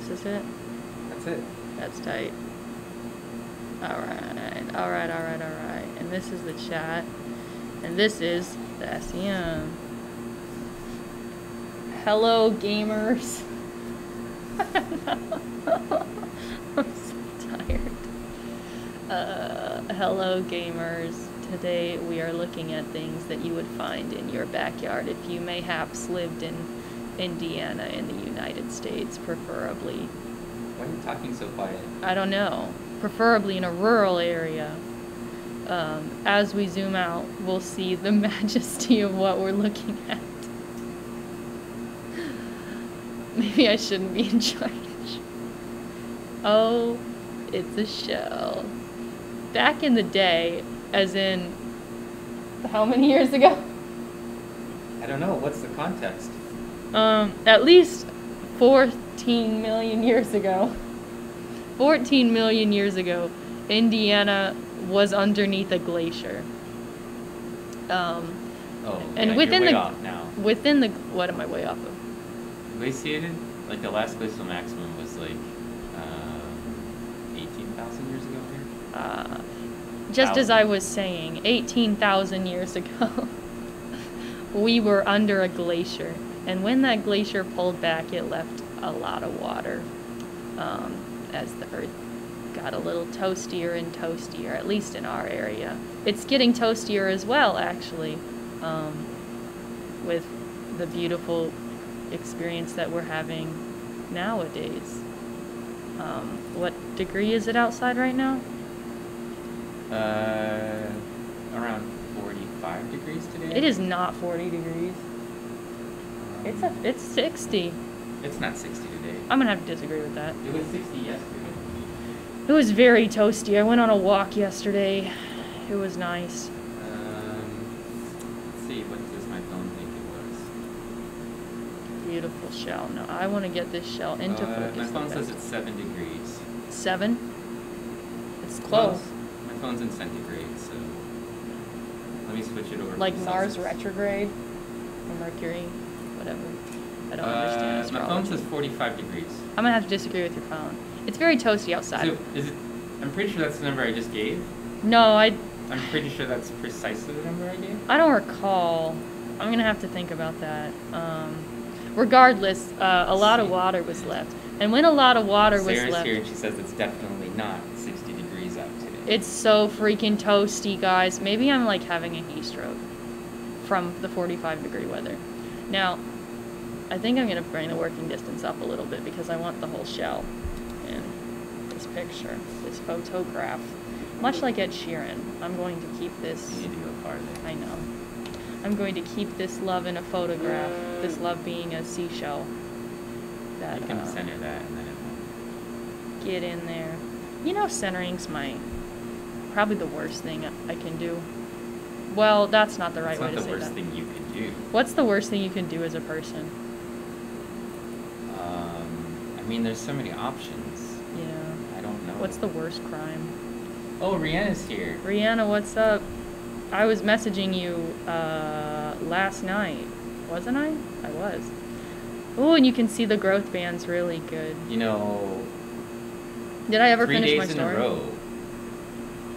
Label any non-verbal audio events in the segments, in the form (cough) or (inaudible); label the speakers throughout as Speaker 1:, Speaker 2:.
Speaker 1: This is it?
Speaker 2: That's it.
Speaker 1: That's tight. Alright, alright, alright, alright. And this is the chat. And this is the SEM. Hello, gamers. (laughs) I'm so tired. Uh, hello, gamers. Today we are looking at things that you would find in your backyard if you mayhaps lived in Indiana in the United States, preferably.
Speaker 2: Why are you talking so quiet?
Speaker 1: I don't know, preferably in a rural area. Um, as we zoom out, we'll see the (laughs) majesty of what we're looking at. Maybe I shouldn't be in (laughs) charge. Oh, it's a shell. Back in the day, as in how many years ago?
Speaker 2: I don't know. What's the context?
Speaker 1: Um, at least 14 million years ago. 14 million years ago, Indiana was underneath a glacier. Um,
Speaker 2: Oh,
Speaker 1: And
Speaker 2: yeah,
Speaker 1: within the-
Speaker 2: off now.
Speaker 1: within the what am I way off of?
Speaker 2: Glaciated? Like the last glacial maximum was like uh, 18,000 years ago here.
Speaker 1: Uh, just as I was saying, 18,000 years ago, (laughs) we were under a glacier. And when that glacier pulled back, it left a lot of water um, as the earth got a little toastier and toastier, at least in our area. It's getting toastier as well, actually, um, with the beautiful experience that we're having nowadays. Um, what degree is it outside right now?
Speaker 2: Uh, around 45 degrees today.
Speaker 1: It is not 40 degrees. It's a it's 60.
Speaker 2: It's not 60 today.
Speaker 1: I'm gonna have to disagree with that.
Speaker 2: It was 60 yesterday.
Speaker 1: It was very toasty. I went on a walk yesterday. It was nice.
Speaker 2: Um, let's see. What does my phone think it was?
Speaker 1: Beautiful shell. No, I want to get this shell into
Speaker 2: uh,
Speaker 1: focus.
Speaker 2: My phone says it's 7 degrees.
Speaker 1: seven. It's close.
Speaker 2: My phone's in centigrade, so let me switch it over.
Speaker 1: Like Mars
Speaker 2: Celsius.
Speaker 1: retrograde or Mercury, whatever. I don't
Speaker 2: Uh,
Speaker 1: understand
Speaker 2: my phone says 45 degrees.
Speaker 1: I'm gonna have to disagree with your phone. It's very toasty outside.
Speaker 2: So is it? I'm pretty sure that's the number I just gave.
Speaker 1: no, I
Speaker 2: I'm pretty sure that's precisely the number I gave.
Speaker 1: I don't recall. I'm gonna have to think about that. Um, regardless, uh, a lot of water was left, and when a lot of water was left.
Speaker 2: Sarah's here and she says it's definitely not 60 degrees out today.
Speaker 1: it's so freaking toasty, guys. Maybe I'm like having a heat stroke from the 45 degree weather. Now, I think I'm gonna bring the working distance up a little bit because I want the whole shell in this picture, this photograph. Much like Ed Sheeran, I'm going to keep this.
Speaker 2: You need to go farther.
Speaker 1: I know. I'm going to keep this love in a photograph. This love being a seashell. That
Speaker 2: You can
Speaker 1: uh,
Speaker 2: center that and then it won't.
Speaker 1: get in there. You know, centering's my probably the worst thing I can do. Well, that's not the right way to
Speaker 2: the
Speaker 1: say
Speaker 2: worst
Speaker 1: that.
Speaker 2: thing you do.
Speaker 1: What's the worst thing you can do as a person?
Speaker 2: Um, I mean, there's so many options.
Speaker 1: Yeah.
Speaker 2: I don't know.
Speaker 1: What's the worst crime?
Speaker 2: Oh, Rihanna's here.
Speaker 1: Rihanna, what's up? I was messaging you uh, last night, wasn't I? I was. Oh, and you can see the growth bands really good.
Speaker 2: You know,
Speaker 1: Did I ever
Speaker 2: three
Speaker 1: finish
Speaker 2: days
Speaker 1: my
Speaker 2: in
Speaker 1: story?
Speaker 2: a row,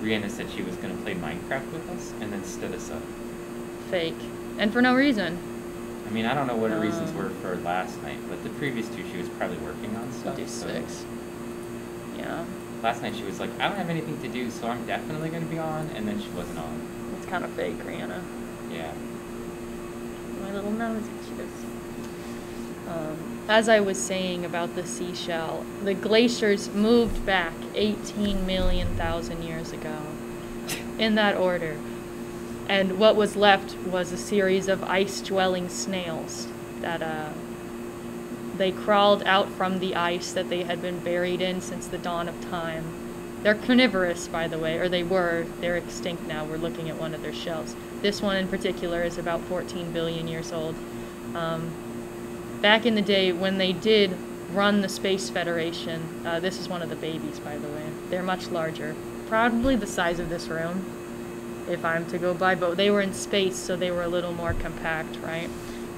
Speaker 2: Rihanna said she was going to play Minecraft with us and then stood us up.
Speaker 1: Fake. And for no reason.
Speaker 2: I mean, I don't know what her reasons
Speaker 1: Um,
Speaker 2: were for last night, but the previous two she was probably working on stuff.
Speaker 1: do
Speaker 2: so-
Speaker 1: six. Yeah.
Speaker 2: Last night she was like, I don't have anything to do, so I'm definitely going to be on, and then she wasn't on.
Speaker 1: It's kind of fake, Rihanna.
Speaker 2: Yeah.
Speaker 1: My little nose itches. Um, as I was saying about the seashell, the glaciers moved back 18 million thousand years ago. (laughs) In that order. And what was left was a series of ice dwelling snails that uh, they crawled out from the ice that they had been buried in since the dawn of time. They're carnivorous, by the way, or they were. They're extinct now. We're looking at one of their shells. This one in particular is about 14 billion years old. Um, back in the day when they did run the Space Federation, uh, this is one of the babies, by the way. They're much larger, probably the size of this room, if I'm to go by. But they were in space, so they were a little more compact, right?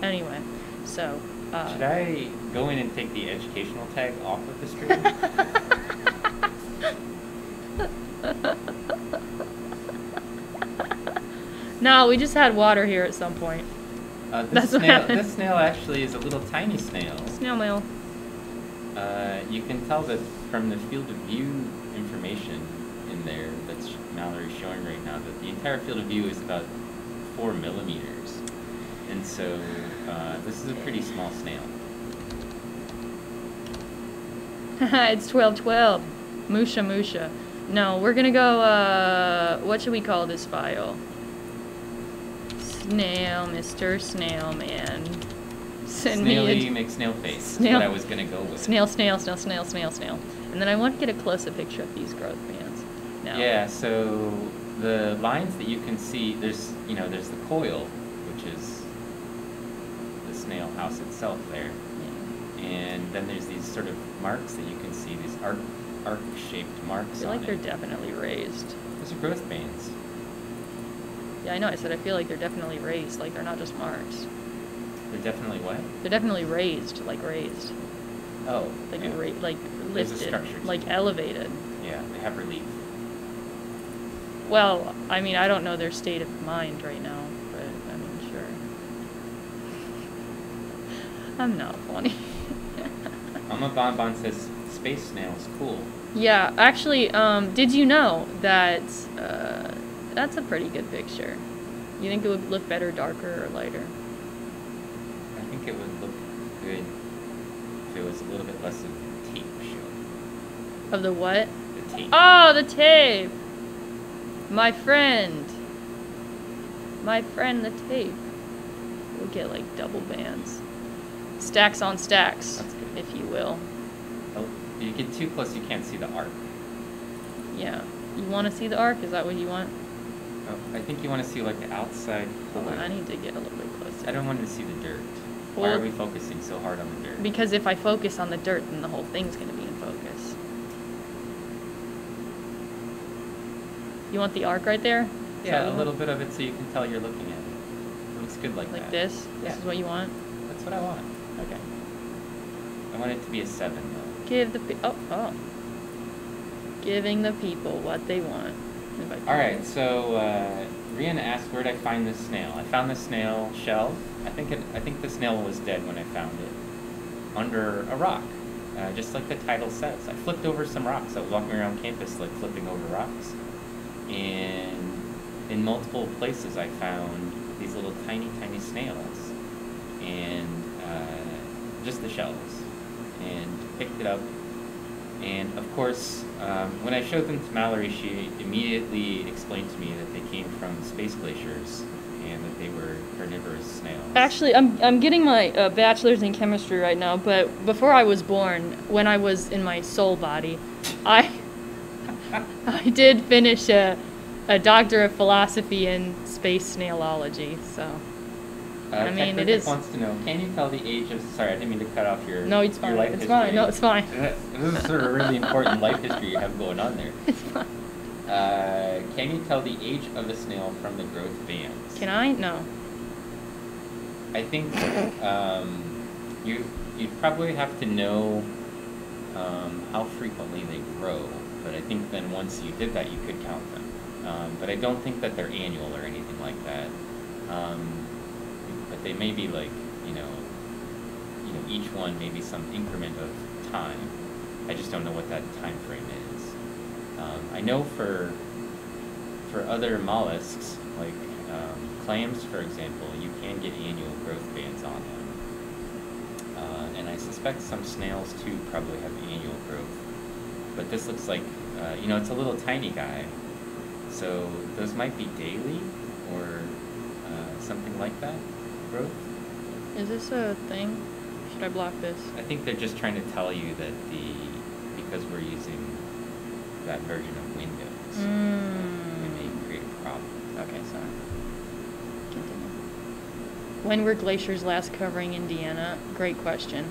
Speaker 1: Anyway, so Uh,
Speaker 2: Should I go in and take the educational tag off of the stream? (laughs)
Speaker 1: no, we just had water here at some point.
Speaker 2: Uh, this
Speaker 1: That's
Speaker 2: snail, this snail actually is a little tiny snail.
Speaker 1: Snail mail.
Speaker 2: Uh, you can tell that from the field of view information in there that's Mallory's showing right now that the entire field of view is about four millimeters, and so uh, this is a pretty small snail. (laughs)
Speaker 1: it's 1212. Musha Musha. No, we're gonna go, uh, what should we call this file? Snail, Mr. Snail Man. Send
Speaker 2: Snaily
Speaker 1: me
Speaker 2: McSnail face
Speaker 1: Snail-
Speaker 2: what I was gonna go with.
Speaker 1: snail, snail, snail, snail, snail, snail. And then I want to get a close-up picture of these growth bands. Now,
Speaker 2: Yeah, so the lines that you can see, there's, you know, there's the coil, which is the snail house itself there. And then there's these sort of marks that you can see, these arc, arc-shaped marks
Speaker 1: I
Speaker 2: marks
Speaker 1: feel like they're
Speaker 2: it.
Speaker 1: definitely raised.
Speaker 2: Those are growth veins.
Speaker 1: Yeah, I know. I said I feel like they're definitely raised. Like they're not just marks.
Speaker 2: They're definitely what?
Speaker 1: They're definitely raised, like raised,
Speaker 2: Oh,
Speaker 1: like
Speaker 2: yeah.
Speaker 1: ra- like lifted,
Speaker 2: structure
Speaker 1: like elevated.
Speaker 2: Yeah, they have relief.
Speaker 1: Well, I mean, I don't know their state of mind right now, but I mean, sure. I'm not funny. (laughs)
Speaker 2: Mama Bonbon says space snails cool.
Speaker 1: yeah, actually, um, did you know that uh, that's a pretty good picture? You think it would look better darker or lighter?
Speaker 2: I think it would look good if it was a little bit less of the tape show.
Speaker 1: Of the what?
Speaker 2: The tape.
Speaker 1: Oh, the tape. My friend. My friend, the tape. We'll get like double bands. Stacks on stacks, if you will.
Speaker 2: Oh, you get too close, you can't see the arc.
Speaker 1: Yeah. You want to see the arc? Is that what you want?
Speaker 2: Oh, I think you want to see like the outside.
Speaker 1: Hold on. I need to get a little bit closer.
Speaker 2: I don't want to see the dirt. Why are we focusing so hard on the dirt?
Speaker 1: Because if I focus on the dirt, then the whole thing's going to be in focus. You want the arc right there?
Speaker 2: yeah, a little bit of it so you can tell you're looking at it. It looks good like,
Speaker 1: Like
Speaker 2: that.
Speaker 1: this? This
Speaker 2: Yeah.
Speaker 1: This is what you want?
Speaker 2: That's what I want.
Speaker 1: Okay.
Speaker 2: I want it to be a seven though.
Speaker 1: Give the pe- oh oh. Giving the people what they want. If I can-
Speaker 2: All right, so uh, Rian asked where would I find this snail. I found the snail shell. I think it, I think the snail was dead when I found it under a rock, uh, just like the title says. I flipped over some rocks. I was walking around campus like flipping over rocks, and in multiple places I found these little tiny, tiny snails, and uh, just the shells, and picked it up and of course, um, when I showed them to Mallory, she immediately explained to me that they came from space glaciers and that they were carnivorous snails.
Speaker 1: Actually, I'm I'm getting my uh, bachelor's in chemistry right now, but before I was born, when I was in my soul body, I (laughs) I did finish a a doctor of philosophy in space snailology. So
Speaker 2: uh,
Speaker 1: I mean, it is.
Speaker 2: Wants to know, can you tell the age of? Sorry, I didn't mean to cut off your.
Speaker 1: no, it's
Speaker 2: your
Speaker 1: fine.
Speaker 2: life
Speaker 1: It's fine. No, it's fine. (laughs)
Speaker 2: This is sort of really important life history you have going on there.
Speaker 1: It's fine.
Speaker 2: Uh, can you tell the age of a snail from the growth bands?
Speaker 1: Can I? No.
Speaker 2: I think um, you you'd probably have to know um, how frequently they grow, I think then once you did that, you could count them. Um, but I don't think that they're annual or anything like that. Um, but they may be like you know, you know each one maybe some increment of time. I just don't know what that time frame is. Um, I know for for other mollusks, like um, clams, for example, you can get annual growth bands on them. Uh, and I suspect some snails too probably have annual growth. But this looks like, uh, you know, it's a little tiny guy. So those might be daily or uh, something like that growth.
Speaker 1: Is this a thing? Should I block this?
Speaker 2: I think they're just trying to tell you that the, because we're using that version of Windows, it
Speaker 1: Mm.
Speaker 2: may create a problem.
Speaker 1: Okay, sorry. Continue. When were glaciers last covering Indiana? Great question.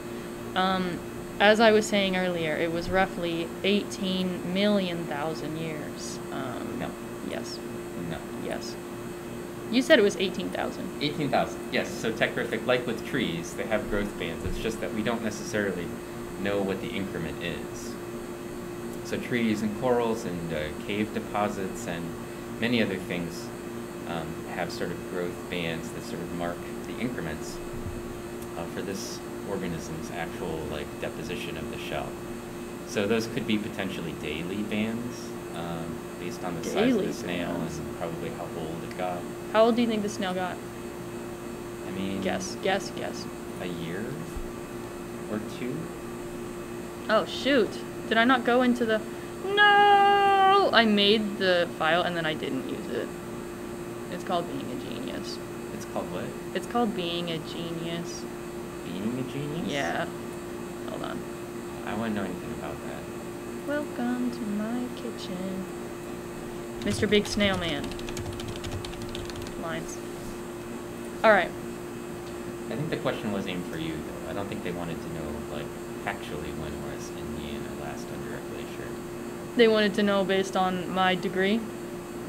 Speaker 1: Um, as I was saying earlier, it was roughly 18 million thousand years. Um,
Speaker 2: No.
Speaker 1: Yes.
Speaker 2: No.
Speaker 1: Yes. You said it was 18,000.
Speaker 2: 18,000, yes. So Techrific, like with trees, they have growth bands. It's just that we don't necessarily know what the increment is. So trees and corals and uh, cave deposits and many other things um, have sort of growth bands that sort of mark the increments uh, for this organism's actual like deposition of the shell. So those could be potentially daily bands um, based on the size of the snail
Speaker 1: bands.
Speaker 2: and probably how old it got.
Speaker 1: How old do you think the snail got?
Speaker 2: I mean,
Speaker 1: Guess, guess, guess.
Speaker 2: a year or two.
Speaker 1: Oh, shoot. Did I not go into the. No! I made the file and then I didn't use it. It's called Being a Genius.
Speaker 2: It's called what?
Speaker 1: It's called Being a Genius.
Speaker 2: Being a genius?
Speaker 1: Yeah. Hold on.
Speaker 2: I wouldn't know anything about that.
Speaker 1: Welcome to my kitchen. Mr. Big Snail Man. Lines. Alright.
Speaker 2: I think the question was aimed for you, though. I don't think they wanted to know, like, factually when was Indiana uh, last under a glacier.
Speaker 1: They wanted to know based on my degree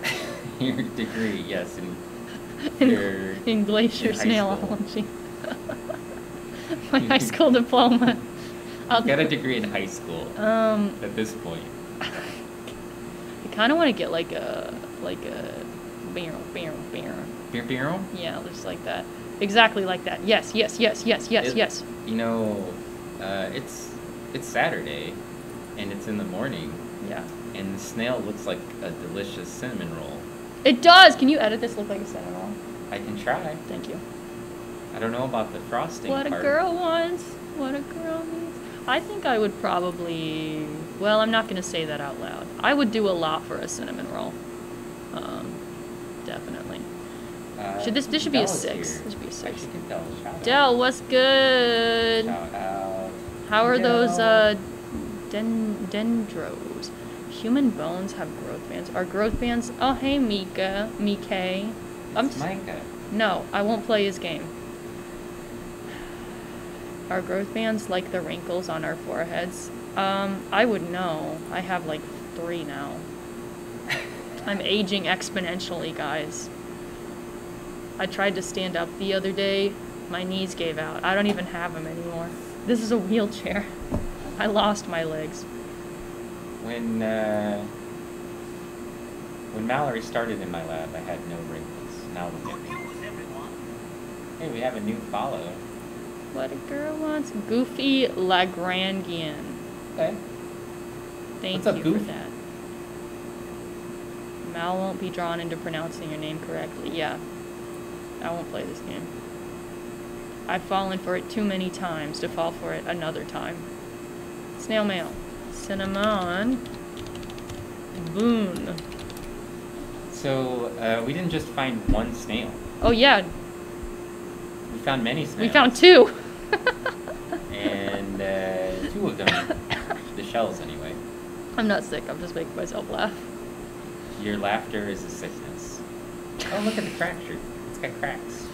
Speaker 1: (laughs)
Speaker 2: Your degree, yes, in
Speaker 1: in,
Speaker 2: Your-
Speaker 1: in glacier
Speaker 2: in
Speaker 1: snailology. (laughs) (laughs) my high school diploma. I'll
Speaker 2: got a degree in high school
Speaker 1: Um,
Speaker 2: at this point.
Speaker 1: I kind of want to get like a like a barrel, barrel, barrel.
Speaker 2: Beer Bureau?
Speaker 1: Yeah, just like that. Exactly like that. Yes, yes, yes, yes, yes,
Speaker 2: It-
Speaker 1: yes.
Speaker 2: You know, uh, it's it's Saturday, and it's in the morning,
Speaker 1: Yeah.
Speaker 2: and the snail looks like a delicious cinnamon roll.
Speaker 1: It does. Can you edit this look like a cinnamon roll?
Speaker 2: I can try.
Speaker 1: Thank you.
Speaker 2: I don't know about the frosting
Speaker 1: What a girl wants, what a girl needs. I think I would probably. Well, I'm not going to say that out loud. I would do a lot for a cinnamon roll. Um, definitely.
Speaker 2: Uh,
Speaker 1: Should this- this should be a six.
Speaker 2: here.
Speaker 1: This should be a six.
Speaker 2: Dell a shout out.
Speaker 1: Dell, what's good?
Speaker 2: Shout out.
Speaker 1: How are those
Speaker 2: Dell.
Speaker 1: uh, den- dendros? Human bones have growth bands. Are growth bands? Oh, hey, Mika, Mike. I'm
Speaker 2: Micah.
Speaker 1: No, I won't play his game. Are growth bands like the wrinkles on our foreheads? Um, I would know. I have like three now. (laughs) I'm aging exponentially, guys. I tried to stand up the other day. My knees gave out. I don't even have them anymore. This is a wheelchair. (laughs) I lost my legs.
Speaker 2: When uh, when Mallory started in my lab, I had no wrinkles. Now look at me. Hey, we have a new follow.
Speaker 1: What a girl wants. Goofy Lagrangian.
Speaker 2: Okay.
Speaker 1: Thank
Speaker 2: What's
Speaker 1: you for that. Mal won't be drawn into pronouncing your name correctly. Yeah. I won't play this game. I've fallen for it too many times to fall for it another time. Snail mail. Cinnamon. Boon.
Speaker 2: So uh, we didn't just find one snail.
Speaker 1: Oh yeah,
Speaker 2: We found many snails.
Speaker 1: we found two.
Speaker 2: And uh, two of them, the shells anyway.
Speaker 1: I'm not sick. I'm just making myself laugh.
Speaker 2: Your laughter is a sickness. Oh, look at the fracture. It's got cracks.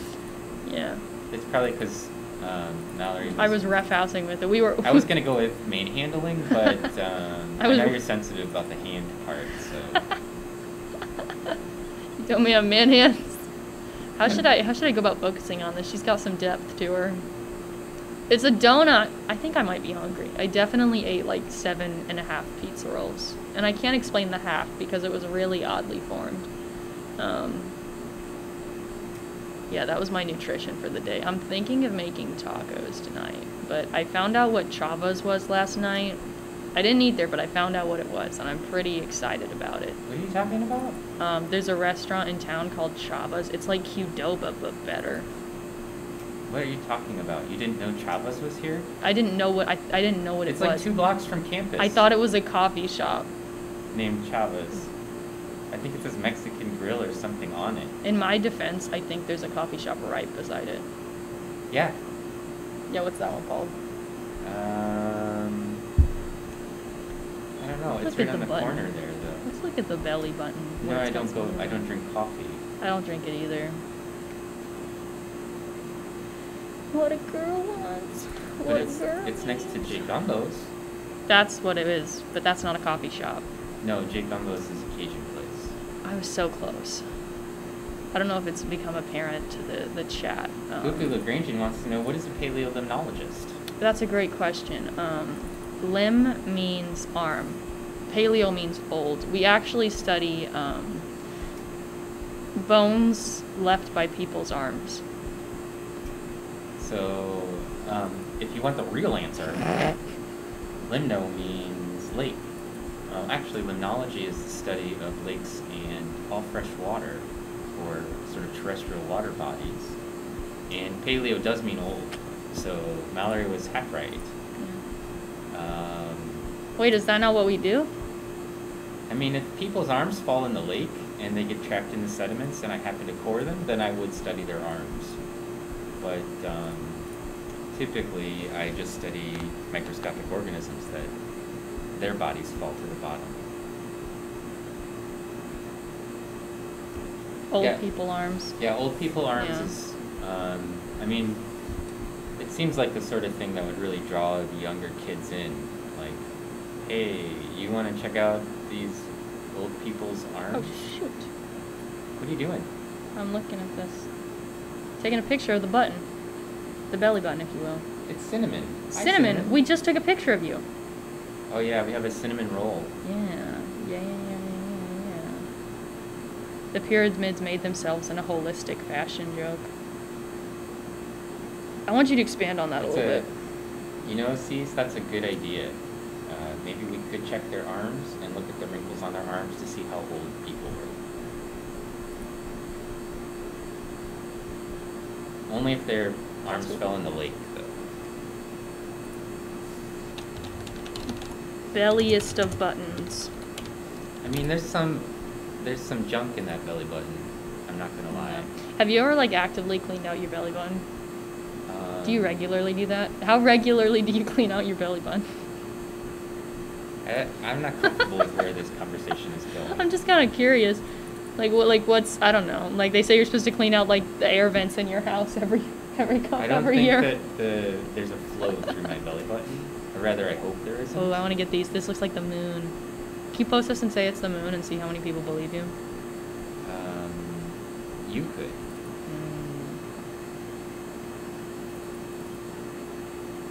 Speaker 1: Yeah.
Speaker 2: It's probably because um, Mallory. Was,
Speaker 1: I was roughhousing with it. We were.
Speaker 2: I was (laughs) gonna go with manhandling, but (laughs) um,
Speaker 1: I
Speaker 2: I,
Speaker 1: was-
Speaker 2: know you're sensitive about the hand part, so (laughs)
Speaker 1: You told me I'm man hands. How should I how should I go about focusing on this? She's got some depth to her. It's a donut. I think I might be hungry. I definitely ate like seven and a half pizza rolls. And I can't explain the half because it was really oddly formed. Um, yeah, that was my nutrition for the day. I'm thinking of making tacos tonight. But I found out what Chava's was last night. I didn't eat there, but I found out what it was, and I'm pretty excited about it.
Speaker 2: what are you talking about?
Speaker 1: Um, there's a restaurant in town called Chava's. It's like Qdoba, but better.
Speaker 2: What are you talking about? You didn't know Chavas was here?
Speaker 1: I didn't know what I, I didn't know what
Speaker 2: it's
Speaker 1: it
Speaker 2: like two blocks from campus.
Speaker 1: I thought it was a coffee shop.
Speaker 2: named Chavas. I think it says Mexican Grill or something on it.
Speaker 1: In my defense, I think there's a coffee shop right beside it.
Speaker 2: Yeah.
Speaker 1: Yeah, what's that one called?
Speaker 2: Um, I don't know. It's
Speaker 1: Look
Speaker 2: right on
Speaker 1: the
Speaker 2: the corner there, though.
Speaker 1: Let's look at the belly button.
Speaker 2: No, I don't go. I don't drink coffee.
Speaker 1: I don't drink it either. What a girl wants. What
Speaker 2: But
Speaker 1: a
Speaker 2: it's
Speaker 1: girl.
Speaker 2: it's next to
Speaker 1: needs.
Speaker 2: J Gumbo's.
Speaker 1: That's what it is, but that's not a coffee shop.
Speaker 2: No, J Gumbo's is a Cajun place.
Speaker 1: I was so close. I don't know if it's become apparent to the, the chat. Um,
Speaker 2: Goofy Lagrangian wants to know what is a paleolimnologist?
Speaker 1: That's a great question. Um, limb means arm. Paleo means old. We actually study um, bones left by people's arms.
Speaker 2: So, um, if you want the real answer, limno means lake. Uh, actually, limnology is the study of lakes and all fresh water, or sort of terrestrial water bodies. And paleo does mean old, so Mallory was half right. Um,
Speaker 1: Wait, is that not what we do?
Speaker 2: I mean, if people's arms fall in the lake and they get trapped in the sediments and I happen to core them, then I would study their arms. But um, typically, I just study microscopic organisms that their bodies fall to the bottom.
Speaker 1: Old
Speaker 2: Yeah.
Speaker 1: people arms.
Speaker 2: Yeah, old people arms
Speaker 1: Yeah.
Speaker 2: is, um, I mean, it seems like the sort of thing that would really draw the younger kids in. Like, hey, you want to check out these old people's arms?
Speaker 1: Oh shoot!
Speaker 2: What are you doing?
Speaker 1: I'm looking at this. Taking a picture of the button, the belly button, if you will.
Speaker 2: It's cinnamon. Hi,
Speaker 1: Cinnamon. We just took a picture of you.
Speaker 2: Oh yeah, we have a cinnamon roll.
Speaker 1: Yeah, yeah, yeah, yeah, yeah, yeah. The pyramids made themselves in a holistic fashion joke. I want you to expand on that
Speaker 2: That's
Speaker 1: a little
Speaker 2: a-
Speaker 1: bit.
Speaker 2: You know, Cease, that's a good idea. Uh, maybe we could check their arms and look at the wrinkles on their arms to see how old people were. Only if their arms
Speaker 1: That's
Speaker 2: fell in the lake, though.
Speaker 1: Belliest of buttons.
Speaker 2: I mean, there's some, there's some junk in that belly button. I'm not gonna lie.
Speaker 1: Have you ever like actively cleaned out your belly button? Do you
Speaker 2: Um,
Speaker 1: regularly do that? How regularly do you clean out your belly button?
Speaker 2: I, I'm not comfortable with where this conversation is going. (laughs)
Speaker 1: I'm just kind of curious. Like what? Like what's? I don't know. Like they say you're supposed to clean out like the air vents in your house every (laughs) every
Speaker 2: I don't
Speaker 1: every
Speaker 2: think
Speaker 1: year.
Speaker 2: that the there's a flow through my belly button. Or rather, I hope there isn't.
Speaker 1: Oh, I want to get these. This looks like the moon. Can you post this and say it's the moon and see how many people believe you?
Speaker 2: Um, you could.
Speaker 1: Mm.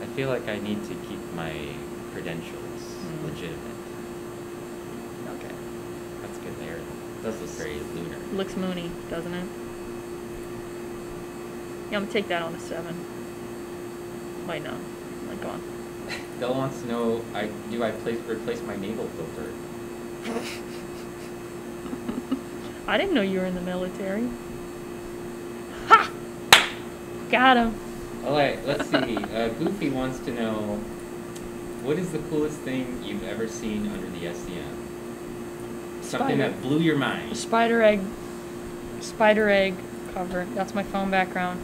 Speaker 2: I feel like I need to keep my credentials
Speaker 1: Mm.
Speaker 2: legitimate.
Speaker 1: Okay.
Speaker 2: That's good there. Does look very lunar.
Speaker 1: Looks moony, doesn't it? Yeah, I'm gonna take that on a seven. Wait, no. Like, go on. (laughs)
Speaker 2: Dell wants to know, I do I place, replace my navel filter? (laughs)
Speaker 1: I didn't know you were in the military. Ha! Got him.
Speaker 2: All right, let's see. Uh, Goofy wants to know, what is the coolest thing you've ever seen under the SEM? Something
Speaker 1: Spider.
Speaker 2: that blew your mind.
Speaker 1: Spider egg. Spider egg cover. That's my phone background.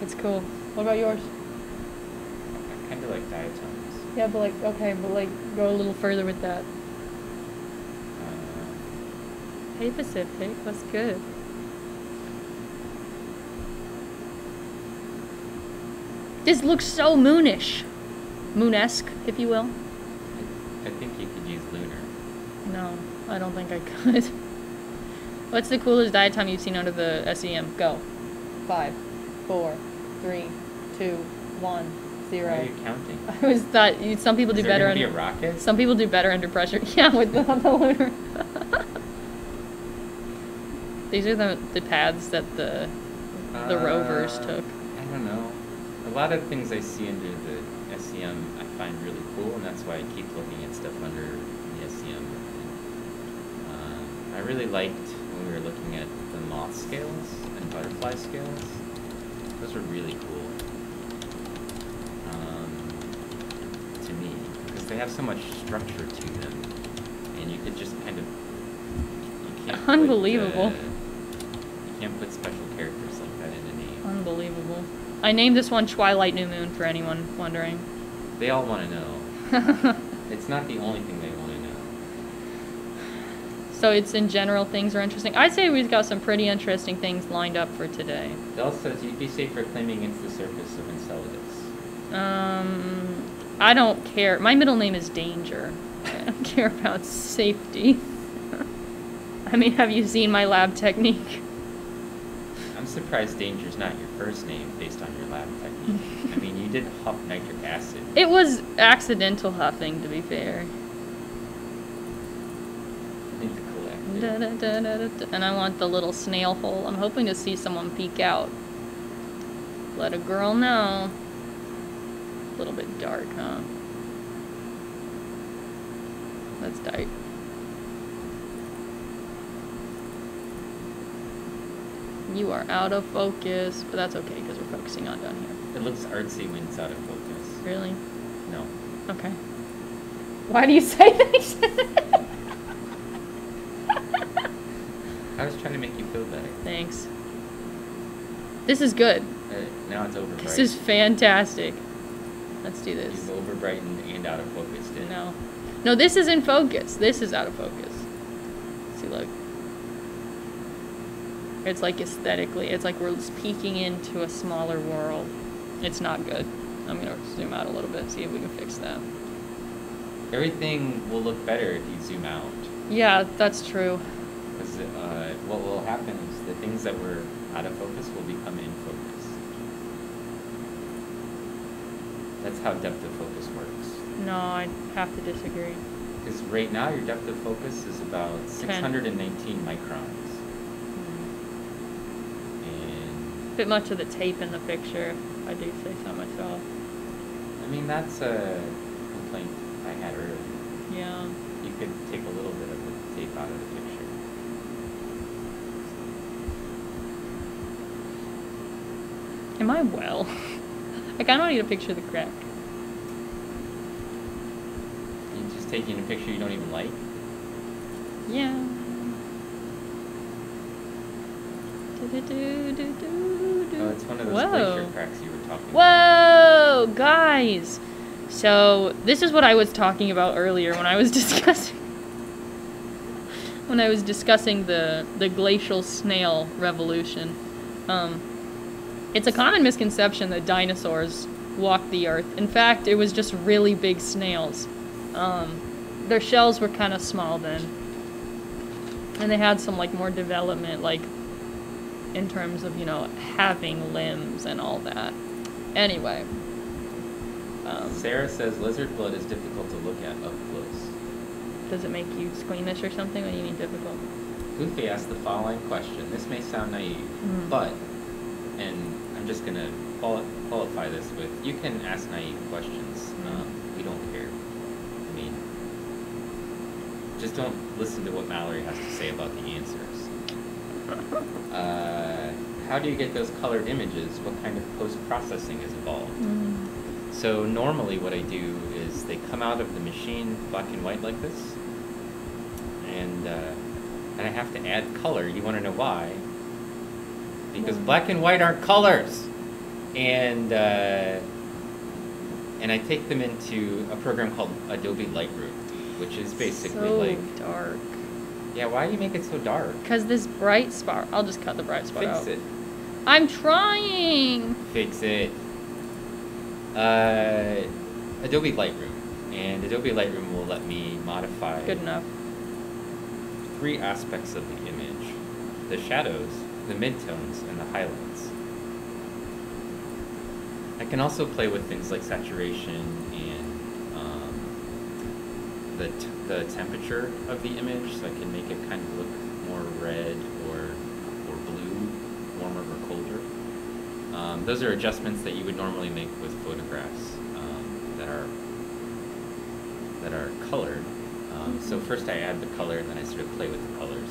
Speaker 1: It's cool. What about yours?
Speaker 2: I kind of like diatoms.
Speaker 1: Yeah, but like, okay, but like, go a little further with that.
Speaker 2: Uh,
Speaker 1: Hey Pacific, that's good. This looks so moonish. Moonesque, if you will.
Speaker 2: I, I think you could use lunar.
Speaker 1: No, I don't think I could. What's the coolest diatom you've seen under the SEM? Go. Five, four, three, two, one, zero.
Speaker 2: Why are you counting? (laughs)
Speaker 1: I was thought you, some people do
Speaker 2: Is there
Speaker 1: better
Speaker 2: gonna be a
Speaker 1: under
Speaker 2: rocket?
Speaker 1: some people do better under pressure. (laughs) Yeah, with the, the lunar. (laughs) These are the the paths that the the rovers
Speaker 2: Uh,
Speaker 1: took.
Speaker 2: I don't know. A lot of things I see under the SEM I find really cool, and that's why I keep looking at stuff under the SEM. Um, I really liked when we were looking at the moth scales and butterfly scales. Those were really cool. Um, to me, because they have so much structure to them, and you could just kind of you can't put,
Speaker 1: Unbelievable.
Speaker 2: uh, you can't put special characters like that in a name.
Speaker 1: Unbelievable. I named this one Twilight New Moon for anyone wondering.
Speaker 2: They all want to know. (laughs) It's not the only thing they want to know.
Speaker 1: So it's in general things are interesting. I'd say we've got some pretty interesting things lined up for today.
Speaker 2: Dell says you'd be safer claiming it's the surface of Enceladus.
Speaker 1: Um, I don't care. My middle name is Danger. I don't (laughs) care about safety. I (laughs) I mean, have you seen my lab technique?
Speaker 2: I'm surprised Danger's not your first name based on your lab technique. I mean, you did huff nitric acid.
Speaker 1: It was accidental huffing, to be fair.
Speaker 2: I need to collect
Speaker 1: Da, da, da. And I want the little snail hole. I'm hoping to see someone peek out. Let a girl know. A little bit dark, huh? That's tight. You are out of focus, but that's okay because we're focusing on down here.
Speaker 2: It looks artsy when it's out of focus.
Speaker 1: Really?
Speaker 2: No.
Speaker 1: Okay. Why do you (laughs) say things?
Speaker 2: I was trying to make you feel better.
Speaker 1: Thanks. This is good.
Speaker 2: Uh, now it's over
Speaker 1: This is fantastic. Let's do this.
Speaker 2: You've over brightened and out of focus. it.
Speaker 1: No. No, this is in focus. This is out of focus. See, look. It's like aesthetically, it's like we're just peeking into a smaller world. It's not good. I'm gonna zoom out a little bit, see if we can fix that.
Speaker 2: Everything will look better if you zoom out.
Speaker 1: Yeah, that's true.
Speaker 2: Because uh, what will happen is the things that were out of focus will become in focus. That's how depth of focus works.
Speaker 1: No, I have to disagree.
Speaker 2: Because right now your depth of focus is about 619 microns. And
Speaker 1: Bit much of the tape in the picture, I do say so myself.
Speaker 2: I mean, that's a complaint I had earlier.
Speaker 1: Yeah.
Speaker 2: You could take a little bit of the tape out of the picture.
Speaker 1: Am I well? I kind of need a picture of the crack.
Speaker 2: You're just taking a picture you don't even like.
Speaker 1: Yeah. Do-do-do-do-do-do.
Speaker 2: Oh, it's one of those
Speaker 1: Whoa.
Speaker 2: glacier cracks you were talking about.
Speaker 1: Whoa, guys. So, this is what I was talking about earlier when I was (laughs) discussing when I was discussing the the glacial snail revolution. Um, it's a common misconception that dinosaurs walked the earth. In fact, it was just really big snails. Um, their shells were kind of small then. And they had some like more development like in terms of, you know, having limbs and all that. Anyway. Um,
Speaker 2: Sarah says lizard blood is difficult to look at up close.
Speaker 1: does it make you squeamish or something? What do you mean difficult?
Speaker 2: Goofy asked the following question. This may sound naive,
Speaker 1: Mm.
Speaker 2: but, and I'm just gonna quali- qualify this with, you can ask naive questions. Um, we don't care. I mean, just don't listen to what Mallory has to say about the answers. (laughs) Uh, how do you get those colored images? What kind of post-processing is involved?
Speaker 1: Mm.
Speaker 2: So normally what I do is they come out of the machine black and white like this, and uh, and I have to add color. You want to know why? Because black and white aren't colors, and uh, and I take them into a program called Adobe Lightroom, which is basically
Speaker 1: so
Speaker 2: like
Speaker 1: dark.
Speaker 2: yeah. Why do you make it so dark?
Speaker 1: Cause this bright spot. I'll just cut the bright spot
Speaker 2: Fix
Speaker 1: out.
Speaker 2: it.
Speaker 1: I'm trying.
Speaker 2: Fix it. Uh, Adobe Lightroom, and Adobe Lightroom will let me modify
Speaker 1: Good enough.
Speaker 2: three aspects of the image the shadows, the midtones, and the highlights. I can also play with things like saturation and um, the, t- the temperature of the image, so I can make it kind of look more red or, or blue, warmer or colder. Um, those are adjustments that you would normally make with photographs um, that are that are colored. Um, so first I add the color, and then I sort of play with the colors.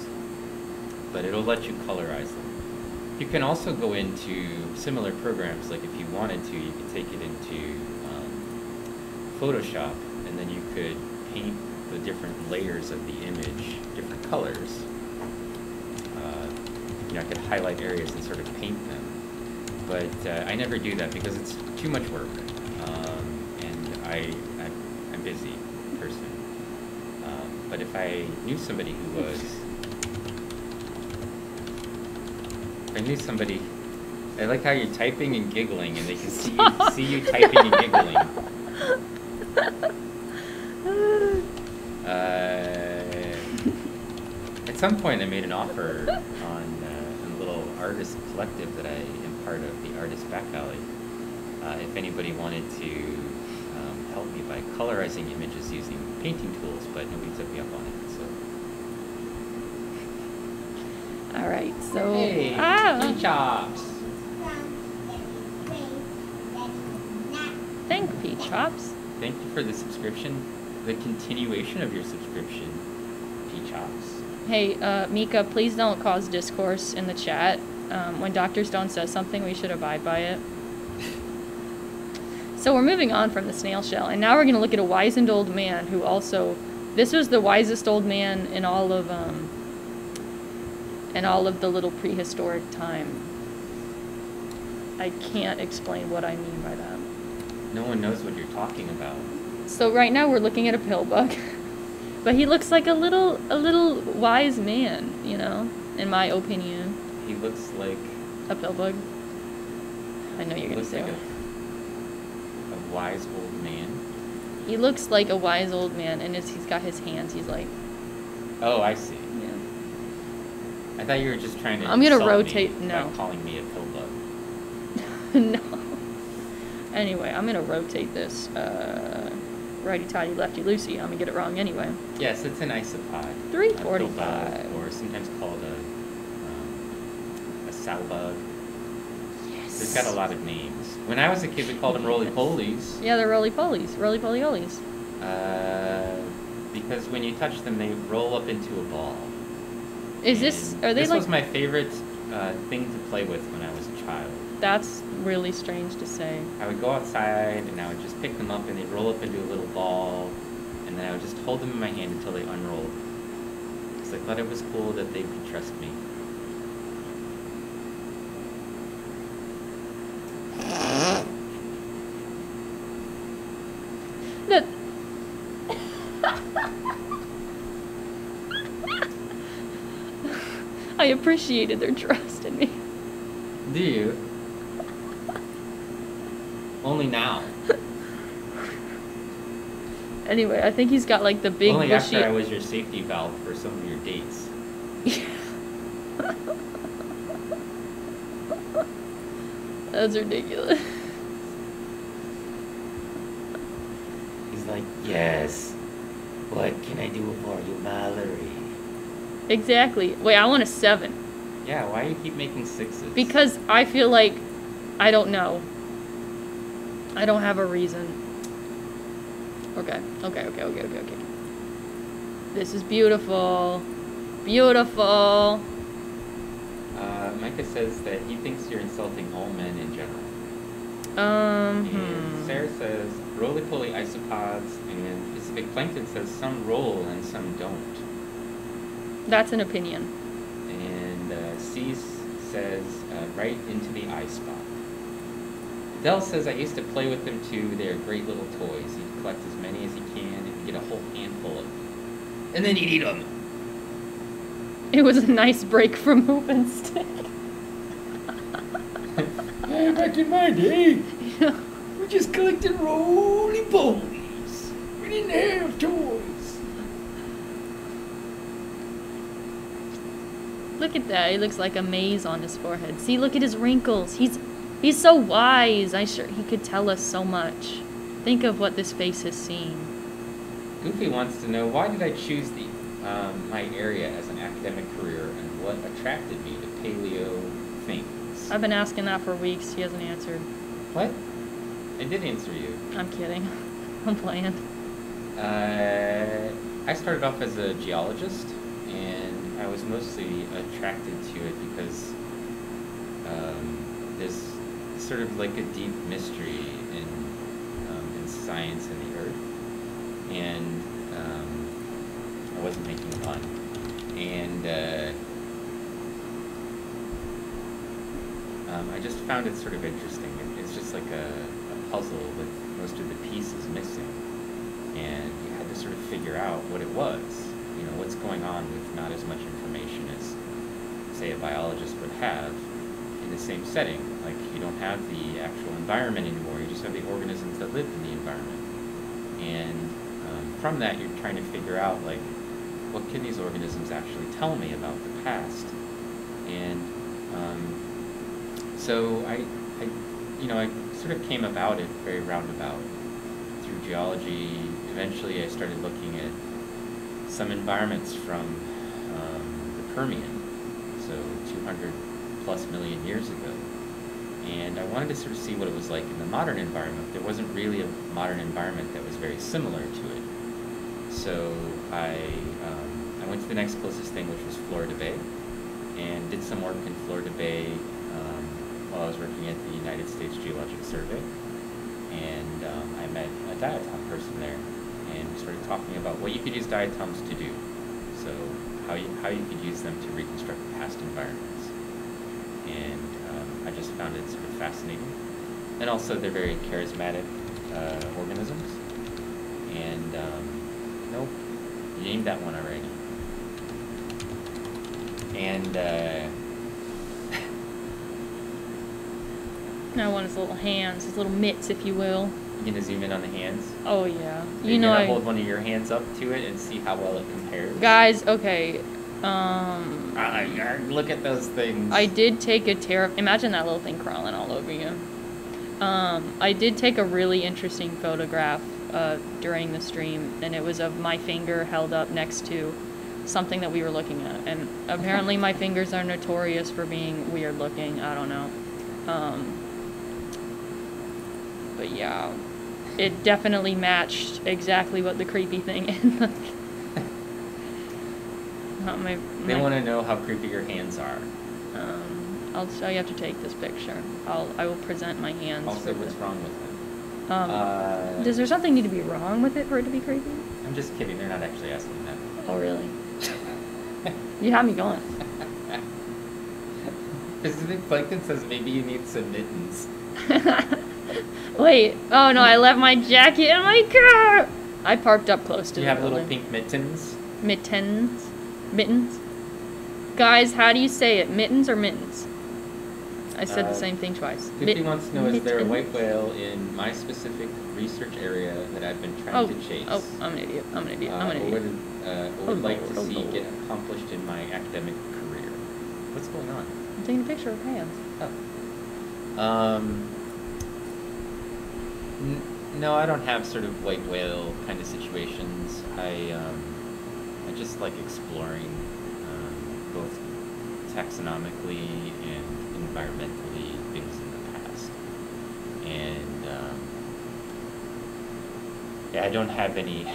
Speaker 2: But it'll let you colorize them. You can also go into similar programs, like if you wanted to, you could take it into um, Photoshop, and then you could paint the different layers of the image, different colors. Uh, you know, I could highlight areas and sort of paint them. But uh, I never do that because it's too much work, um, and I, I I'm a busy person. Um, but if I knew somebody who was, if I knew somebody, I like how you're typing and giggling, and they can see you, (laughs) see you typing and giggling. Uh, it's some point, I made an offer on uh, a little artist collective that I am part of, the Artist Back Alley. Uh, if anybody wanted to um, help me by colorizing images using painting tools, but nobody took me up on it. So.
Speaker 1: All right, so
Speaker 2: Hey,
Speaker 1: ah,
Speaker 2: chops.
Speaker 1: thank Pete Chops.
Speaker 2: Thank you for the subscription, the continuation of your subscription, P chops.
Speaker 1: Hey, uh, Mika, please don't cause discourse in the chat. Um, when Dr. Stone says something, we should abide by it. So we're moving on from the snail shell, and now we're going to look at a wizened old man who also, this was the wisest old man in all of, um, in all of the little prehistoric time. I can't explain what I mean by that.
Speaker 2: No one knows what you're talking about.
Speaker 1: So right now we're looking at a pill bug, (laughs) but he looks like a little, a little wise man, you know, in my opinion.
Speaker 2: He looks like
Speaker 1: A pill bug. I know you're gonna
Speaker 2: looks
Speaker 1: say.
Speaker 2: like a, a wise old man.
Speaker 1: He looks like a wise old man, and as he's got his hands, he's like,
Speaker 2: Oh, I see. I thought you were just trying to.
Speaker 1: I'm gonna rotate- no.
Speaker 2: calling me a pill bug. (laughs)
Speaker 1: no. Anyway, I'm gonna rotate this. Uh, righty tighty, lefty loosey. I'm gonna get it wrong anyway.
Speaker 2: Yes, it's an isopod.
Speaker 1: 345.
Speaker 2: Or sometimes called a um, a sow bug.
Speaker 1: Yes.
Speaker 2: It's got a lot of names. When I was a kid, we called them roly polies.
Speaker 1: Yeah, they're roly polies. Roly poly olies.
Speaker 2: Uh, because when you touch them, they roll up into a ball.
Speaker 1: Is this? Are they
Speaker 2: this
Speaker 1: like?
Speaker 2: was my favorite uh, thing to play with when I was a child.
Speaker 1: That's really strange to say.
Speaker 2: I would go outside and I would just pick them up and they'd roll up into a little ball, and then I would just hold them in my hand until they unrolled. Because I thought it was cool that they could trust me.
Speaker 1: That. I appreciated their trust in me.
Speaker 2: Do you? Only now.
Speaker 1: Anyway, I think he's got like the big
Speaker 2: Only
Speaker 1: bushy.
Speaker 2: after I was your safety valve for some of your dates. Yeah. (laughs)
Speaker 1: That's ridiculous.
Speaker 2: He's like, yes. What can I do for you, Mallory?
Speaker 1: Exactly. Wait, I want a seven
Speaker 2: Yeah, why do you keep making sixes?
Speaker 1: because I feel like I don't know. I don't have a reason. Okay. Okay. Okay. Okay. Okay. Okay. This is beautiful. Beautiful.
Speaker 2: Uh, Micah says that he thinks you're insulting all men in general.
Speaker 1: Um.
Speaker 2: And
Speaker 1: hmm.
Speaker 2: Sarah says roly-poly isopods, and Pacific Plankton says some roll and some don't.
Speaker 1: That's an opinion.
Speaker 2: And uh, Cease says uh, right into the eye spot. Dell says I used to play with them too. They are great little toys. He'd collect as many as he can and get a whole handful of them. And then he'd eat them.
Speaker 1: It was a nice break from hoop and stick. (laughs)
Speaker 2: Yeah, back in my day, (laughs)
Speaker 1: Yeah.
Speaker 2: we just collected roly-polies. We didn't have toys.
Speaker 1: Look at that. He looks like a maze on his forehead. See, look at his wrinkles. He's he's so wise. I sure he could tell us so much. Think of what this face has seen.
Speaker 2: Goofy wants to know why did I choose the um, my area as an academic career and what attracted me to paleo things.
Speaker 1: I've been asking that for weeks. He hasn't answered.
Speaker 2: What? I did answer you.
Speaker 1: I'm kidding. (laughs) I'm playing.
Speaker 2: Uh, I started off as a geologist, I was mostly attracted to it because um, there's sort of like a deep mystery in um, in science and the earth, and um, I wasn't making fun, and uh, um, I just found it sort of interesting. It, it's just like a, a puzzle with most of the pieces missing and you had to sort of figure out what it was. What's going on with not as much information as, say, a biologist would have in the same setting. Like, you don't have the actual environment anymore, you just have the organisms that live in the environment. And um, from that, you're trying to figure out, like, what can these organisms actually tell me about the past? And um, so I, I, you know, I sort of came about it very roundabout through geology. Eventually, I started looking at some environments from um, the Permian, so 200 plus million years ago. And I wanted to sort of see what it was like in the modern environment. There wasn't really a modern environment that was very similar to it. So I, um, I went to the next closest thing, which was Florida Bay, and did some work in Florida Bay um, while I was working at the United States Geologic Survey. And um, I met a diatom person there, and started talking about what you could use diatoms to do. So how you, how you could use them to reconstruct past environments. And um, I just found it sort of fascinating. And also they're very charismatic uh, organisms. And um, nope, you named that one already. And uh, (laughs)
Speaker 1: I want his little hands, his little mitts, if you will.
Speaker 2: You gonna zoom in on the hands?
Speaker 1: Oh yeah, you know
Speaker 2: gonna
Speaker 1: I.
Speaker 2: hold one of your hands up to it and see how well it compares.
Speaker 1: Guys, okay. Um,
Speaker 2: Ah, ah, look at those things.
Speaker 1: I did take a terra. Imagine that little thing crawling all over you. Um, I did take a really interesting photograph uh, during the stream, and it was of my finger held up next to something that we were looking at. And apparently, my fingers are notorious for being weird looking. I don't know. Um, but yeah, it definitely matched exactly what the creepy thing (laughs) is. Not my,
Speaker 2: They want to know how creepy your hands are.
Speaker 1: um, I'll show you have to take this picture. I'll I will present my hands.
Speaker 2: Also, what's
Speaker 1: the-
Speaker 2: wrong with them?
Speaker 1: Um,
Speaker 2: uh,
Speaker 1: does there something need to be wrong with it for it to be creepy?
Speaker 2: I'm just kidding. They're not actually asking that.
Speaker 1: Oh really? You have me going. (laughs)
Speaker 2: Pacific Plankton says maybe you need some mittens. (laughs)
Speaker 1: Wait. Oh no! I left my jacket in my car. I parked up close to
Speaker 2: you
Speaker 1: the
Speaker 2: have little pink mittens?
Speaker 1: mittens. Mittens. Guys, how do you say it? Mittens or mittens? I said
Speaker 2: Uh,
Speaker 1: the same thing twice.
Speaker 2: Goofy
Speaker 1: Mit-
Speaker 2: wants to know is there a white whale in my specific research area that I've been trying
Speaker 1: Oh,
Speaker 2: to chase?
Speaker 1: oh, I'm an idiot. I'm an idiot.
Speaker 2: uh,
Speaker 1: I'm an
Speaker 2: or
Speaker 1: idiot.
Speaker 2: would, uh, would
Speaker 1: Oh,
Speaker 2: like
Speaker 1: Lord,
Speaker 2: to
Speaker 1: oh,
Speaker 2: see
Speaker 1: Lord.
Speaker 2: get accomplished in my academic career. What's going on?
Speaker 1: I'm taking a picture of hands.
Speaker 2: Oh. Um. No, I don't have sort of white whale kind of situations. I um, I just like exploring um, both taxonomically and environmentally things in the past. And um, yeah, I don't have any.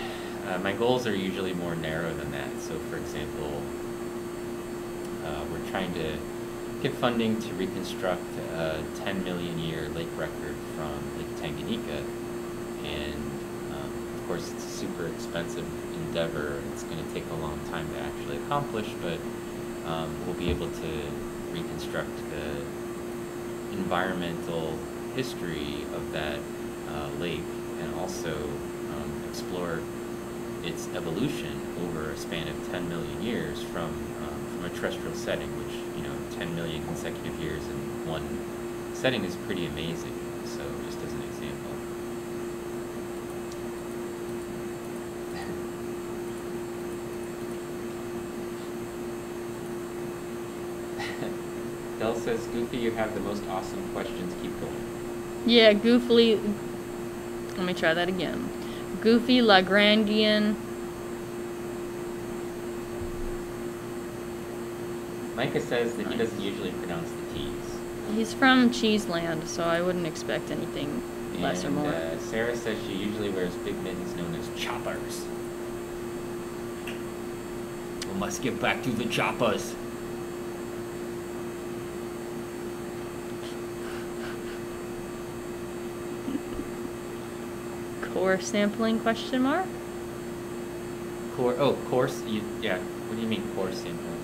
Speaker 2: Uh, my goals are usually more narrow than that. So, for example, uh, we're trying to get funding to reconstruct a 10 million year lake record from Tanganyika. And um, of course, it's a super expensive endeavor. It's going to take a long time to actually accomplish, but um, we'll be able to reconstruct the environmental history of that uh, lake and also um, explore its evolution over a span of 10 million years from um, from a terrestrial setting, which you know 10 million consecutive years in one setting is pretty amazing. So just as an example. Dell says, Goofy, you have the most awesome questions. Keep going.
Speaker 1: Yeah, goofily. Let me try that again. Goofy Lagrangian.
Speaker 2: Micah says that he doesn't usually pronounce the T's.
Speaker 1: He's from Cheeseland, so I wouldn't expect anything less or more.
Speaker 2: Uh, Sarah says she usually wears big mittens known as choppers. We must get back to the choppers.
Speaker 1: Core sampling question mark?
Speaker 2: Core, oh, course, you, yeah. What do you mean core sampling?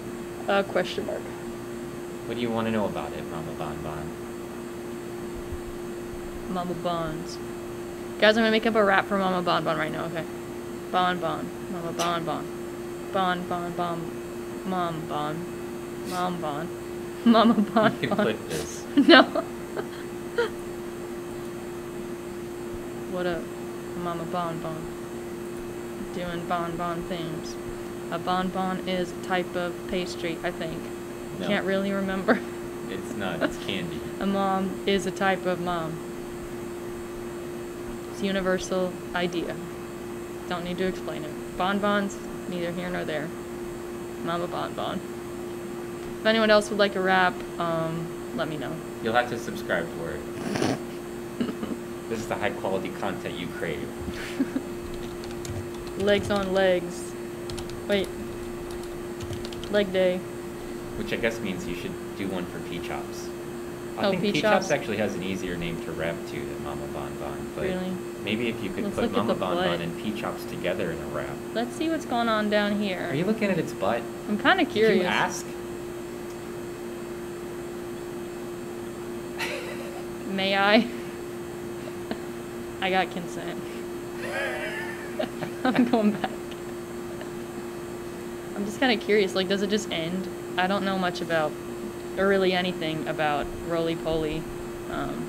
Speaker 1: Uh, question mark.
Speaker 2: What do you want to know about it, Mama Bon Bon?
Speaker 1: Mama Bonds. Guys, I'm gonna make up a rap for Mama Bon Bon right now, okay? Bon Bon. Mama Bon Bon. Bon Bon Bon. Mom Bon. Mom Bon. (laughs) Mama Bon
Speaker 2: you can
Speaker 1: Bon.
Speaker 2: clip this. (laughs)
Speaker 1: no. (laughs) what up? Mama Bon Bon. Doing Bon Bon things. A bonbon is a type of pastry, I think.
Speaker 2: No.
Speaker 1: Can't really remember.
Speaker 2: It's not, it's (laughs) candy.
Speaker 1: a mom is a type of mom. It's a universal idea. Don't need to explain it. Bonbons, neither here nor there. Mama bonbon. If anyone else would like a rap, um, let me know.
Speaker 2: You'll have to subscribe for it. This is the high quality content you crave. (laughs)
Speaker 1: Legs on legs. Wait. Leg day.
Speaker 2: Which I guess means you should do one for P-Chops. I
Speaker 1: Oh,
Speaker 2: think
Speaker 1: P-Chops?
Speaker 2: P-Chops actually has an easier name to rap to than Mama Bon Bon, but
Speaker 1: Really?
Speaker 2: maybe if you could
Speaker 1: Let's
Speaker 2: put Mama Bon Bon and P-Chops together in a rap.
Speaker 1: Let's see what's going on down here.
Speaker 2: Are you looking at its butt?
Speaker 1: I'm kind of
Speaker 2: Did
Speaker 1: curious.
Speaker 2: you ask?
Speaker 1: May I? (laughs) I got consent. (laughs) I'm going back. I'm just kind of curious. Like, does it just end? I don't know much about, or really anything about roly poly. Um,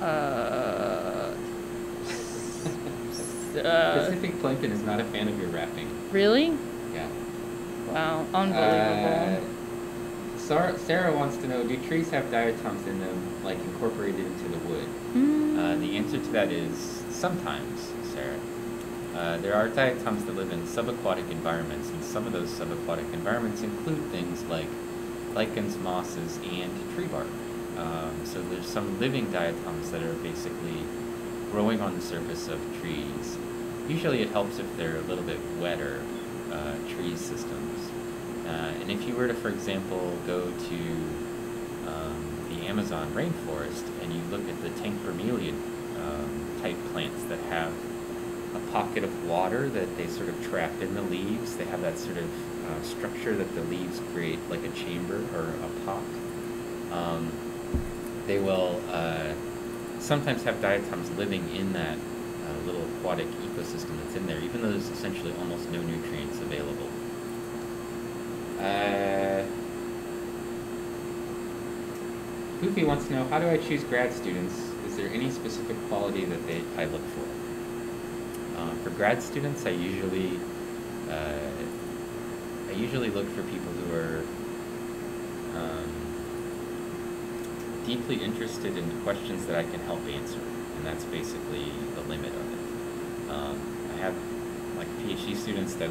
Speaker 1: uh, (laughs) uh,
Speaker 2: Pacific Plankton is not a fan of your rapping.
Speaker 1: really?
Speaker 2: Yeah.
Speaker 1: Wow, unbelievable.
Speaker 2: Uh, Sarah, Sarah wants to know, do trees have diatoms in them, like incorporated into the wood?
Speaker 1: Hmm.
Speaker 2: Uh, the answer to that is sometimes, Sarah. Uh, there are diatoms that live in subaquatic environments, and some of those subaquatic environments include things like lichens, mosses, and tree bark. Um, so there's some living diatoms that are basically growing on the surface of trees. Usually it helps if they're a little bit wetter uh, tree systems. Uh, and if you were to, for example, go to um, the Amazon rainforest and you look at the tank bromeliad um, type plants that have a pocket of water that they sort of trap in the leaves. They have that sort of uh, structure that the leaves create like a chamber or a pot. Um, they will uh, sometimes have diatoms living in that uh, little aquatic ecosystem that's in there, even though there's essentially almost no nutrients available. Uh, Goofy wants to know how do I choose grad students? Is there any specific quality that they I look for? Uh, for grad students, I usually uh, I usually look for people who are um, deeply interested in questions that I can help answer, and that's basically the limit of it. Um, I have like PhD students that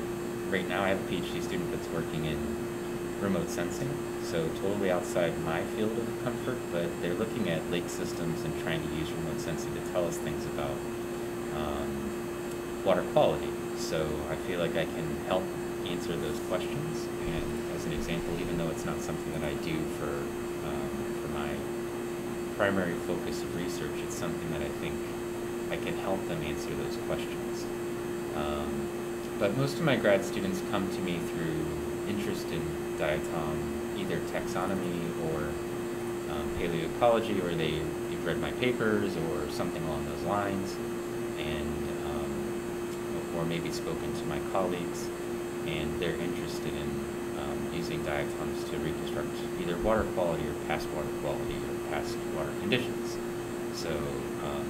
Speaker 2: right now I have a PhD student that's working in remote sensing, so totally outside my field of comfort, but they're looking at lake systems and trying to use remote sensing to tell us things about um, water quality. So I feel like I can help answer those questions. And as an example, even though it's not something that I do for um, for my primary focus of research, it's something that I think I can help them answer those questions. Um, but most of my grad students come to me through interest in diatom, either taxonomy or um, paleoecology, or they you've read my papers or something along those lines, and um, or maybe spoken to my colleagues, and they're interested in um, using diatoms to reconstruct either water quality or past water quality or past water conditions. So um,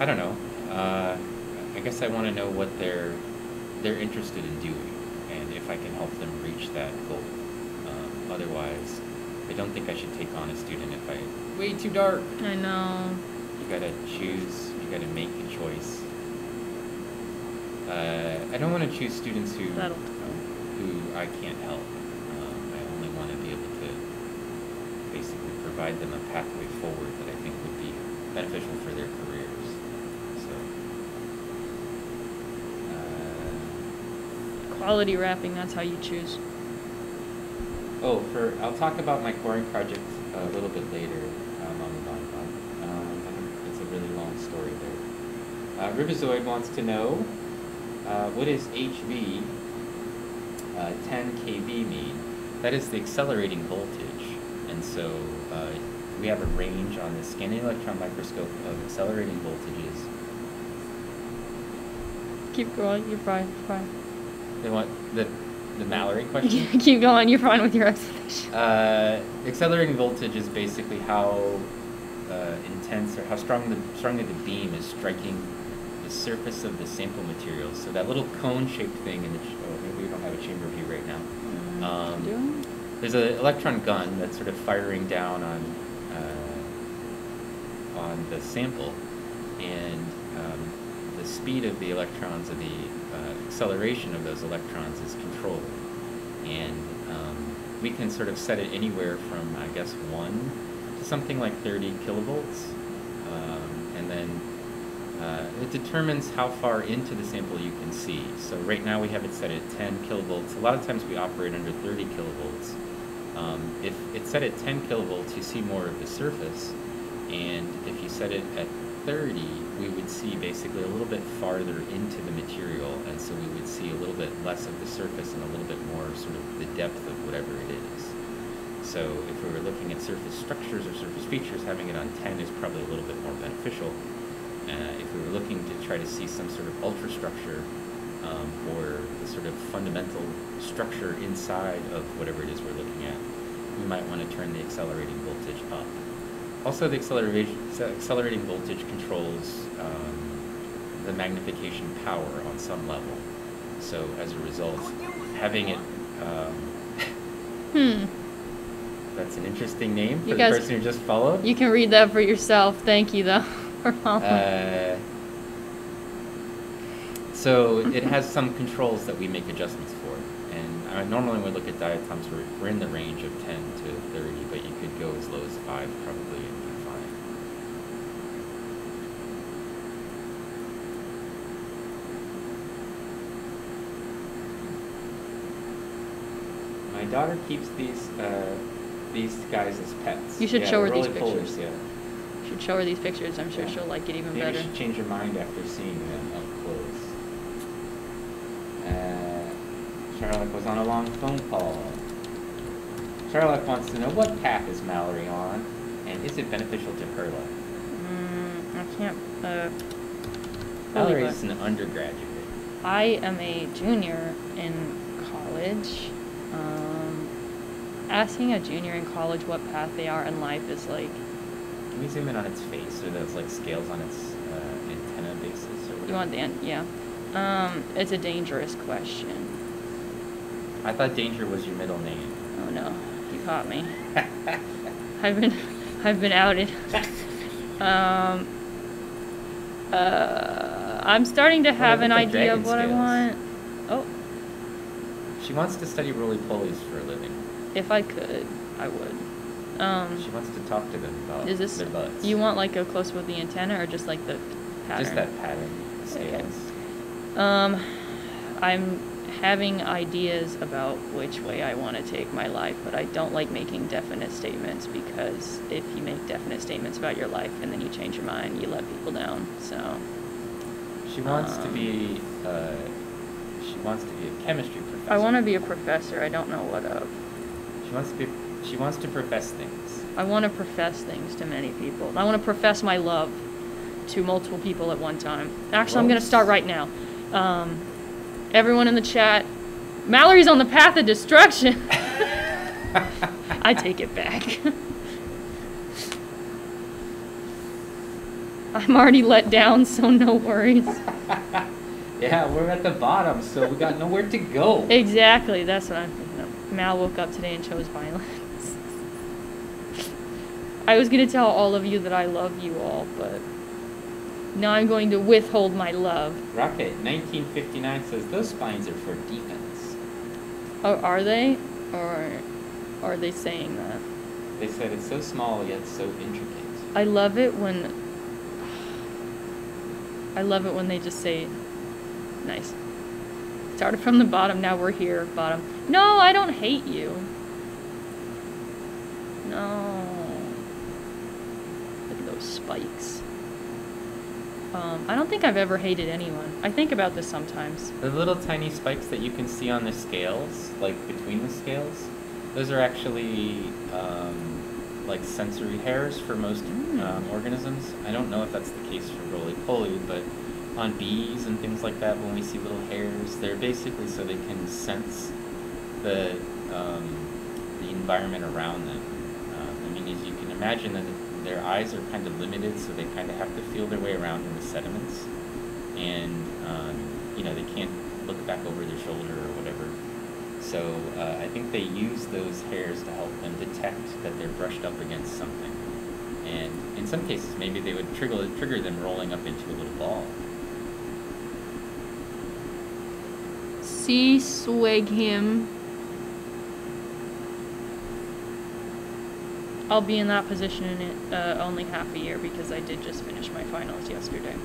Speaker 2: I don't know. Uh, I guess I want to know what they're they're interested in doing, if I can help them reach that goal. Um, otherwise, I don't think I should take on a student if I way too dark.
Speaker 1: I know.
Speaker 2: You gotta choose. You gotta make a choice. Uh, I don't want to choose students who
Speaker 1: That'll-
Speaker 2: who I can't help. Um, I only want to be able to basically provide them a pathway forward that I think would be beneficial for their careers. So. Uh,
Speaker 1: Quality rapping, that's how you choose.
Speaker 2: Oh, for I'll talk about my coring project a little bit later um, on the bonbon. Um, it's a really long story there. Uh, Ribozoid wants to know uh, what does HV uh, 10 kV mean? That is the accelerating voltage, and so uh, we have a range on the scanning electron microscope of accelerating voltages.
Speaker 1: Keep going, you're fine, fine.
Speaker 2: They want the the Mallory (laughs) question.
Speaker 1: Keep going, you're fine with your explanation.
Speaker 2: Uh, accelerating voltage is basically how uh, intense or how strong the strongly the beam is striking the surface of the sample material. So that little cone-shaped thing in the, oh, maybe we don't have a chamber view right now.
Speaker 1: Mm,
Speaker 2: Um? There's an electron gun that's sort of firing down on, uh, on the sample, and um, the speed of the electrons, of the acceleration of those electrons is controlled. And um, we can sort of set it anywhere from, I guess, 1 to something like 30 kilovolts. Um, and then uh, it determines how far into the sample you can see. So right now we have it set at 10 kilovolts. A lot of times we operate under 30 kilovolts. Um, if it's set at 10 kilovolts, you see more of the surface. And if you set it at 30, we would see basically a little bit farther into the material. And so we would see a little bit less of the surface and a little bit more sort of the depth of whatever it is. So if we were looking at surface structures or surface features, having it on 10 is probably a little bit more beneficial. Uh, if we were looking to try to see some sort of ultrastructure um, or the sort of fundamental structure inside of whatever it is we're looking at, we might want to turn the accelerating voltage up. Also, the acceleration, accelerating voltage controls um, the magnification power on some level. So as a result, having it um,
Speaker 1: Hmm.
Speaker 2: That's an interesting name for
Speaker 1: You
Speaker 2: the person who just followed.
Speaker 1: You can read that for yourself. Thank you, though, (laughs) for following.
Speaker 2: Uh, so it has some controls that we make adjustments for. And uh, normally when we look at diatoms, we're, we're in the range of 10 to 30, but you could go as low as 5 probably and be fine. My daughter keeps these uh, these guys as pets.
Speaker 1: You should
Speaker 2: Yeah,
Speaker 1: show her these pictures.
Speaker 2: Yeah.
Speaker 1: should show her these pictures. I'm sure
Speaker 2: Yeah.
Speaker 1: she'll like it even
Speaker 2: Maybe
Speaker 1: better.
Speaker 2: you should change her mind after seeing them up close. Uh, Charlotte was on a long phone call. Charlotte wants to know what path is Mallory on, and is it beneficial to her life?
Speaker 1: Mm, I can't. Uh,
Speaker 2: Mallory's
Speaker 1: but-
Speaker 2: an undergraduate.
Speaker 1: I am a junior in college. Um, asking a junior in college what path they are in life is like,
Speaker 2: Can we zoom in on its face, or those like scales on its uh, antenna basis, or whatever?
Speaker 1: you want the end? Yeah. Um, it's a dangerous question.
Speaker 2: I thought Danger was your middle name.
Speaker 1: Oh no, you caught me. (laughs) I've been, I've been outed. Um, uh, I'm starting to have an idea of what I want. Oh,
Speaker 2: she wants to study roly-polies for a living.
Speaker 1: If I could, I would. Um,
Speaker 2: She wants to talk to them about
Speaker 1: is this
Speaker 2: their butts.
Speaker 1: you want like a close with the antenna or just like the pattern?
Speaker 2: Just that pattern,
Speaker 1: Okay. Um, I'm having ideas about which way I want to take my life, but I don't like making definite statements because if you make definite statements about your life and then you change your mind, you let people down. So,
Speaker 2: She wants to
Speaker 1: Um,
Speaker 2: be. Uh, she wants to be a chemistry professor.
Speaker 1: I want to be a professor. I don't know what of.
Speaker 2: She wants to be. She wants to profess things.
Speaker 1: I want to profess things to many people. I want to profess my love to multiple people at one time. Actually, I'm going to start right now. Um, everyone in the chat, Mallory's on the path of destruction. (laughs) I take it back. (laughs) I'm already let down, so no worries. (laughs)
Speaker 2: yeah, we're at the bottom, so we got nowhere to go.
Speaker 1: Exactly, that's what I'm thinking of. Mal woke up today and chose violence. I was going to tell all of you that I love you all, but now I'm going to withhold my love.
Speaker 2: Rocket 1959 says those spines are for defense.
Speaker 1: Oh, are they? Or are they saying that?
Speaker 2: They said it's so small yet so intricate.
Speaker 1: I love it when. I love it when they just say, nice. Started from the bottom, now we're here, bottom. No, I don't hate you. No. Look at those spikes. Um, I don't think I've ever hated anyone. I think about this sometimes.
Speaker 2: The little tiny spikes that you can see on the scales, like between the scales, those are actually um, like sensory hairs for most
Speaker 1: Mm.
Speaker 2: um, organisms. I don't know if that's the case for roly-poly, but on bees and things like that, when we see little hairs, they're basically so they can sense the um, the environment around them. Um, I mean, as you can imagine, that their eyes are kind of limited, so they kind of have to feel their way around in the sediments. and um, you know they can't look back over their shoulder or whatever. So uh, I think they use those hairs to help them detect that they're brushed up against something, and in some cases maybe they would trigger trigger them rolling up into a little ball.
Speaker 1: See swag him. I'll be in that position in it, uh, only half a year because I did just finish my finals yesterday.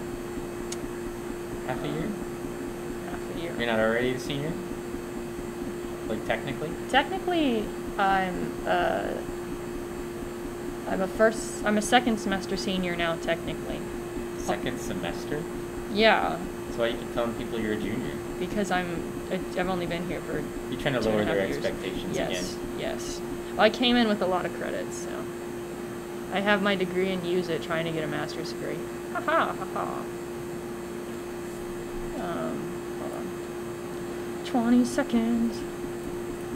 Speaker 2: Half a year?
Speaker 1: Half a year.
Speaker 2: You're not already a senior? Like technically?
Speaker 1: Technically, I'm uh, I'm a first, I'm a second semester senior now. Technically,
Speaker 2: Second semester?
Speaker 1: yeah,
Speaker 2: That's why you keep telling people you're a junior.
Speaker 1: Because I'm I've only been here for
Speaker 2: You're trying to lower their
Speaker 1: years.
Speaker 2: expectations
Speaker 1: yes,
Speaker 2: again.
Speaker 1: Yes, Well, I came in with a lot of credits, so I have my degree and use it trying to get a master's degree. Ha ha ha ha. Um, hold on. Twenty seconds.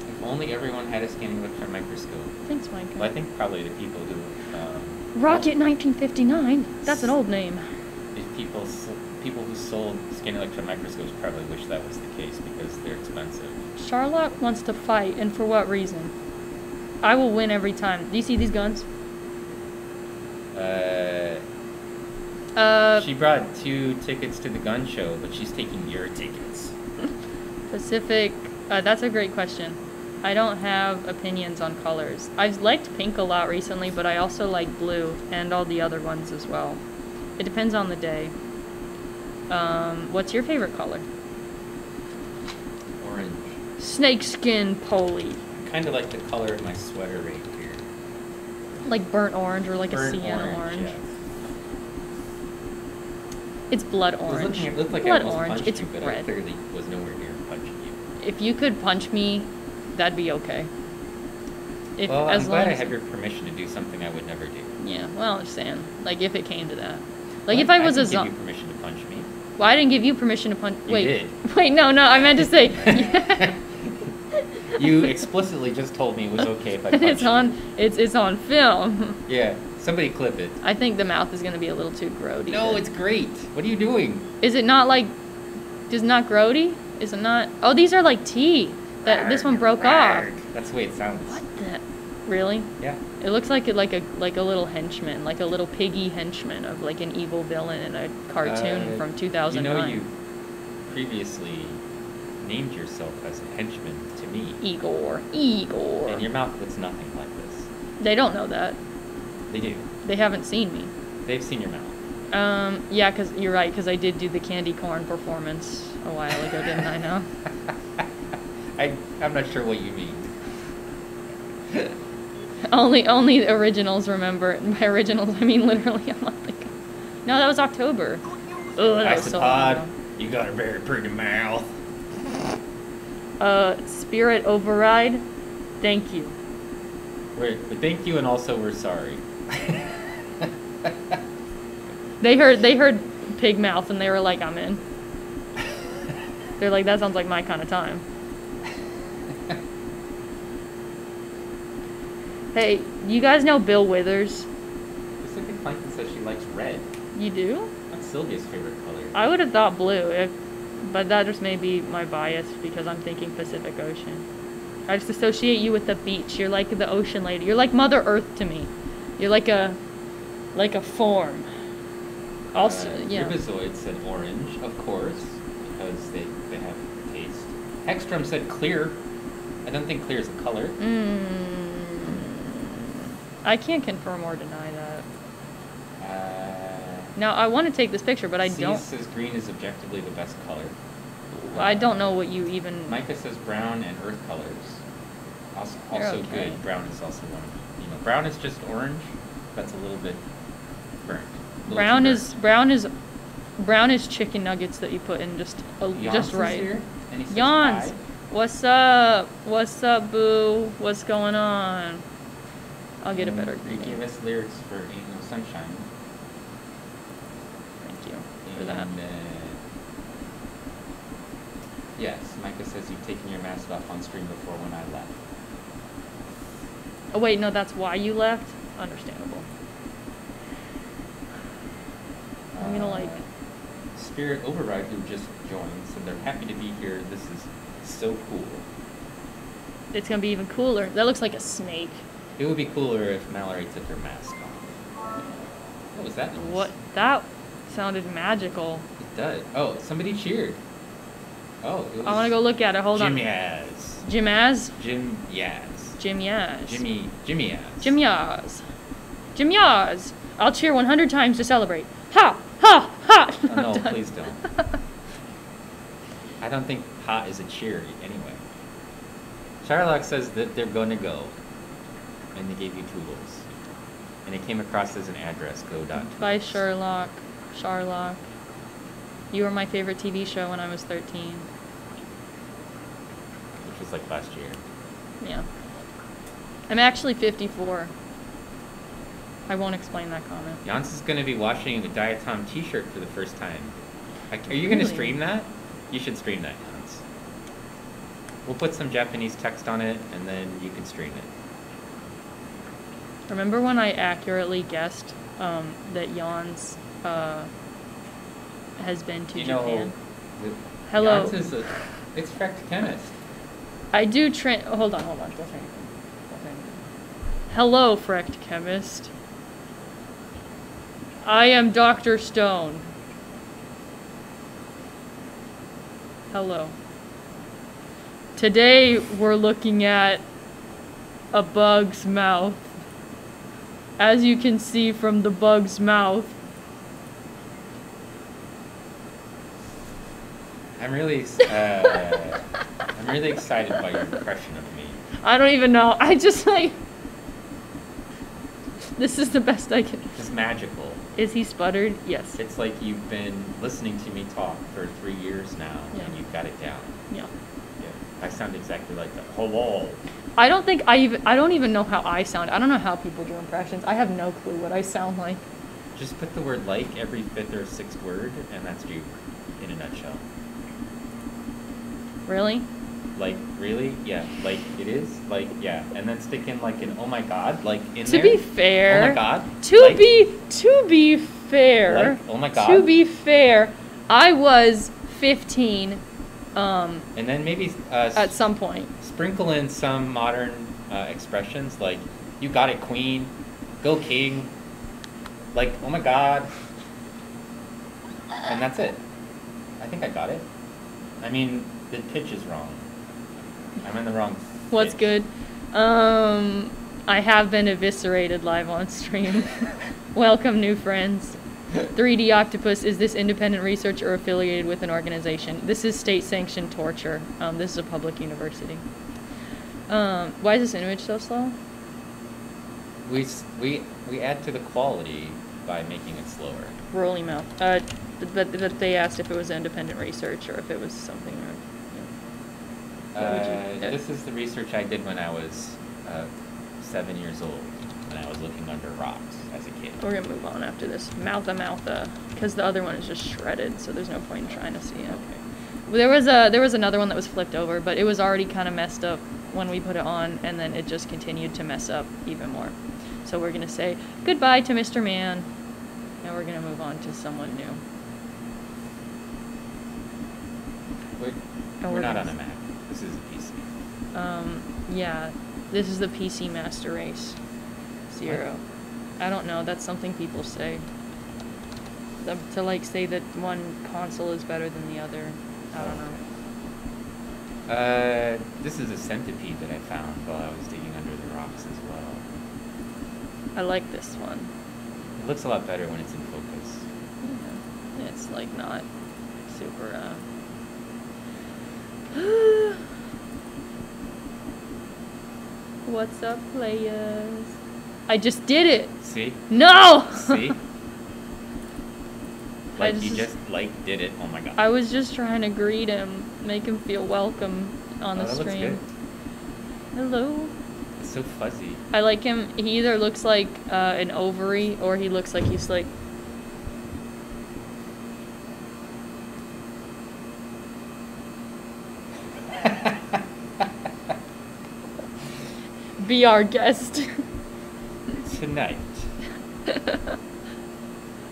Speaker 2: If only everyone had a scanning electron microscope.
Speaker 1: Thanks, Mike.
Speaker 2: Well, I think probably the people who. Um,
Speaker 1: Rocket 1959. That's an old name.
Speaker 2: If people people who sold scanning electron microscopes probably wish that was the case because they're expensive.
Speaker 1: Charlotte wants to fight, and for what reason? I will win every time. Do you see these guns?
Speaker 2: Uh,
Speaker 1: Uh,
Speaker 2: she brought two tickets to the gun show, but she's taking your tickets. (laughs)
Speaker 1: Pacific. Uh, that's a great question. I don't have opinions on colors. I've liked pink a lot recently, but I also like blue and all the other ones as well. It depends on the day. Um, what's your favorite color?
Speaker 2: Orange.
Speaker 1: Snakeskin poly.
Speaker 2: I Kind of like the color of my sweater right here.
Speaker 1: Like burnt orange or like
Speaker 2: Burnt
Speaker 1: a sienna orange.
Speaker 2: yeah.
Speaker 1: It's blood orange.
Speaker 2: It looked like I
Speaker 1: blood orange. It's
Speaker 2: you, but I
Speaker 1: red.
Speaker 2: clearly was nowhere near punching you.
Speaker 1: If you could punch me, that'd be okay. If
Speaker 2: well,
Speaker 1: as
Speaker 2: I'm glad I have your permission to do something I would never do.
Speaker 1: yeah. Well, I'm just saying, like if it came to that, like
Speaker 2: Well,
Speaker 1: if I was a zombie.
Speaker 2: you permission to punch me.
Speaker 1: Well, I didn't give you permission to punch.
Speaker 2: You
Speaker 1: Wait,
Speaker 2: did. (laughs)
Speaker 1: wait, no, no. I meant to say. (laughs)
Speaker 2: you explicitly just told me it was okay if I (laughs) punched
Speaker 1: it's on. It's it's on film.
Speaker 2: Yeah, somebody clip it.
Speaker 1: I think the mouth is gonna be a little too grody.
Speaker 2: No, it's great. What are you doing?
Speaker 1: Is it not like? Is it not grody? Is it not? Oh, these are like tea. That this one broke off.
Speaker 2: That's the way it sounds.
Speaker 1: What the? Really?
Speaker 2: Yeah.
Speaker 1: It looks like it, like a like a little henchman, like a little piggy henchman of like an evil villain in a cartoon
Speaker 2: Uh,
Speaker 1: from 2009.
Speaker 2: You know you previously named yourself as a henchman to me.
Speaker 1: Igor, Igor.
Speaker 2: And your mouth looks nothing like this.
Speaker 1: They don't know that.
Speaker 2: They do.
Speaker 1: They haven't seen me.
Speaker 2: They've seen your mouth.
Speaker 1: Um, yeah, cause you're right, cause I did do the candy corn performance a while ago, didn't I? Know. (laughs)
Speaker 2: I, I'm not sure what you mean. (laughs) (laughs)
Speaker 1: only only the originals remember. it. By originals, I mean literally a month ago. No, that was October. Oh, that was so long ago.
Speaker 2: you got a very pretty mouth.
Speaker 1: Uh, Spirit Override. Thank you.
Speaker 2: We're, but thank you, and also we're sorry. (laughs)
Speaker 1: They heard they heard pig mouth and they were like, I'm in. (laughs) They're like, that sounds like my kind of time. Hey, you guys know Bill Withers?
Speaker 2: Pacific Plankton says she likes red.
Speaker 1: You do?
Speaker 2: That's Sylvia's favorite color.
Speaker 1: I would have thought blue, if, but that just may be my bias because I'm thinking Pacific Ocean. I just associate you with the beach. You're like the ocean lady. You're like Mother Earth to me. You're like a, like a form. Also,
Speaker 2: uh,
Speaker 1: yeah.
Speaker 2: Ribozoid said orange, of course, because they, they have taste. Hextrum said clear. I don't think clear is a color.
Speaker 1: Mm, I can't confirm or deny that.
Speaker 2: Uh,
Speaker 1: Now I want to take this picture, but I
Speaker 2: C
Speaker 1: don't.
Speaker 2: says green is objectively the best color.
Speaker 1: I don't know what you even.
Speaker 2: Micah says brown and earth colors. Also, also
Speaker 1: okay.
Speaker 2: good. Brown is also one. You know, brown is just orange. That's a little bit burnt. Little
Speaker 1: Brown
Speaker 2: burnt.
Speaker 1: is brown is brown is chicken nuggets that you put in just a, just right.
Speaker 2: here, and he says
Speaker 1: Jans,
Speaker 2: hi.
Speaker 1: what's up? What's up, boo? What's going on? I'll get a better.
Speaker 2: He gave us lyrics for Ain't No Sunshine.
Speaker 1: Thank you for
Speaker 2: And,
Speaker 1: that.
Speaker 2: uh, yes, Micah says you've taken your mask off on stream before when I left.
Speaker 1: Oh wait, no, that's why you left. Understandable. I'm gonna, like-
Speaker 2: Uh, Spirit Override who just joined, said they're happy to be here. This is so cool.
Speaker 1: It's gonna be even cooler. That looks like a snake.
Speaker 2: It would be cooler if Mallory took her mask off. What was that? noise?
Speaker 1: What? That sounded magical.
Speaker 2: It does. Oh, somebody cheered. Oh, it was
Speaker 1: I want to go look at it. Hold
Speaker 2: Jim
Speaker 1: on.
Speaker 2: Yaz.
Speaker 1: Jim Yaz?
Speaker 2: Jim Yaz.
Speaker 1: Jim Yaz.
Speaker 2: Jimmy Jimmy Yaz.
Speaker 1: Jim Yaz. Jim Yaz. I'll cheer 100 times to celebrate. Ha! Ha! Ha! (laughs)
Speaker 2: Oh, no,
Speaker 1: done.
Speaker 2: please don't. (laughs) I don't think ha is a cheer anyway. Sherlock says that they're going to go, and they gave you tools, and it came across as an address. Go dot.
Speaker 1: By. Sherlock. Sherlock. You were my favorite TV show when I was 13.
Speaker 2: Which was like last year.
Speaker 1: Yeah. I'm actually 54. I won't explain that comment.
Speaker 2: Jans is going to be washing a Diatom T-shirt for the first time. Are you going to stream that? You should stream that, Jans. We'll put some Japanese text on it, and then you can stream it.
Speaker 1: Remember when I accurately guessed um, that Jan's uh, has been to
Speaker 2: you
Speaker 1: Japan?
Speaker 2: know,
Speaker 1: Hello.
Speaker 2: Jans is a, it's Frecht Chemist.
Speaker 1: I do train. Hold on, hold on. Don't say anything. Don't say anything. Hello, Frecht Chemist. I am Dr. Stone. Hello. Today we're looking at a bug's mouth. As you can see from the bug's mouth,
Speaker 2: I'm really, uh, (laughs) I'm really excited by your impression of me.
Speaker 1: I don't even know. I just like. This is the best I can.
Speaker 2: It's magical.
Speaker 1: Is he sputtered? Yes.
Speaker 2: It's like you've been listening to me talk for three years now,
Speaker 1: Yeah.
Speaker 2: and you've got it down.
Speaker 1: Yeah.
Speaker 2: Yeah, I sound exactly like that. Hello.
Speaker 1: I don't think I even I don't even know how I sound. I don't know how people do impressions. I have no clue what I sound like.
Speaker 2: Just put the word like every fifth or sixth word, and that's you in a nutshell.
Speaker 1: Really?
Speaker 2: Like, really? Yeah. Like, it is? Like, yeah. And then stick in, like, an oh my god, like, in
Speaker 1: to
Speaker 2: there.
Speaker 1: be fair.
Speaker 2: Oh my god.
Speaker 1: To
Speaker 2: like,
Speaker 1: be to be fair.
Speaker 2: Like, oh my God.
Speaker 1: To be fair, I was 15 um
Speaker 2: And then maybe uh,
Speaker 1: at some point.
Speaker 2: Sprinkle in some modern uh, expressions like "You got it, Queen," "Go King," like "Oh my God," and that's it. I think I got it. I mean, the pitch is wrong. I'm in the wrong.
Speaker 1: What's
Speaker 2: pitch.
Speaker 1: good? Um I have been eviscerated live on stream. (laughs) Welcome new friends. 3D Octopus, is this independent research or affiliated with an organization? This is state sanctioned torture. Um, this is a public university. Um, why is this image so slow?
Speaker 2: We we we add to the quality by making it slower.
Speaker 1: Rolling mouth. Uh, but, but they asked if it was independent research or if it was something. Or, you-
Speaker 2: Uh,
Speaker 1: uh,
Speaker 2: this is the research I did when I was uh, seven years old, when I was looking under rocks as a kid.
Speaker 1: We're gonna move on after this. Moutha moutha, because the other one is just shredded, so there's no point in trying to see it.
Speaker 2: Okay.
Speaker 1: There was a there was another one that was flipped over, but it was already kind of messed up when we put it on, and then it just continued to mess up even more. So we're gonna say goodbye to Mr. Man, and we're gonna move on to someone new.
Speaker 2: We're, we're
Speaker 1: we're
Speaker 2: not on a Mac. This is a PC.
Speaker 1: Um, yeah, this is the PC Master Race Zero. I don't know. That's something people say. The- to like say that one console is better than the other. I don't know.
Speaker 2: Uh, this is a centipede that I found while I was digging under the rocks as well.
Speaker 1: I like this one.
Speaker 2: It looks a lot better when it's in focus.
Speaker 1: Yeah, it's like not super. Uh... (sighs) What's up, players? I just did it.
Speaker 2: See?
Speaker 1: No.
Speaker 2: See? (laughs) like you
Speaker 1: just-
Speaker 2: just like did it. Oh my god.
Speaker 1: I was just trying to greet him, make him feel welcome on
Speaker 2: Oh,
Speaker 1: the
Speaker 2: looks
Speaker 1: stream.
Speaker 2: good.
Speaker 1: Hello.
Speaker 2: It's so fuzzy.
Speaker 1: I like him. He either looks like uh, an ovary or he looks like he's like. (laughs) Be our guest.
Speaker 2: Tonight. (laughs)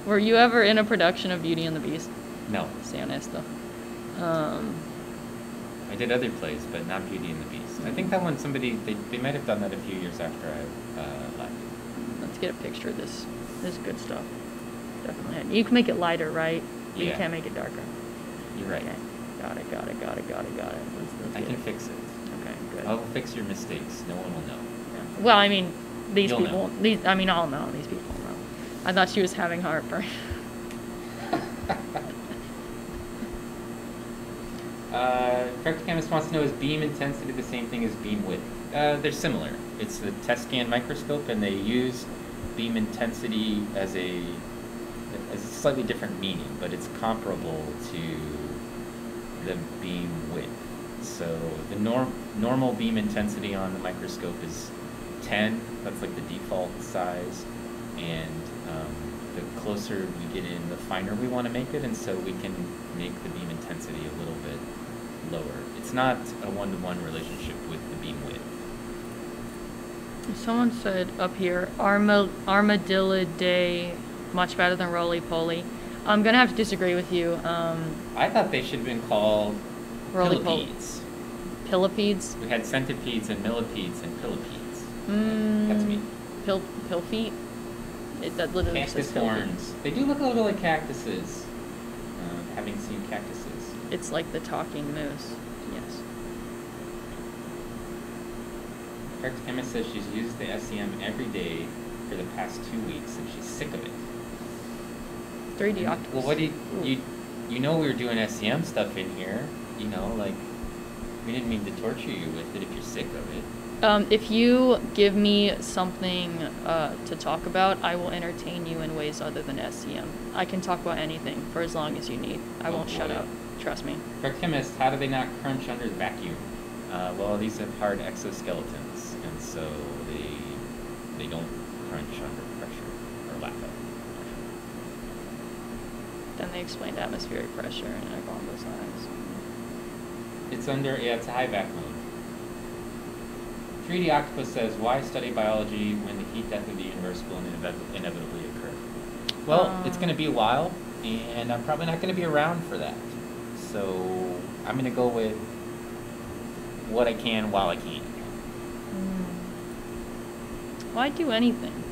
Speaker 1: Were you ever in a production of Beauty and the Beast?
Speaker 2: No,
Speaker 1: Stay honesto. Um,
Speaker 2: I did other plays, but not Beauty and the Beast. I think that one somebody they, they might have done that a few years after I uh, left.
Speaker 1: let's get a picture of this. This is good stuff. Definitely. You can make it lighter, right? But You can't make it darker.
Speaker 2: You're right.
Speaker 1: Okay. Got it, got it, got it, got it, got it. Let's, let's
Speaker 2: I can
Speaker 1: it.
Speaker 2: fix it.
Speaker 1: Okay, good.
Speaker 2: I'll fix your mistakes. No one will know.
Speaker 1: Yeah. Well, I mean, these
Speaker 2: You'll
Speaker 1: people,
Speaker 2: know.
Speaker 1: these, I mean, I'll know, these people know. I thought she was having heartburn. (laughs)
Speaker 2: Uh, Chemist wants to know is beam intensity the same thing as beam width? Uh, they're similar. It's the TESCAN microscope, and they use beam intensity as a as a slightly different meaning, but it's comparable to the beam width. So the norm normal beam intensity on the microscope is 10. That's like the default size, and um, the closer we get in, the finer we want to make it, and so we can make the beam intensity lower. It's not a one-to-one relationship with the beam width.
Speaker 1: Someone said up here, Arma, Armadillidae, much better than Roly Poly. I'm gonna have to disagree with you. Um,
Speaker 2: I thought they should have been called millipedes.
Speaker 1: Pillipedes?
Speaker 2: We had centipedes and millipedes and pillipedes.
Speaker 1: Mm,
Speaker 2: That's me.
Speaker 1: Pill, pill feet? It, that literally
Speaker 2: Cactus
Speaker 1: says
Speaker 2: horns. They do look a little bit like cactuses. Uh, having.
Speaker 1: It's like the talking moose. Yes.
Speaker 2: Correct Chemist says she's used the SEM every day for the past two weeks and she's sick of it.
Speaker 1: 3D octopus.
Speaker 2: Well, what do you, you, you know we were doing SEM stuff in here, you know, like, we didn't mean to torture you with it if you're sick of it.
Speaker 1: Um, if you give me something uh, to talk about, I will entertain you in ways other than SEM. I can talk about anything for as long as you need. I
Speaker 2: Oh,
Speaker 1: won't shut up. Trust me.
Speaker 2: Correct Chemist, how do they not crunch under the vacuum? Uh, well, these have hard exoskeletons, and so they, they don't crunch under pressure, or lack of. Pressure.
Speaker 1: Then they explained atmospheric pressure and along those lines.
Speaker 2: It's under, yeah, it's a high vac mode. 3D Octopus says, why study biology when the heat death of the universe will inevitably occur? Well, it's
Speaker 1: Um.
Speaker 2: going to be a while, and I'm probably not going to be around for that. So I'm going to go with what I can while I can.
Speaker 1: Why do anything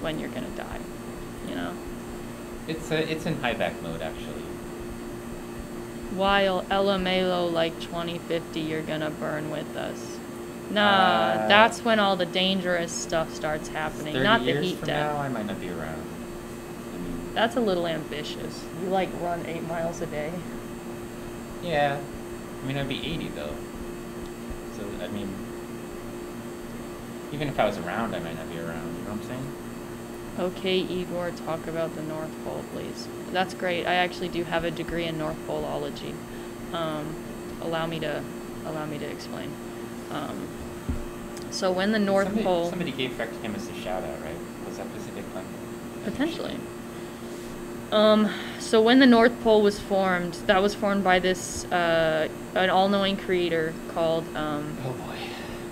Speaker 1: when you're gonna die? You know.
Speaker 2: It's a, it's in high vac mode actually.
Speaker 1: While LMAO like 2050, you're gonna burn with us. Nah,
Speaker 2: Uh,
Speaker 1: that's when all the dangerous stuff starts happening, not the
Speaker 2: years
Speaker 1: heat
Speaker 2: from
Speaker 1: death.
Speaker 2: now, I might not be around. I mean,
Speaker 1: That's a little ambitious. You like run eight miles a day.
Speaker 2: Yeah. I mean, I'd be 80 though. So I mean, even if I was around, I might not be around. You know what I'm saying?
Speaker 1: Okay, Igor, talk about the North Pole, please. That's great. I actually do have a degree in North Poleology. Um, allow me to allow me to explain. Um, so when the North
Speaker 2: somebody,
Speaker 1: Pole
Speaker 2: Somebody gave Freck Chemist a shout out, right? Was that Pacific Climb?
Speaker 1: Potentially. Um, so when the North Pole was formed, that was formed by this uh, an all-knowing creator called um,
Speaker 2: Oh boy.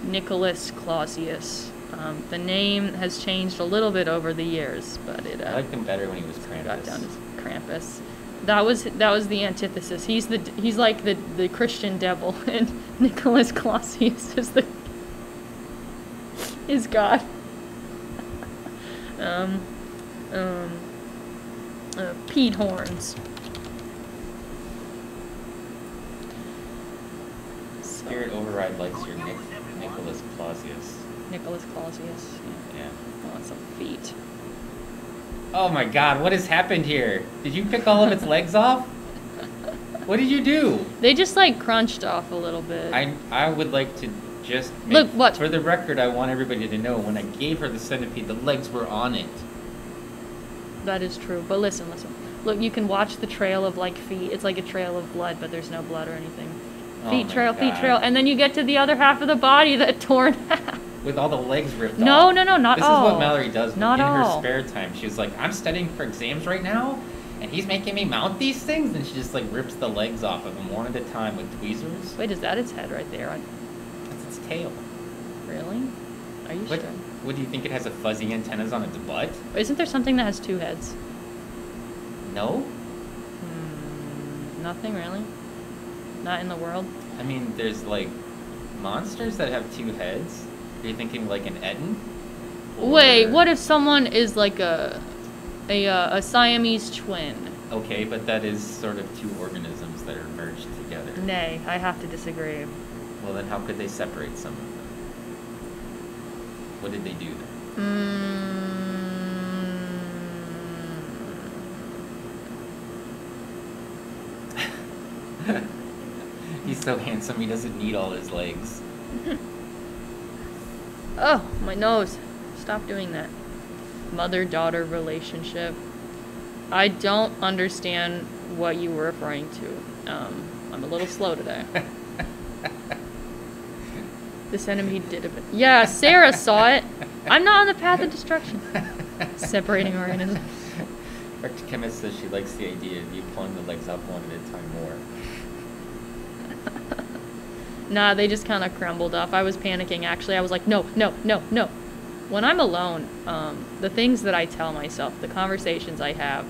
Speaker 1: Nicholas Clausius. Um, the name has changed a little bit over the years, but it uh,
Speaker 2: I liked him better when he was
Speaker 1: got
Speaker 2: Krampus.
Speaker 1: down to Krampus. That was that was the antithesis. He's the he's like the the Christian devil, (laughs) and Nicholas Clausius is the is God. (laughs) um, um, uh, Horns. So,
Speaker 2: Spirit Override likes your Nick, Nicholas Clausius.
Speaker 1: Nicholas Clausius. Yeah.
Speaker 2: Yeah.
Speaker 1: I want some feet.
Speaker 2: Oh my god, what has happened here? Did you pick all of its legs off? What did you do?
Speaker 1: They just like crunched off a little bit.
Speaker 2: I I would like to just make,
Speaker 1: Look, what?
Speaker 2: for the record. I want everybody to know when I gave her the centipede, the legs were on it.
Speaker 1: That is true. But listen, listen. Look, you can watch the trail of like feet. It's like a trail of blood, but there's no blood or anything.
Speaker 2: Oh
Speaker 1: Feet trail, feet trail, and then you get to the other half of the body that torn. (laughs) half.
Speaker 2: With all the legs ripped
Speaker 1: No,
Speaker 2: off.
Speaker 1: no, no, no, not
Speaker 2: this
Speaker 1: all.
Speaker 2: is what Mallory does
Speaker 1: Not
Speaker 2: in her spare time. She's like, I'm studying for exams right now, and he's making me mount these things, and she just like rips the legs off of him one at a time with tweezers.
Speaker 1: Wait, is that its head right there?
Speaker 2: That's its tail.
Speaker 1: Really? Are you
Speaker 2: What?
Speaker 1: sure?
Speaker 2: What do you think? It has a fuzzy antennas on its butt?
Speaker 1: Isn't there something that has two heads?
Speaker 2: No.
Speaker 1: Hmm. Nothing really. Not in the world.
Speaker 2: I mean, there's like monsters that have two heads. Are you thinking like an Ettin?
Speaker 1: Wait, what if someone is like a a uh, a Siamese twin?
Speaker 2: Okay, but that is sort of two organisms that are merged together.
Speaker 1: Nay, I have to disagree.
Speaker 2: Well, then how could they separate some of them? What did they do then?
Speaker 1: Mm, (laughs)
Speaker 2: He's so handsome, he doesn't need all his legs. (laughs)
Speaker 1: oh, my nose. Stop doing that. Mother-daughter relationship. I don't understand what you were referring to. Um, I'm a little slow today. (laughs) The enemy did a bit. Yeah, Sarah saw it. I'm not on the path of destruction. (laughs) Separating organisms.
Speaker 2: Our chemist says she likes the idea of you pulling the legs up one at a time more. (laughs)
Speaker 1: Nah, they just kind of crumbled up. I was panicking, actually. I was like, no, no, no, no. When I'm alone, um, the things that I tell myself, the conversations I have,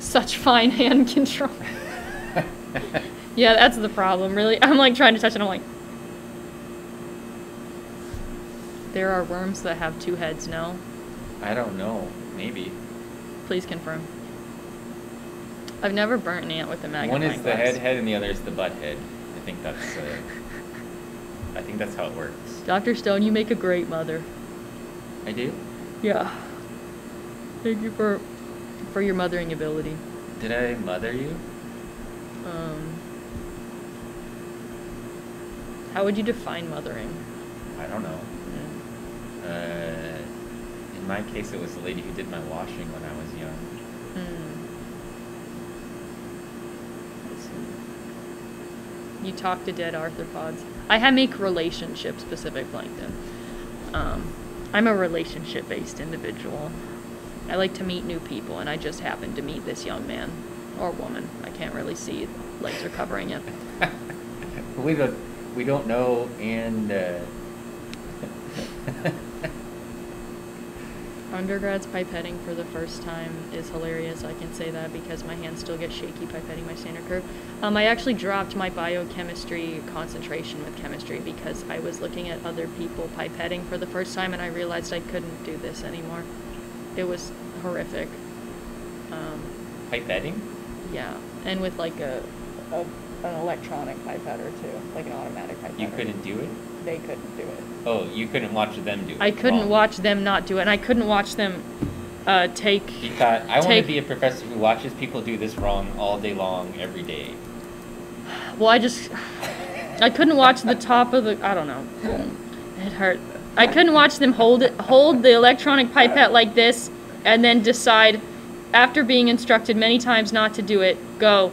Speaker 1: such fine (laughs) hand control. Yeah, that's the problem, really. (laughs) I'm like trying to touch it, I'm like, there are worms that have two heads, no?
Speaker 2: I don't know. Maybe.
Speaker 1: Please confirm. I've never burnt an ant with a magnifying
Speaker 2: One is the head head and the other is the butt head. I think that's uh, I think that's how it works.
Speaker 1: Dr. Stone, you make a great mother.
Speaker 2: I do?
Speaker 1: Yeah. Thank you for for your mothering ability.
Speaker 2: Did I mother you?
Speaker 1: Um, how would you define mothering?
Speaker 2: I don't know.
Speaker 1: Mm.
Speaker 2: Uh, in my case, it was the lady who did my washing when I was young.
Speaker 1: Mm. You talk to dead arthropods. I have make relationship specific plankton. Um, I'm a relationship based individual. I like to meet new people, and I just happened to meet this young man or woman. I can't really see; legs are covering it. (laughs)
Speaker 2: we don't we don't know, and uh, (laughs)
Speaker 1: Undergrads pipetting for the first time is hilarious. I can say that because my hands still get shaky pipetting my standard curve. Um, I actually dropped my biochemistry concentration with chemistry because I was looking at other people pipetting for the first time and I realized I couldn't do this anymore. It was horrific. Um,
Speaker 2: pipetting.
Speaker 1: yeah, and with like a, a an electronic pipetter too, like an automatic pipetter.
Speaker 2: You couldn't do it.
Speaker 1: They couldn't do it.
Speaker 2: Oh, you couldn't watch them do it.
Speaker 1: I couldn't
Speaker 2: wrong.
Speaker 1: watch them not do it, and I couldn't watch them uh, take.
Speaker 2: He thought I want to
Speaker 1: take-
Speaker 2: be a professor who watches people do this wrong all day long, every day.
Speaker 1: Well, I just I couldn't watch the top of the. I don't know. It hurt. I couldn't watch them hold it, hold the electronic pipette like this, and then decide, after being instructed many times not to do it, go.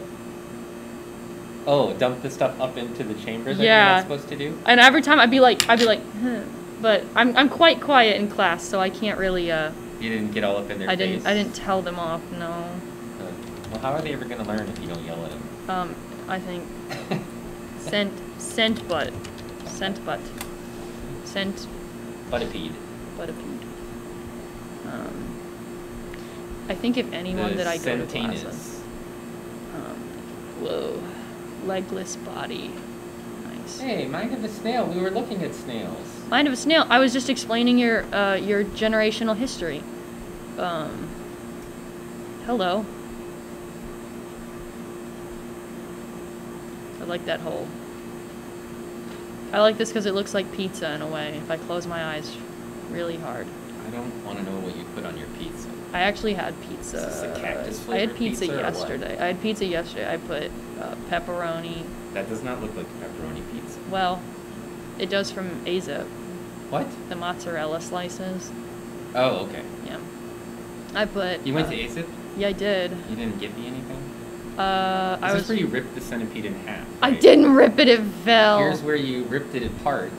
Speaker 2: Oh, dump the stuff up into the chamber that
Speaker 1: Yeah.
Speaker 2: you're not supposed to do.
Speaker 1: And every time I'd be like, I'd be like, huh. but I'm I'm quite quiet in class, so I can't really. Uh,
Speaker 2: You didn't get all up in their
Speaker 1: I
Speaker 2: face.
Speaker 1: didn't I didn't tell them off. No.
Speaker 2: Uh, well, how are they ever gonna learn if you don't yell at them?
Speaker 1: Um, I think (laughs) scent scent butt, scent butt, scent
Speaker 2: Buttipede.
Speaker 1: Buttipede. Um, I think if anyone
Speaker 2: the
Speaker 1: that I go to class with, um, whoa, legless body, nice.
Speaker 2: Hey, mind of a snail. We were looking at snails.
Speaker 1: Mind of a snail. I was just explaining your uh, your generational history. Um, hello. I like that hole. I like this because it looks like pizza in a way. If I close my eyes really hard.
Speaker 2: I don't want to know what you put on your pizza.
Speaker 1: I actually had pizza.
Speaker 2: Is this a cactus
Speaker 1: I had pizza,
Speaker 2: pizza
Speaker 1: yesterday. I had pizza yesterday. I put uh, pepperoni.
Speaker 2: That does not look like pepperoni pizza.
Speaker 1: Well, it does from Azip.
Speaker 2: What?
Speaker 1: The mozzarella slices.
Speaker 2: Oh, okay.
Speaker 1: Yeah. I put.
Speaker 2: You went
Speaker 1: uh,
Speaker 2: to ACID?
Speaker 1: Yeah, I did.
Speaker 2: You didn't give me anything?
Speaker 1: Uh,
Speaker 2: This
Speaker 1: I
Speaker 2: is
Speaker 1: was.
Speaker 2: where you ripped the centipede in half.
Speaker 1: I didn't rip it. It fell.
Speaker 2: Here's where you ripped it apart.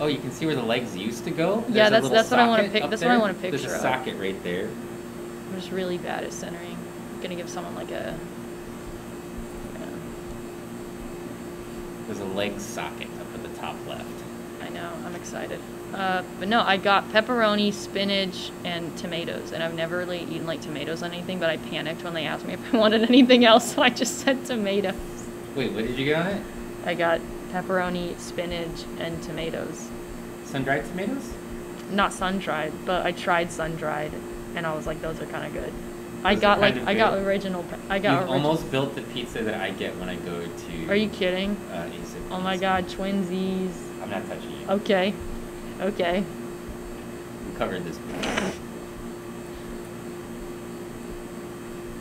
Speaker 2: Oh, you can see where the legs used to go?
Speaker 1: Yeah,
Speaker 2: There's a
Speaker 1: that's- that's what I wanna
Speaker 2: pick.
Speaker 1: pic-
Speaker 2: up
Speaker 1: that's what I
Speaker 2: there.
Speaker 1: want a
Speaker 2: There's a socket right there.
Speaker 1: I'm just really bad at centering. I'm gonna give someone like a. Yeah.
Speaker 2: There's a leg socket up at the top left.
Speaker 1: I know. I'm excited. Uh, but no, I got pepperoni, spinach, and tomatoes, and I've never really eaten like tomatoes on anything. But I panicked when they asked me if I (laughs) wanted anything else, so I just said tomatoes.
Speaker 2: Wait, what did you get on it?
Speaker 1: I got pepperoni, spinach, and tomatoes.
Speaker 2: Sun dried tomatoes?
Speaker 1: Not sun dried, but I tried sun dried, and I was like, those are kind of good. I
Speaker 2: Those
Speaker 1: got like I got original. I
Speaker 2: You've
Speaker 1: got origi-
Speaker 2: almost built the pizza that I get when I go to.
Speaker 1: Are you kidding?
Speaker 2: Uh,
Speaker 1: Oh my God, twinsies.
Speaker 2: I'm not touching you.
Speaker 1: Okay, okay.
Speaker 2: We covered this.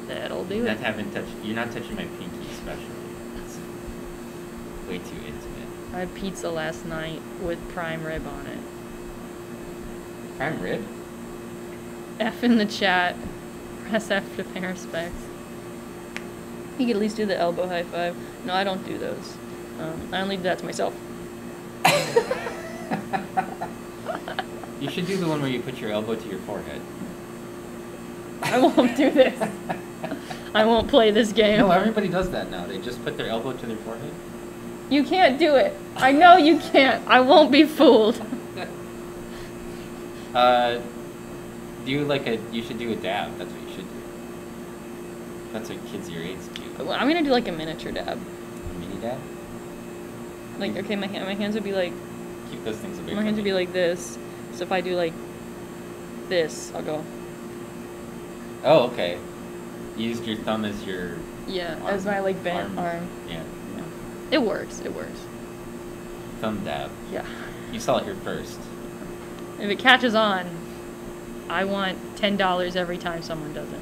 Speaker 1: That'll do it.
Speaker 2: not haven't touched. You're not touching my pinky, especially. It's way too.
Speaker 1: I had pizza last night with prime rib on it.
Speaker 2: Prime rib.
Speaker 1: F in the chat. Press F to pay respects. You could at least do the elbow high five. No, I don't do those. Um, I only do that to myself.
Speaker 2: You should do the one where you put your elbow to your forehead.
Speaker 1: I won't do this. (laughs) I won't play this game.
Speaker 2: No, everybody does that now. They just put their elbow to their forehead.
Speaker 1: You can't do it. I know you can't. I won't be fooled. (laughs)
Speaker 2: Uh, do like a. You should do a dab. That's what you should do. That's what kids your age do.
Speaker 1: Well, I'm gonna do like a miniature dab.
Speaker 2: A mini dab.
Speaker 1: Like, okay, my hand, my hands would be like,
Speaker 2: Keep those things away.
Speaker 1: my hands would be like this. So if I do like this, I'll go.
Speaker 2: Oh, okay. You used your thumb as your.
Speaker 1: Yeah,
Speaker 2: Arm.
Speaker 1: as my like bent
Speaker 2: Arm.
Speaker 1: arm.
Speaker 2: Yeah.
Speaker 1: It works. It works.
Speaker 2: Thumb dab.
Speaker 1: Yeah.
Speaker 2: You saw it here first.
Speaker 1: If it catches on, I want ten dollars every time someone does it.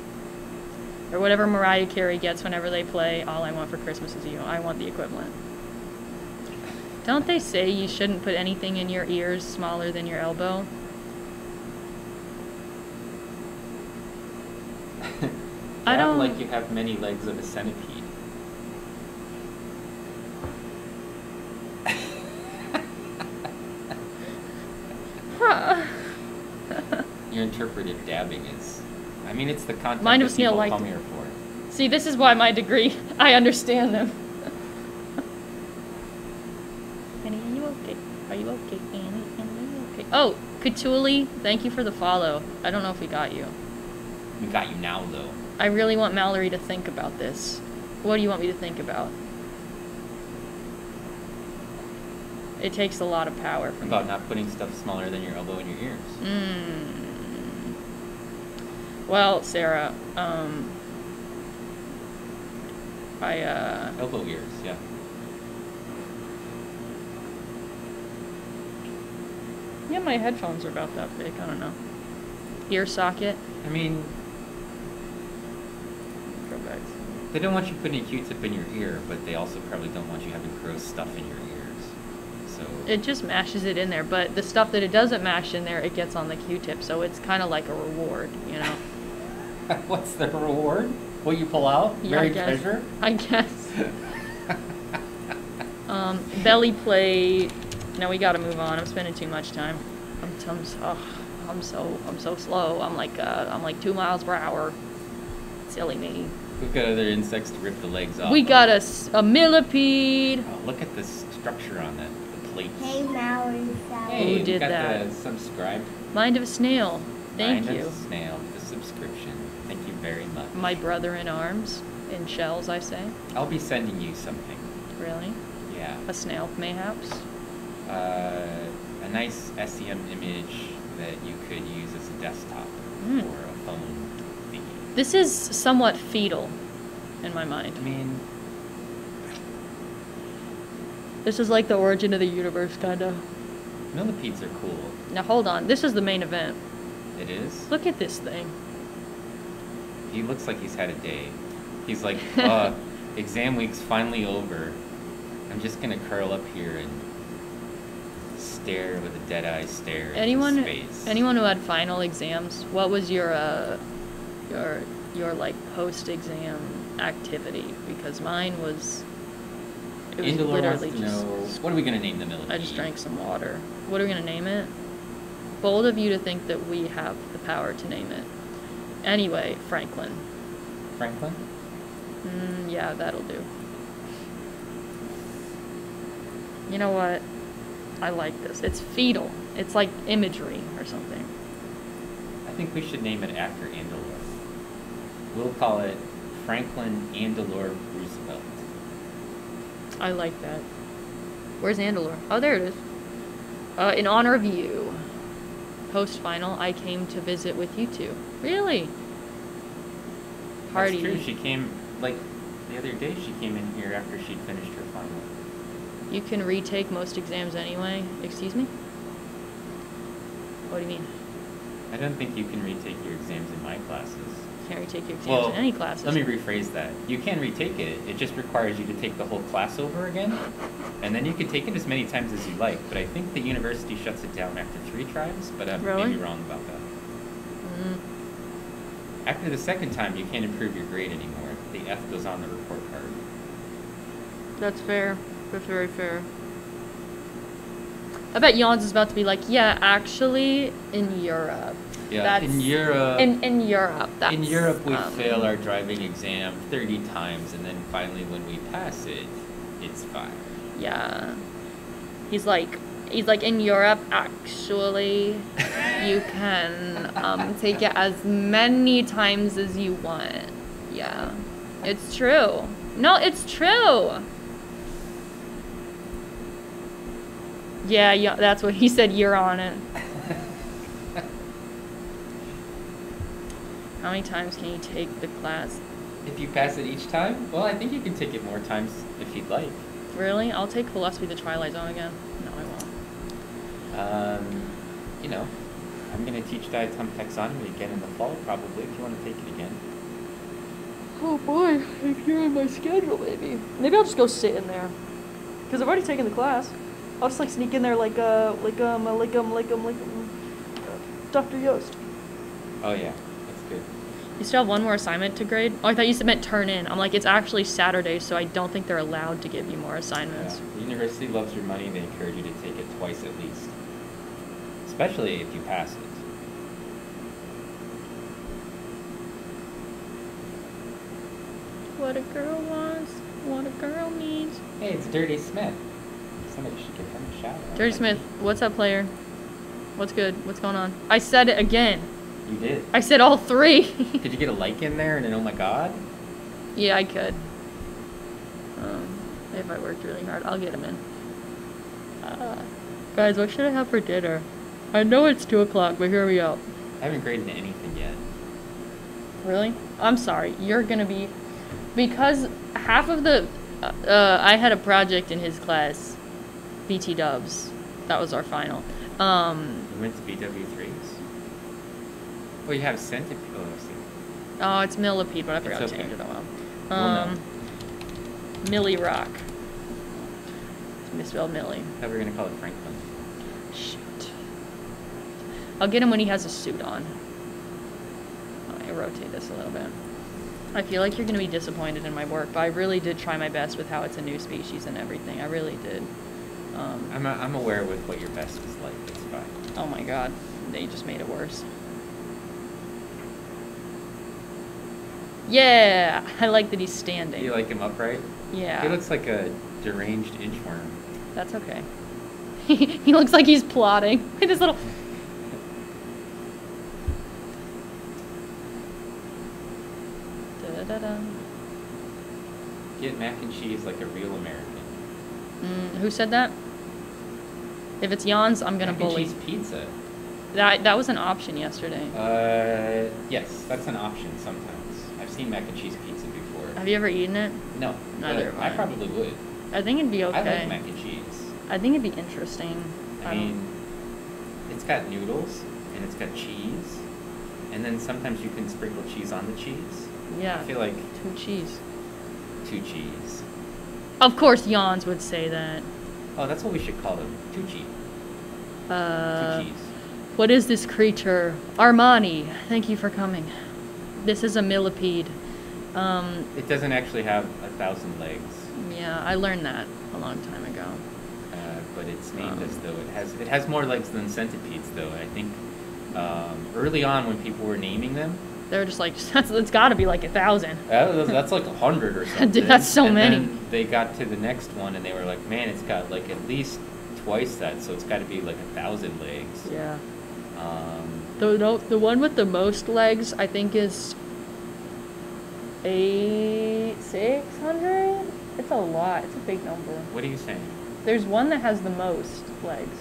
Speaker 1: Or whatever Mariah Carey gets whenever they play All I Want for Christmas Is You. I want the equivalent. Don't they say you shouldn't put anything in your ears smaller than your elbow? (laughs) I don't-
Speaker 2: like you have many legs of a centipede. Your interpretive dabbing is. I mean, it's the content
Speaker 1: Mind of
Speaker 2: that people
Speaker 1: liked
Speaker 2: come here for.
Speaker 1: See, this is why my degree, (laughs) I understand them. (laughs) Annie, are you okay? Are you okay, Annie? Annie, are you okay? Oh, Katuli, thank you for the follow. I don't know if we got you.
Speaker 2: We got you now, though.
Speaker 1: I really want Mallory to think about this. What do you want me to think about? It takes a lot of power
Speaker 2: About not putting stuff smaller than your elbow in your ears.
Speaker 1: Mm. Well, Sarah, um, I uh,
Speaker 2: Elbow ears, yeah.
Speaker 1: yeah, my headphones are about that big. I don't know. Ear socket.
Speaker 2: I mean,
Speaker 1: Go back.
Speaker 2: they don't want you putting a Q-tip in your ear, but they also probably don't want you having gross stuff in your ears. So.
Speaker 1: It just mashes it in there, but the stuff that it doesn't mash in there, it gets on the Q-tip, so it's kind of like a reward, you know. (laughs)
Speaker 2: What's the reward? What you pull out?
Speaker 1: Yeah, I guess.
Speaker 2: treasure?
Speaker 1: I guess. Um, belly plate. No, we gotta move on. I'm spending too much time. I'm, I'm, so, I'm so, I'm so slow. I'm like, uh, I'm like two miles per hour. Silly me.
Speaker 2: We've got other insects to rip the legs off.
Speaker 1: We
Speaker 2: of.
Speaker 1: got a millipede.
Speaker 2: Oh, look at this structure on that. The plate.
Speaker 3: Hey, Mallory
Speaker 2: Hey,
Speaker 1: Who did
Speaker 2: got
Speaker 1: that?
Speaker 2: the subscribe.
Speaker 1: Mind of a snail. Thank
Speaker 2: Mind
Speaker 1: you.
Speaker 2: Mind of a snail, the subscription. Thank you very much.
Speaker 1: My brother in arms. In shells, I say.
Speaker 2: I'll be sending you something.
Speaker 1: Really?
Speaker 2: Yeah.
Speaker 1: A snail, mayhaps?
Speaker 2: Uh, a nice SEM image that you could use as a desktop
Speaker 1: Mm.
Speaker 2: or a phone thingy.
Speaker 1: This is somewhat fetal in my mind.
Speaker 2: I mean,
Speaker 1: This is like the origin of the universe, kinda.
Speaker 2: millipedes are cool.
Speaker 1: Now hold on. This is the main event.
Speaker 2: It is.
Speaker 1: Look at this thing.
Speaker 2: He looks like he's had a day. He's like, (laughs) uh, exam week's finally over. I'm just gonna curl up here and stare with a dead eye stare
Speaker 1: Anyone, anyone who had final exams, what was your, uh, your, your like post-exam activity? Because mine was, it was
Speaker 2: Indolor
Speaker 1: literally just.
Speaker 2: know, what are we gonna name the millipede?
Speaker 1: I just drank some water. What are we gonna name it? Bold of you to think that we have the power to name it. Anyway, Franklin.
Speaker 2: Franklin?
Speaker 1: Mm, yeah, that'll do. You know what? I like this. It's fetal. It's like imagery or something.
Speaker 2: I think we should name it after Andelor. We'll call it Franklin Andelor Roosevelt.
Speaker 1: I like that. Where's Andalor? Oh, there it is. Uh, in honor of you, post final, I came to visit with you two. Really? Party.
Speaker 2: That's true. She came like the other day. She came in here after she'd finished her final.
Speaker 1: You can retake most exams anyway. Excuse me? What do you mean?
Speaker 2: I don't think you can retake your exams in my classes.
Speaker 1: You can't retake your exams
Speaker 2: Well,
Speaker 1: in any classes.
Speaker 2: Let me rephrase that. You can retake it. It just requires you to take the whole class over again, and then you can take it as many times as you like. But I think the university shuts it down after three tries. But I may
Speaker 1: Really?
Speaker 2: be wrong about that.
Speaker 1: Mm,
Speaker 2: After the second time, you can't improve your grade anymore. The F goes on the report card.
Speaker 1: that's fair. That's very fair. I bet Jans is about to be like, yeah, actually, in Europe.
Speaker 2: Yeah,
Speaker 1: That's,
Speaker 2: in Europe.
Speaker 1: In, in Europe. That's,
Speaker 2: in Europe, we
Speaker 1: um,
Speaker 2: fail our driving exam 30 times, and then finally, when we pass it, it's fine.
Speaker 1: Yeah. He's like, he's like, in Europe, actually, you can um, take it as many times as you want. Yeah. It's true. No, it's true. Yeah, yeah, that's what he (laughs) said. You're on it. (laughs) How many times can you take the class?
Speaker 2: If you pass it each time, well, I think you can take it more times if you'd like.
Speaker 1: Really? I'll take Philosophy the Twilight Zone again. No, I won't.
Speaker 2: Um, you know, I'm going to teach diatom taxonomy again in the fall, probably, if you want to take it again.
Speaker 1: Oh boy, if you're on my schedule, maybe. Maybe I'll just go sit in there. Cause I've already taken the class. I'll just like sneak in there like uh like um uh, like um like um like um, uh, Dr. Yost.
Speaker 2: Oh, yeah, that's good.
Speaker 1: You still have one more assignment to grade? Oh, I thought you said meant turn in. I'm like, it's actually Saturday, so I don't think they're allowed to give you more assignments.
Speaker 2: Yeah. The university loves your money, they encourage you to take it twice at least. Especially if you pass it.
Speaker 1: What a girl wants, what a girl needs.
Speaker 2: Hey, it's Dirty Smith. Somebody should give him a shout out.
Speaker 1: Dirty Smith, what's up, player? What's good? What's going on? I said it again.
Speaker 2: You did.
Speaker 1: I said all three. (laughs)
Speaker 2: Could you get a like in there and an oh my god?
Speaker 1: Yeah, I could. Um, if I worked really hard, I'll get him in. Uh, guys, what should I have for dinner? I know it's 2 o'clock, but here we go.
Speaker 2: I haven't graded anything yet.
Speaker 1: Really? I'm sorry. You're gonna be. Because half of the. Uh, I had a project in his class, BT Dubs. That was our final. Um,
Speaker 2: You went to BW3s? Well, you have centipede. Oh,
Speaker 1: oh, it's Millipede, but I forgot
Speaker 2: It's
Speaker 1: to change it. Oh well. Um, Millie Rock. It's misspelled Millie.
Speaker 2: I thought we were going to call it Franklin.
Speaker 1: I'll get him when he has a suit on. Me rotate this a little bit. I feel like you're going to be disappointed in my work, but I really did try my best with how it's a new species and everything. I really did. Um,
Speaker 2: I'm, I'm aware with what your best was like. It's fine.
Speaker 1: oh my god, they just made it worse. Yeah, I like that he's standing.
Speaker 2: You like him upright?
Speaker 1: yeah,
Speaker 2: He looks like a deranged inchworm.
Speaker 1: that's okay. (laughs) he looks like he's plotting (laughs) with his little.
Speaker 2: Get mac and cheese like a real American.
Speaker 1: Mm, who said that? If it's Jan's, I'm gonna
Speaker 2: mac
Speaker 1: bully.
Speaker 2: and cheese pizza.
Speaker 1: That that was an option yesterday.
Speaker 2: Uh, yes, that's an option sometimes. I've seen mac and cheese pizza before.
Speaker 1: Have you ever eaten it?
Speaker 2: No,
Speaker 1: Neither
Speaker 2: I
Speaker 1: I.
Speaker 2: probably would.
Speaker 1: I think it'd be okay.
Speaker 2: I like mac and cheese.
Speaker 1: I think it'd be interesting.
Speaker 2: I
Speaker 1: don't-
Speaker 2: mean, it's got noodles and it's got cheese, and then sometimes you can sprinkle cheese on the cheese.
Speaker 1: Yeah,
Speaker 2: I feel like
Speaker 1: two cheese.
Speaker 2: two cheese.
Speaker 1: Of course, Yawns would say that.
Speaker 2: Oh, that's what we should call them. Two cheese.
Speaker 1: Uh,
Speaker 2: two cheese.
Speaker 1: what is this creature? Armani. Thank you for coming. This is a millipede. Um,
Speaker 2: It doesn't actually have a thousand legs,
Speaker 1: yeah, I learned that a long time ago.
Speaker 2: uh, but it's named
Speaker 1: Um.
Speaker 2: as though it has. It has more legs than centipedes, though. I think um, early on when people were naming them,
Speaker 1: They're just like, (laughs) that's, it's got to be like a thousand. (laughs)
Speaker 2: that that's like a hundred or (laughs) something.
Speaker 1: Dude, that's so
Speaker 2: And
Speaker 1: many.
Speaker 2: then they got to the next one and they were like, man, it's got like at least twice that, so it's got to be like a thousand legs.
Speaker 1: Yeah.
Speaker 2: Um,
Speaker 1: The no, the one with the most legs, I think, is eight six hundred. It's a lot. It's a big number.
Speaker 2: what are you saying?
Speaker 1: There's one that has the most legs.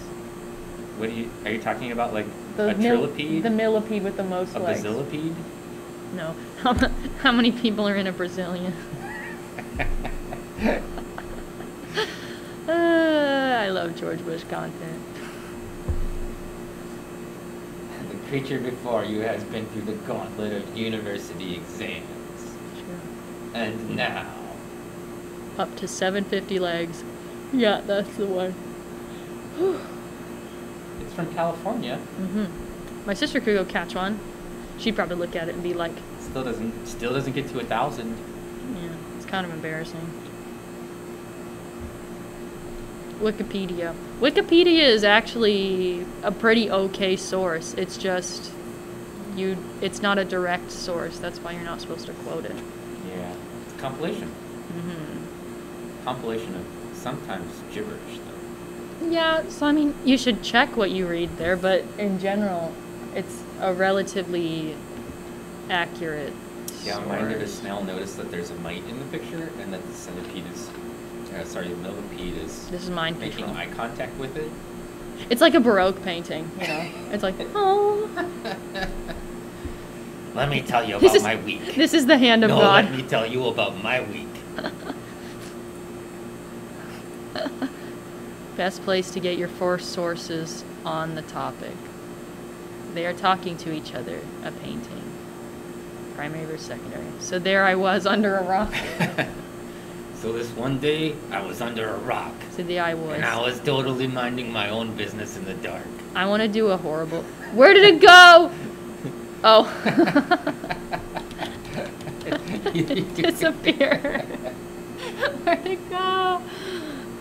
Speaker 2: What are you? Are you talking about like
Speaker 1: The
Speaker 2: a
Speaker 1: mil-
Speaker 2: trilipede?
Speaker 1: The millipede with the most
Speaker 2: a
Speaker 1: legs.
Speaker 2: basilipede?
Speaker 1: No. How, how many people are in a Brazilian? Uh, I love George Bush content.
Speaker 2: the creature before you has been through the gauntlet of university exams,
Speaker 1: Sure.
Speaker 2: and now.
Speaker 1: Up to 750 legs. Yeah, that's the one.
Speaker 2: It's from California.
Speaker 1: Mm-hmm. My sister could go catch one. She'd probably look at it and be like,
Speaker 2: Still doesn't. Still doesn't get to a thousand.
Speaker 1: yeah, it's kind of embarrassing. Wikipedia. Wikipedia is actually a pretty okay source. It's just you it's not a direct source. That's why you're not supposed to quote it.
Speaker 2: Yeah. It's a compilation.
Speaker 1: hmm
Speaker 2: Compilation of sometimes gibberish though.
Speaker 1: Yeah, so I mean, you should check what you read there, but in general, it's a relatively accurate.
Speaker 2: Yeah, a
Speaker 1: source.
Speaker 2: snail noticed that there's a mite in the picture and that the centipede is, uh, sorry, the millipede is
Speaker 1: This is mind
Speaker 2: making
Speaker 1: control.
Speaker 2: eye contact with it.
Speaker 1: It's like a Baroque painting, you know. It's like, (laughs) oh,
Speaker 2: Let me tell you
Speaker 1: This
Speaker 2: about
Speaker 1: is-
Speaker 2: my week.
Speaker 1: this is the hand of
Speaker 2: no,
Speaker 1: God.
Speaker 2: let me tell you about my week. (laughs)
Speaker 1: Best place to get your four sources on the topic. They are talking to each other. A painting. Primary versus secondary. So there I was (laughs) under a rock. (laughs)
Speaker 2: so this one day, I was under a rock.
Speaker 1: So the I was.
Speaker 2: And I was totally minding my own business in the dark.
Speaker 1: I want to do a horrible. Where did it go? (laughs) Oh. Disappear. Where'd it go?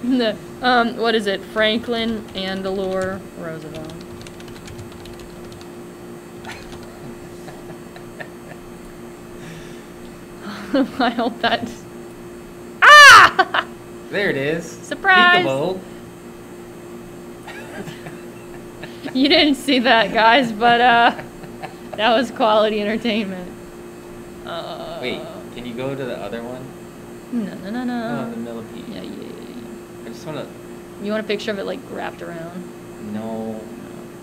Speaker 1: No. Um, what is it? Franklin Andelor Roosevelt. (laughs) I hope that. Ah! (laughs)
Speaker 2: There it is.
Speaker 1: Surprise! (laughs) You didn't see that, guys, but uh, that was quality entertainment. Uh,
Speaker 2: Wait, can you go to the other one?
Speaker 1: No, no, no,
Speaker 2: No, the millipede.
Speaker 1: Yeah, yeah, yeah.
Speaker 2: I just want to.
Speaker 1: You want a picture of it like wrapped around?
Speaker 2: No.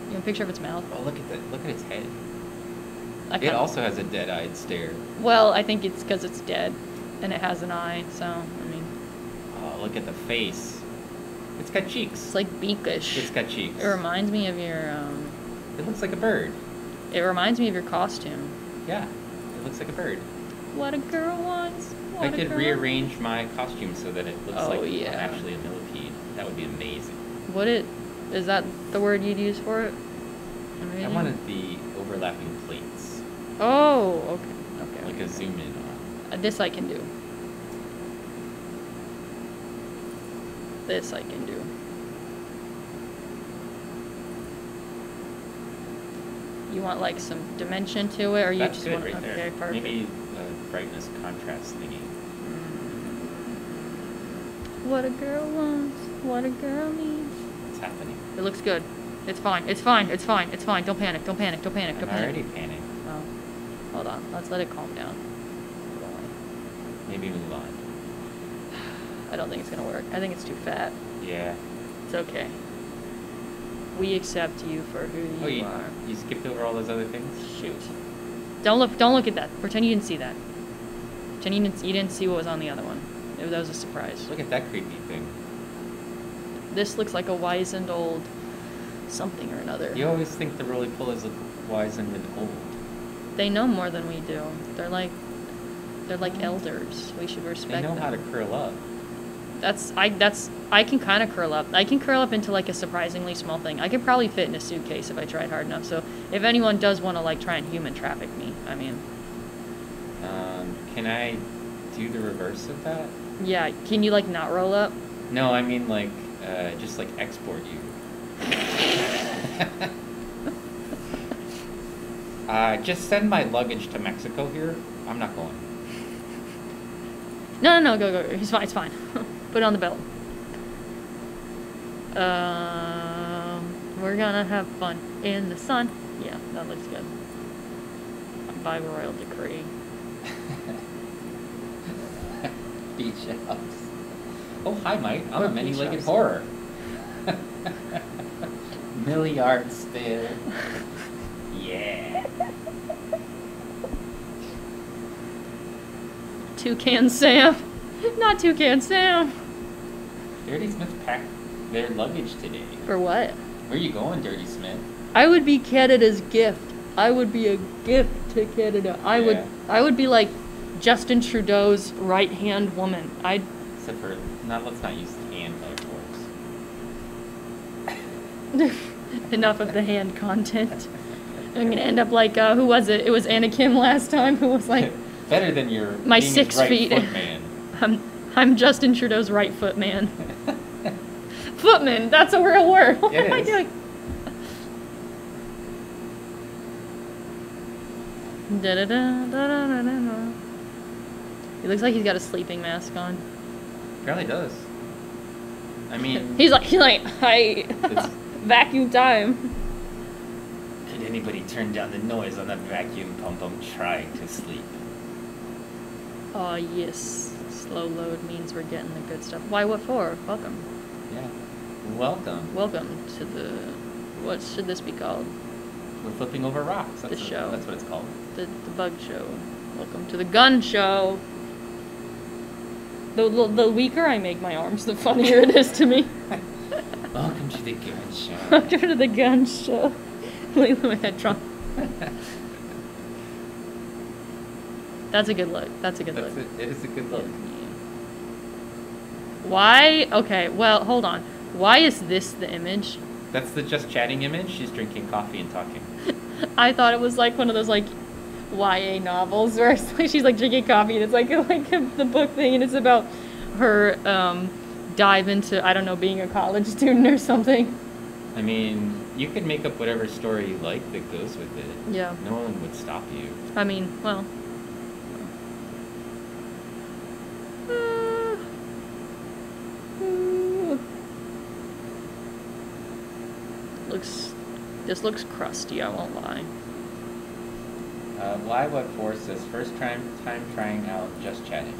Speaker 1: You want a picture of its mouth?
Speaker 2: Oh, look at that! Look at its head.
Speaker 1: I
Speaker 2: It also has a dead-eyed stare.
Speaker 1: Well, I think it's because it's dead, and it has an eye. So I mean,
Speaker 2: Oh, look at the face. It's got cheeks.
Speaker 1: it's like beakish.
Speaker 2: It's got cheeks.
Speaker 1: It reminds me of your. Um,
Speaker 2: It looks like a bird.
Speaker 1: it reminds me of your costume.
Speaker 2: Yeah, it looks like a bird.
Speaker 1: What a girl wants. What
Speaker 2: I could
Speaker 1: girl
Speaker 2: rearrange my costume so that it looks
Speaker 1: Oh,
Speaker 2: like I'm
Speaker 1: yeah.
Speaker 2: actually a millipede, that would be amazing.
Speaker 1: Would it is that the word you'd use for it?
Speaker 2: I wanted the overlapping
Speaker 1: Oh, okay, okay.
Speaker 2: like
Speaker 1: okay.
Speaker 2: a zoom in on.
Speaker 1: Uh, this I can do. This I can do. You want like some dimension to it, or you
Speaker 2: That's
Speaker 1: just
Speaker 2: good
Speaker 1: want
Speaker 2: right
Speaker 1: okay,
Speaker 2: there.
Speaker 1: perfect.
Speaker 2: Maybe a brightness contrast thingy.
Speaker 1: What a girl wants, what a girl needs.
Speaker 2: What's happening?
Speaker 1: It looks good. It's fine. It's fine. It's fine. It's fine. Don't panic. Don't panic. Don't panic.
Speaker 2: I'm
Speaker 1: Don't panic.
Speaker 2: already panning.
Speaker 1: Hold on. Let's let it calm down.
Speaker 2: Maybe move on.
Speaker 1: I don't think it's gonna work. I think it's too fat.
Speaker 2: Yeah.
Speaker 1: It's okay. We accept you for who you,
Speaker 2: Oh, you,
Speaker 1: are.
Speaker 2: you skipped over all those other things?
Speaker 1: Shoot. Don't look. Don't look at that. Pretend you didn't see that. Pretend you didn't, you didn't see what was on the other one. It, that was a surprise.
Speaker 2: Look at that creepy thing.
Speaker 1: This looks like a wizened old something or another.
Speaker 2: You always think the roly polies look wizened and old.
Speaker 1: They know more than we do. They're like, they're like elders. We should respect
Speaker 2: They know
Speaker 1: them.
Speaker 2: how to curl up.
Speaker 1: That's I. That's I can kind of curl up. I can curl up into like a surprisingly small thing. I could probably fit in a suitcase if I tried hard enough. So if anyone does want to like try and human traffic me, I mean,
Speaker 2: Um, can I do the reverse of that?
Speaker 1: yeah. Can you like not roll up?
Speaker 2: No, I mean like uh, just like export you. (laughs) uh, just send my luggage to Mexico here. I'm not going.
Speaker 1: No, no, no. Go, go. go. He's fine. It's fine. (laughs) Put it on the belt. Um, we're gonna have fun in the sun. Yeah, that looks good. By royal decree. (laughs)
Speaker 2: beach house. Oh, hi, Mike. I'm
Speaker 1: Or
Speaker 2: a many-legged horror. (laughs) Milliard stare. Yeah.
Speaker 1: Toucan Sam. Not Toucan Sam.
Speaker 2: Dirty Smith packed their luggage today.
Speaker 1: For what?
Speaker 2: Where you going, Dirty Smith?
Speaker 1: I would be Canada's gift. I would be a gift to Canada. I would I would be like Justin Trudeau's right hand woman. I'd
Speaker 2: Except for, not, let's not use the hand metaphors. (laughs)
Speaker 1: enough of the hand content. I'm gonna end up like uh, who was it? It was Anna Kim last time who was like,
Speaker 2: Better than your
Speaker 1: My six
Speaker 2: right
Speaker 1: feet.
Speaker 2: foot man. (laughs)
Speaker 1: I'm I'm Justin Trudeau's right foot man. (laughs) Footman, that's a real word. (laughs) What
Speaker 2: It
Speaker 1: am I doing? Da-da-da, da-da-da-da-da. He looks like he's got a sleeping mask on.
Speaker 2: Apparently does. I mean,
Speaker 1: He's like he's like I
Speaker 2: It's-
Speaker 1: vacuum time.
Speaker 2: could anybody turn down the noise on that vacuum pump? I'm trying to sleep.
Speaker 1: Oh yes, slow load means we're getting the good stuff. Why? What for? Welcome,
Speaker 2: Yeah. Welcome.
Speaker 1: welcome to the. What should this be called?
Speaker 2: We're flipping over rocks. That's
Speaker 1: The
Speaker 2: what-
Speaker 1: show.
Speaker 2: That's what it's called.
Speaker 1: The the bug show. Welcome to the gun show. The, the, the weaker I make my arms, the funnier it is to me. (laughs)
Speaker 2: Welcome to the gun show.
Speaker 1: Welcome to the gun show. (laughs) Leave my head drunk. (laughs) That's a good look. That's a good
Speaker 2: That's
Speaker 1: look.
Speaker 2: it. It is a good look.
Speaker 1: Why? Okay, well, hold on. Why is this the image?
Speaker 2: That's the just chatting image. She's drinking coffee and talking. (laughs)
Speaker 1: I thought it was like one of those like YA novels where like she's like drinking coffee and it's like (laughs) like the book thing and it's about her um, dive into I don't know being a college student or something.
Speaker 2: I mean, you could make up whatever story you like that goes with it.
Speaker 1: Yeah.
Speaker 2: No one would stop you.
Speaker 1: I mean, well. Uh, uh, looks. This looks crusty. I won't lie.
Speaker 2: Uh, Why What For says first time time trying out just chatting.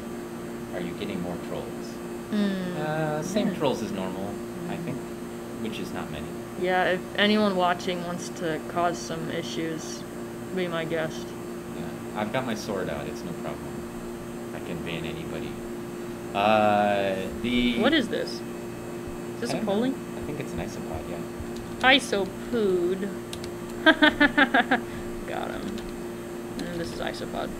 Speaker 2: Are you getting more trolls?
Speaker 1: Mm.
Speaker 2: Uh, same
Speaker 1: Yeah.
Speaker 2: trolls as normal, I think, which is not many.
Speaker 1: Yeah, if anyone watching wants to cause some issues, be my guest.
Speaker 2: Yeah, I've got my sword out. It's no problem. I can ban anybody. Uh, the
Speaker 1: What is this? Is this a
Speaker 2: don't know.
Speaker 1: polling?
Speaker 2: I think it's an isopod. Yeah.
Speaker 1: Isopood. (laughs) Got him. And this is isopod.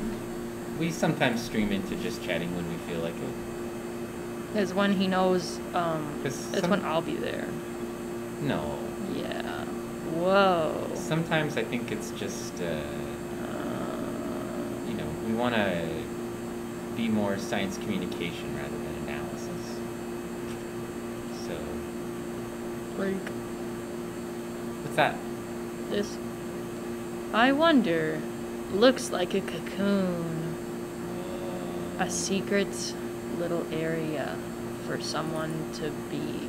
Speaker 2: We sometimes stream into just chatting when we feel like it.
Speaker 1: Is when he knows, um, it's
Speaker 2: some-
Speaker 1: when I'll be there.
Speaker 2: No.
Speaker 1: Yeah. Whoa.
Speaker 2: Sometimes I think it's just, uh,
Speaker 1: Uh,
Speaker 2: you know, we want to be more science communication rather than analysis. So,
Speaker 1: like
Speaker 2: that?
Speaker 1: this. I wonder. Looks like a cocoon. A secret little area for someone to be.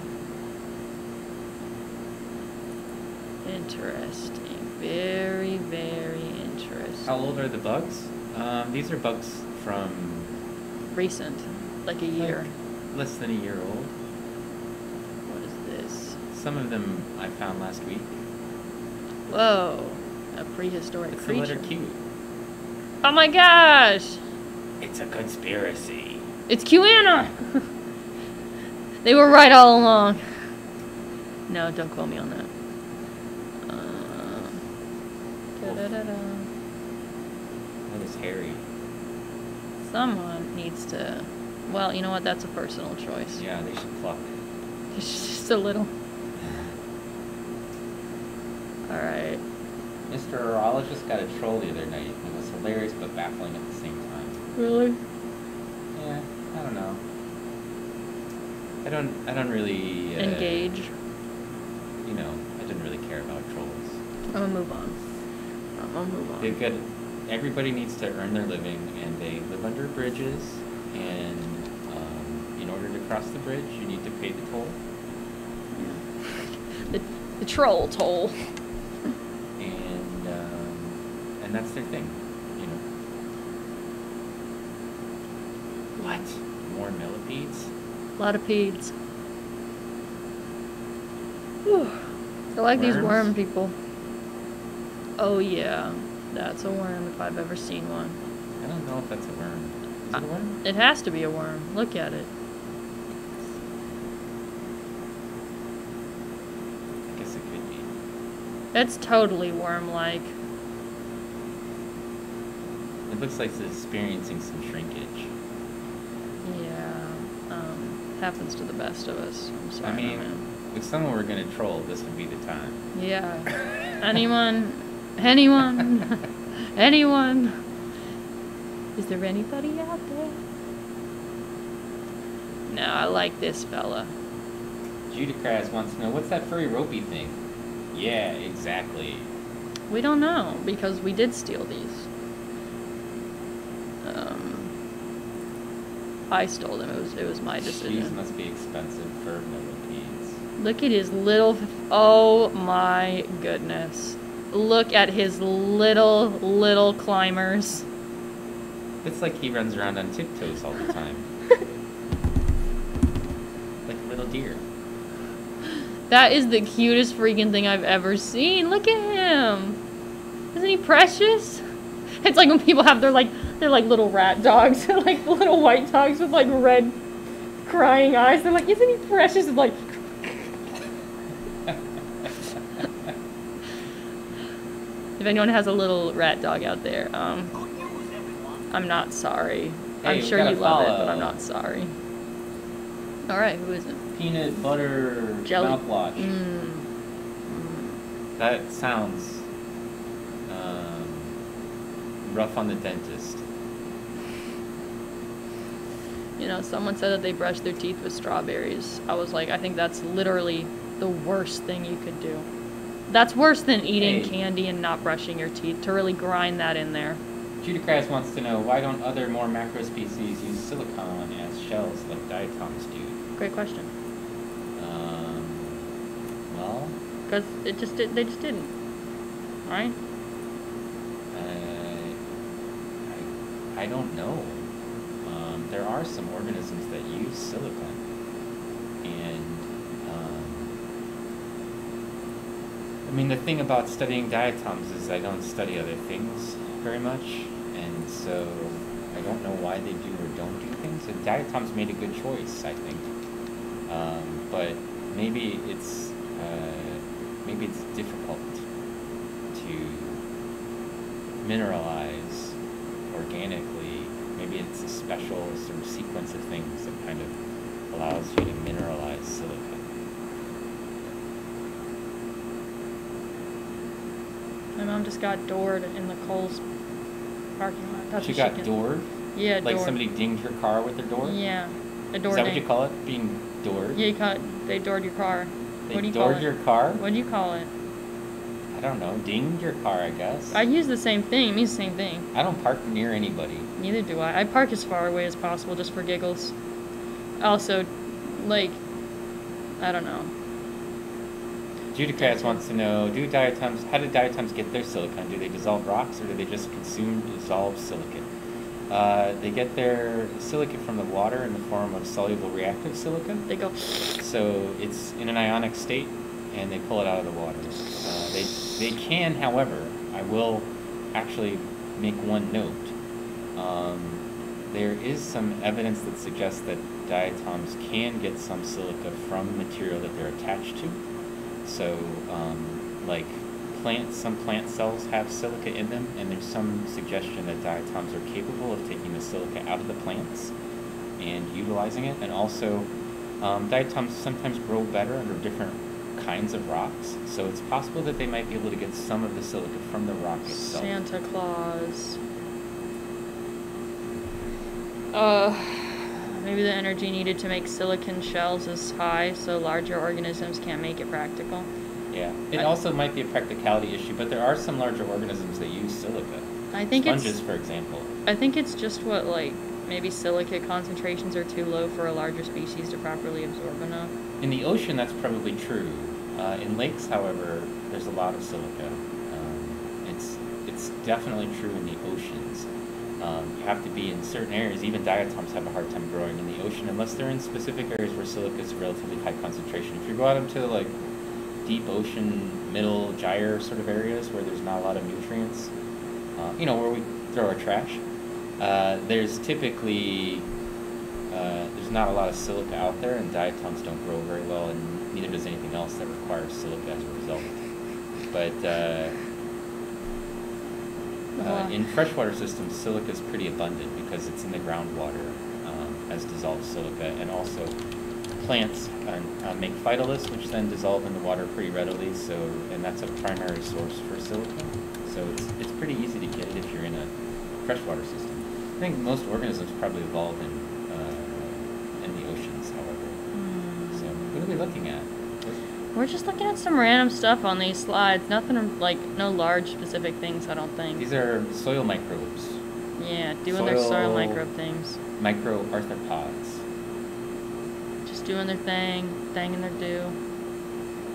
Speaker 1: Interesting. Very, very interesting.
Speaker 2: How old are the bugs? Um, these are bugs from
Speaker 1: Recent. Like a year.
Speaker 2: like, less than a year old.
Speaker 1: What is this?
Speaker 2: Some of them I found last week.
Speaker 1: Whoa. A prehistoric
Speaker 2: It's the
Speaker 1: creature.
Speaker 2: letter Q.
Speaker 1: Oh my gosh!
Speaker 2: It's a conspiracy.
Speaker 1: It's QAnon! (laughs) they were right all along. No, don't quote me on that. Uh,
Speaker 2: is Harry.
Speaker 1: Someone needs to. Well, you know what? That's a personal choice.
Speaker 2: Yeah, they should pluck. (laughs)
Speaker 1: It's just a little. Alright.
Speaker 2: Mr. Orologist got a troll the other night. It was hilarious but baffling at the same time.
Speaker 1: Really?
Speaker 2: Yeah, I don't know. I don't. I don't really uh,
Speaker 1: Engage.
Speaker 2: You know, I didn't really care about trolls.
Speaker 1: I'm gonna move on. I'm gonna move on.
Speaker 2: They've got. Everybody needs to earn their living, and they live under bridges. And um, in order to cross the bridge, you need to pay the toll. (laughs)
Speaker 1: the, the troll toll.
Speaker 2: And that's their thing, you know. What? More millipedes?
Speaker 1: A lot of peds. Whew. I like these worm people. Oh yeah, that's a worm if I've ever seen one.
Speaker 2: I don't know if that's a worm. Is it a uh, worm?
Speaker 1: It has to be a worm. Look at it.
Speaker 2: I guess it could be.
Speaker 1: It's totally worm-like.
Speaker 2: It looks like it's experiencing some shrinkage.
Speaker 1: Yeah, um, happens to the best of us. I'm sorry,
Speaker 2: I mean,
Speaker 1: man.
Speaker 2: if someone were gonna troll, this would be the time.
Speaker 1: Yeah. (laughs) Anyone? Anyone? (laughs) Anyone? Is there anybody out there? No, I like this fella.
Speaker 2: Judicraz wants to know what's that furry ropey thing? Yeah, exactly.
Speaker 1: We don't know because we did steal these. I stole them. It was it was my
Speaker 2: These
Speaker 1: decision.
Speaker 2: must be expensive for millipedes.
Speaker 1: Look at his little. Oh my goodness! Look at his little little climbers.
Speaker 2: It's like he runs around on tiptoes all the time. (laughs) like a little deer.
Speaker 1: That is the cutest freaking thing I've ever seen. Look at him. Isn't he precious? (laughs) It's like when people have their like they're like little rat dogs, (laughs) like little white dogs with like red crying eyes. They're like, isn't he precious? It's like (laughs) if anyone has a little rat dog out there, um, I'm not sorry. I'm sure you
Speaker 2: a
Speaker 1: love it, but. I'm not sorry. All right, who is it?
Speaker 2: Peanut butter
Speaker 1: Jelly.
Speaker 2: mouthwash.
Speaker 1: Mm.
Speaker 2: That sounds um, rough on the dentist.
Speaker 1: You know, someone said that they brushed their teeth with strawberries. I was like, I think that's literally the worst thing you could do. That's worse than eating
Speaker 2: Hey.
Speaker 1: candy and not brushing your teeth, to really grind that in there.
Speaker 2: Judicraz wants to know why don't other more macro species use silicon as shells like diatoms do?
Speaker 1: Great question.
Speaker 2: Um, well,
Speaker 1: Because it just did, they just didn't. Right?
Speaker 2: uh, I, I don't know. There are some organisms that use silicon, and um, I mean the thing about studying diatoms is I don't study other things very much, and so I don't know why they do or don't do things. And diatoms made a good choice, I think. Um, but maybe it's uh, maybe it's difficult to mineralize organically. Maybe it's a special sort of sequence of things that kind of allows you to mineralize silica.
Speaker 1: My mom just got doored in the Coles parking lot. That's
Speaker 2: she got
Speaker 1: can-
Speaker 2: doored,
Speaker 1: Yeah,
Speaker 2: like
Speaker 1: doored.
Speaker 2: somebody dinged her car with their door.
Speaker 1: Yeah, a
Speaker 2: Is
Speaker 1: door
Speaker 2: that what you call it? Being doored?
Speaker 1: Yeah, you caught, they doored your car.
Speaker 2: They
Speaker 1: what do you call
Speaker 2: doored
Speaker 1: it?
Speaker 2: your car?
Speaker 1: What do you call it?
Speaker 2: I don't know. Dinged your car, I guess.
Speaker 1: I use the same thing. It means the same thing.
Speaker 2: I don't park near anybody.
Speaker 1: Neither do I. I park as far away as possible just for giggles. Also, like, I don't know.
Speaker 2: Judicraz wants to know: Do diatoms? How do diatoms get their silicon? Do they dissolve rocks, or do they just consume dissolved silicon? Uh, they get their silicon from the water in the form of soluble reactive silicon.
Speaker 1: They go,
Speaker 2: So it's in an ionic state, and they pull it out of the water. Uh, they they can, however, I will actually make one note. Um, there is some evidence that suggests that diatoms can get some silica from material that they're attached to. So, um, like plants, some plant cells have silica in them, and there's some suggestion that diatoms are capable of taking the silica out of the plants and utilizing it. And also, um, diatoms sometimes grow better under different kinds of rocks, so it's possible that they might be able to get some of the silica from the rock itself.
Speaker 1: Santa Claus. Uh, maybe the energy needed to make silicon shells is high, so larger organisms can't make it practical.
Speaker 2: Yeah, it
Speaker 1: I-
Speaker 2: also might be a practicality issue, but there are some larger organisms that use silica.
Speaker 1: I think
Speaker 2: Sponges,
Speaker 1: it's.
Speaker 2: for example.
Speaker 1: I think it's just what like maybe silica concentrations are too low for a larger species to properly absorb enough.
Speaker 2: In the ocean, that's probably true. Uh, in lakes, however, there's a lot of silica. Um, it's it's definitely true in the oceans. Um, you have to be in certain areas. Even diatoms have a hard time growing in the ocean unless they're in specific areas where silica is relatively high concentration. If you go out into like deep ocean, middle gyre sort of areas where there's not a lot of nutrients, uh, you know, where we throw our trash, uh, there's typically uh, there's not a lot of silica out there, and diatoms don't grow very well, and neither does anything else that requires silica as a result. But uh, in freshwater systems, silica is pretty abundant because it's in the groundwater um, as dissolved silica, and also plants uh, make phytoliths, which then dissolve in the water pretty readily. So, and that's a primary source for silica. So it's it's pretty easy to get it if you're in a freshwater system. I think most organisms probably evolved in uh, in the oceans, however.
Speaker 1: Hmm.
Speaker 2: So, what are we looking at?
Speaker 1: We're just looking at some random stuff on these slides. Nothing like no large specific things. I don't think.
Speaker 2: These are soil microbes,
Speaker 1: yeah, doing their soil
Speaker 2: soil-
Speaker 1: microbe things.
Speaker 2: microarthropods.
Speaker 1: Just doing their thing, thing their do.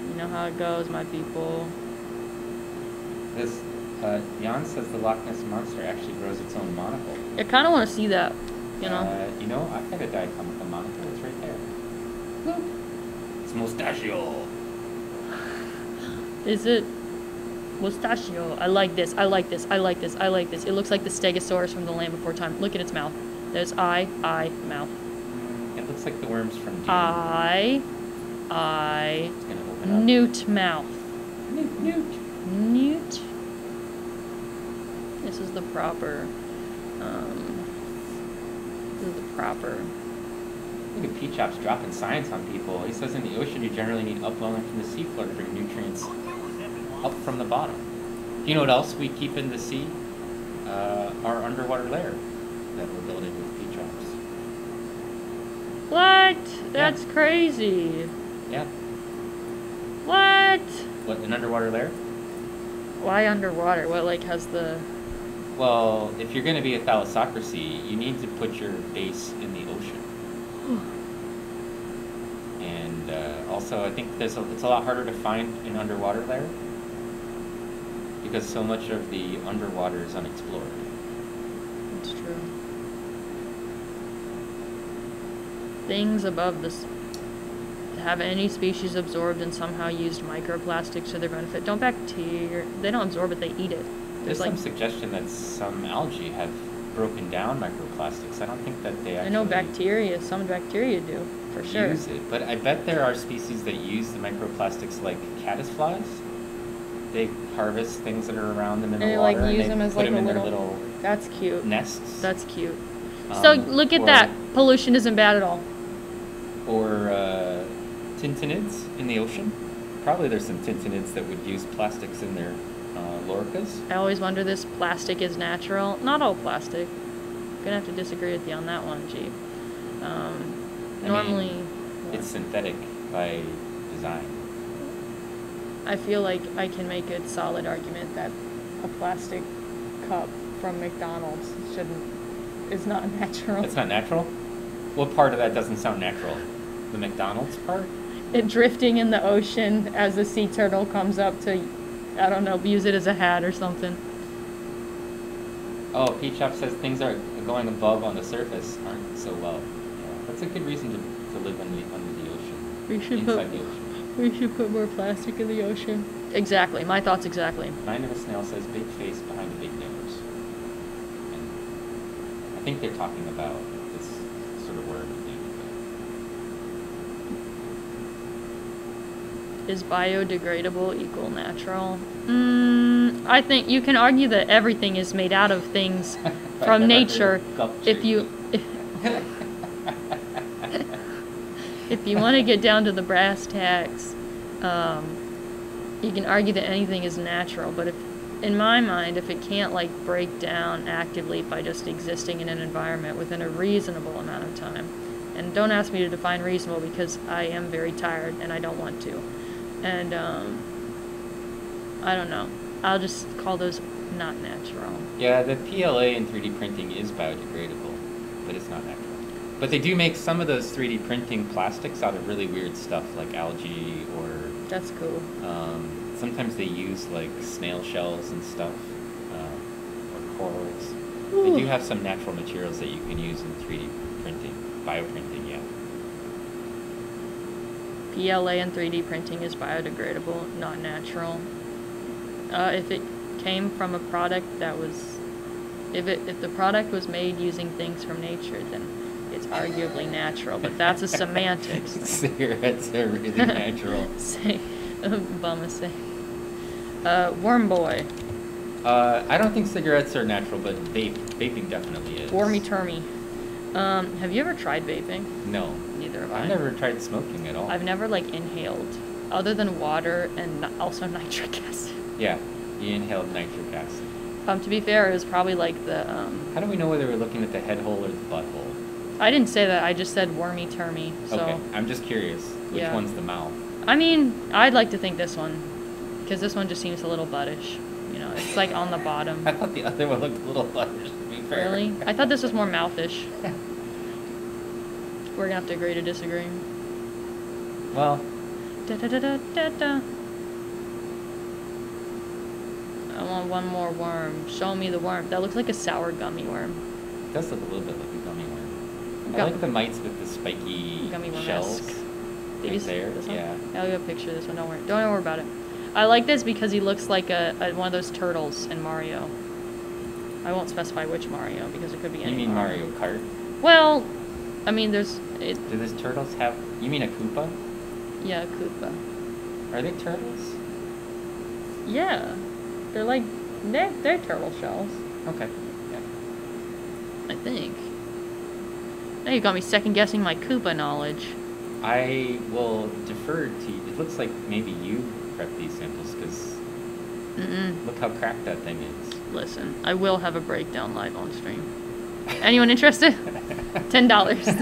Speaker 1: You know how it goes, my people.
Speaker 2: This uh, Jan says the Loch Ness monster actually grows its own monocle.
Speaker 1: I kind of want to see that. You know.
Speaker 2: Uh, you know, I've got a diatom with a monocle. It's right there. Look. It's mustachio.
Speaker 1: Is it mustachio? I like this. I like this. I like this. I like this. It looks like the Stegosaurus from the Land Before Time. Look at its mouth. There's eye, eye, mouth.
Speaker 2: It looks like the worms from Dune.
Speaker 1: Eye, eye,
Speaker 2: it's gonna open up.
Speaker 1: newt mouth.
Speaker 2: Newt, newt.
Speaker 1: Newt. This is the proper. Um, this is the proper.
Speaker 2: Look at Peachops dropping science on people. He says in the ocean you generally need upwelling from the seafloor to bring nutrients up from the bottom. You know what else we keep in the sea? Uh, our underwater lair that we're building with Peachops.
Speaker 1: What? That's crazy.
Speaker 2: Yeah.
Speaker 1: What?
Speaker 2: What, an underwater lair?
Speaker 1: Why underwater? What like has the?
Speaker 2: Well, if you're going to be a thalassocracy, you need to put your base in. And uh, also, I think there's a, it's a lot harder to find an underwater layer because so much of the underwater is unexplored.
Speaker 1: That's true. Things above this have any species absorbed and somehow used microplastics to their benefit? Don't bacteria? They don't absorb it; they eat it.
Speaker 2: There's
Speaker 1: There's like
Speaker 2: some suggestion that some algae have broken down microplastics. I don't think that they
Speaker 1: I know bacteria. Some bacteria do for sure.
Speaker 2: use it, but I bet there are species that use the microplastics like caddisflies. They harvest things that are around them in
Speaker 1: And
Speaker 2: the
Speaker 1: they,
Speaker 2: water
Speaker 1: like,
Speaker 2: and they
Speaker 1: them as,
Speaker 2: put
Speaker 1: like,
Speaker 2: them
Speaker 1: a
Speaker 2: in their
Speaker 1: little-
Speaker 2: little
Speaker 1: That's cute.
Speaker 2: nests.
Speaker 1: That's cute. so
Speaker 2: Um,
Speaker 1: look at
Speaker 2: or-
Speaker 1: that. Pollution isn't bad at all.
Speaker 2: Or uh, tintinnids in the ocean. Probably there's some tintinnids that would use plastics in their loricas.
Speaker 1: I always wonder this plastic is natural. Not all plastic. Gonna have to disagree with you on that one, G. Um,
Speaker 2: I mean,
Speaker 1: normally,
Speaker 2: It's synthetic by design.
Speaker 1: I feel like I can make a solid argument that a plastic cup from McDonald's shouldn't is not (laughs) natural.
Speaker 2: It's not natural? What part of that doesn't sound natural? The McDonald's part?
Speaker 1: It drifting in the ocean as a sea turtle comes up to, I don't know, use it as a hat or something.
Speaker 2: Oh, Peachop says things are going above on the surface aren't so well. Yeah, that's a good reason to, to live in the, under the ocean.
Speaker 1: We should
Speaker 2: Inside
Speaker 1: put
Speaker 2: the ocean.
Speaker 1: we should put more plastic in the ocean. Exactly. My thoughts exactly.
Speaker 2: Mind of a snail says big face behind a big nose. And I think they're talking about this sort of word thing.
Speaker 1: Is biodegradable equal natural? Mm, I think you can argue that everything is made out of things (laughs) from nature.
Speaker 2: heard of gulp
Speaker 1: If you if, if you want to get down to the brass tacks, um, you can argue that anything is natural. But if, in my mind, if it can't like break down actively by just existing in an environment within a reasonable amount of time, and don't ask me to define reasonable because I am very tired and I don't want to, and um, I don't know. I'll just call those not natural.
Speaker 2: Yeah, the PLA in 3D printing is biodegradable, but it's not natural. But they do make some of those 3D printing plastics out of really weird stuff like algae or
Speaker 1: That's cool.
Speaker 2: Um, sometimes they use like snail shells and stuff, uh, or corals. They do have some natural materials that you can use in 3D printing, bioprinting.
Speaker 1: PLA and 3D printing is biodegradable, not natural. Uh, if it came from a product that was, if it if the product was made using things from nature, then it's arguably natural. But that's a (laughs) semantics thing.
Speaker 2: Cigarettes are really natural. (laughs)
Speaker 1: Say, Bumma say. Uh, Worm Boy,
Speaker 2: Uh, I don't think cigarettes are natural, but vape, vaping definitely is.
Speaker 1: Wormy Termy. Um, have you ever tried vaping?
Speaker 2: No.
Speaker 1: Neither have I.
Speaker 2: I've never tried smoking at all.
Speaker 1: I've never like inhaled, other than water and also (laughs) nitric acid.
Speaker 2: Yeah, you inhaled nitric acid.
Speaker 1: Um, to be fair, it was probably like the um.
Speaker 2: How do we know whether we're looking at the head hole or the butthole?
Speaker 1: I didn't say that. I just said wormy termy. So
Speaker 2: Okay, I'm just curious. Which
Speaker 1: Yeah.
Speaker 2: one's the mouth?
Speaker 1: I mean, I'd like to think this one, because this one just seems a little buddish. You know, it's like on the bottom. (laughs)
Speaker 2: I thought the other one looked a little large, to be fair.
Speaker 1: Really? I thought this was more mouthish. (laughs) We're gonna have to agree to disagree.
Speaker 2: well,
Speaker 1: Da da da da da da. I want one more worm. Show me the worm. That looks like a sour gummy worm.
Speaker 2: it does look a little bit like a gummy worm. I like the mites with the spiky
Speaker 1: Gummy worm-esque.
Speaker 2: shells.
Speaker 1: Did you see
Speaker 2: there.
Speaker 1: this one?
Speaker 2: Yeah.
Speaker 1: I'll get a picture of this one. Don't worry. Don't worry about it. I like this because he looks like a, a one of those turtles in Mario. I won't specify which Mario because it could be
Speaker 2: You
Speaker 1: any You
Speaker 2: mean Mario Kart?
Speaker 1: Well, I mean, there's it.
Speaker 2: Do these turtles have? You mean a Koopa?
Speaker 1: Yeah, Koopa.
Speaker 2: Are they turtles?
Speaker 1: Yeah, they're like they're they're turtle shells.
Speaker 2: Okay. Yeah.
Speaker 1: I think. Now you got me second guessing my Koopa knowledge.
Speaker 2: I will defer to you. It looks like maybe you prepped these samples because look how cracked that thing is.
Speaker 1: Listen, I will have a breakdown live on stream. Anyone interested? Ten dollars. (laughs)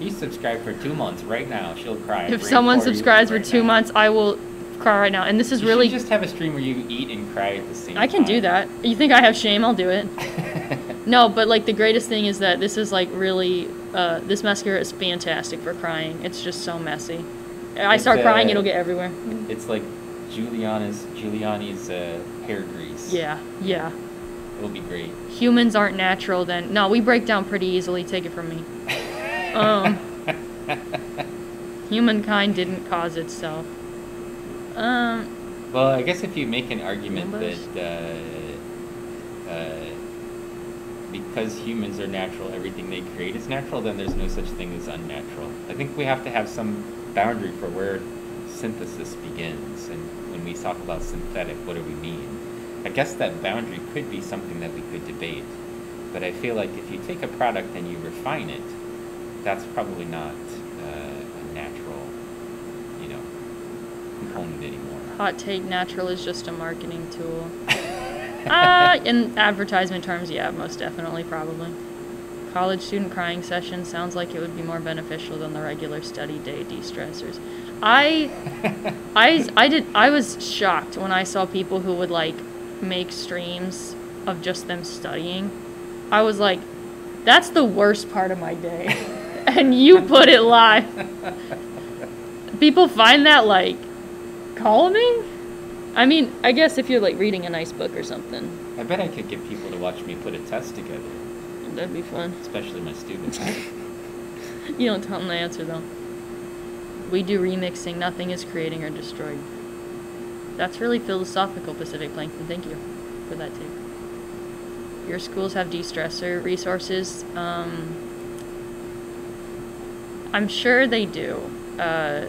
Speaker 2: You subscribe for two months right now. She'll cry.
Speaker 1: if someone subscribes for
Speaker 2: right
Speaker 1: two
Speaker 2: now.
Speaker 1: months, I will cry right now. And this is
Speaker 2: You
Speaker 1: really.
Speaker 2: just have a stream where you eat and cry at the same
Speaker 1: I can do that. You think I have shame? I'll do it. (laughs) No, but like the greatest thing is that this is like really. Uh, this mascara is fantastic for crying. It's just so messy. I
Speaker 2: It's,
Speaker 1: start crying,
Speaker 2: uh,
Speaker 1: it'll get everywhere.
Speaker 2: It's like Juliana's Giuliani's uh, hair grease.
Speaker 1: Yeah, yeah.
Speaker 2: It'll be great.
Speaker 1: Humans aren't natural. Then no, we break down pretty easily. Take it from me. Um, (laughs) humankind didn't cause itself. Um,
Speaker 2: Well, I guess if you make an argument
Speaker 1: Numbers?
Speaker 2: that uh, uh, because humans are natural, everything they create is natural, then there's no such thing as unnatural. I think we have to have some boundary for where synthesis begins, and when we talk about synthetic, what do we mean? I guess that boundary could be something that we could debate, but I feel like if you take a product and you refine it, that's probably not uh, a natural, you know, component anymore.
Speaker 1: hot take: natural is just a marketing tool. (laughs) uh, in advertisement terms, yeah, most definitely, probably. College student crying session sounds like it would be more beneficial than the regular study day de-stressors. I, (laughs) I, I did. I was shocked when I saw people who would like make streams of just them studying. I was like, that's the worst part of my day, (laughs) and you put it live. (laughs) People find that like calming. I mean, I guess if you're like reading a nice book or something,
Speaker 2: I bet I could get people to watch me put a test together,
Speaker 1: that'd be fun.
Speaker 2: especially my students. (laughs)
Speaker 1: You don't tell them the answer though. We do remixing. Nothing is creating or destroyed. That's really philosophical, Pacific Plankton. Thank you for that too. Your schools have de-stressor resources. Um, I'm sure they do. Uh,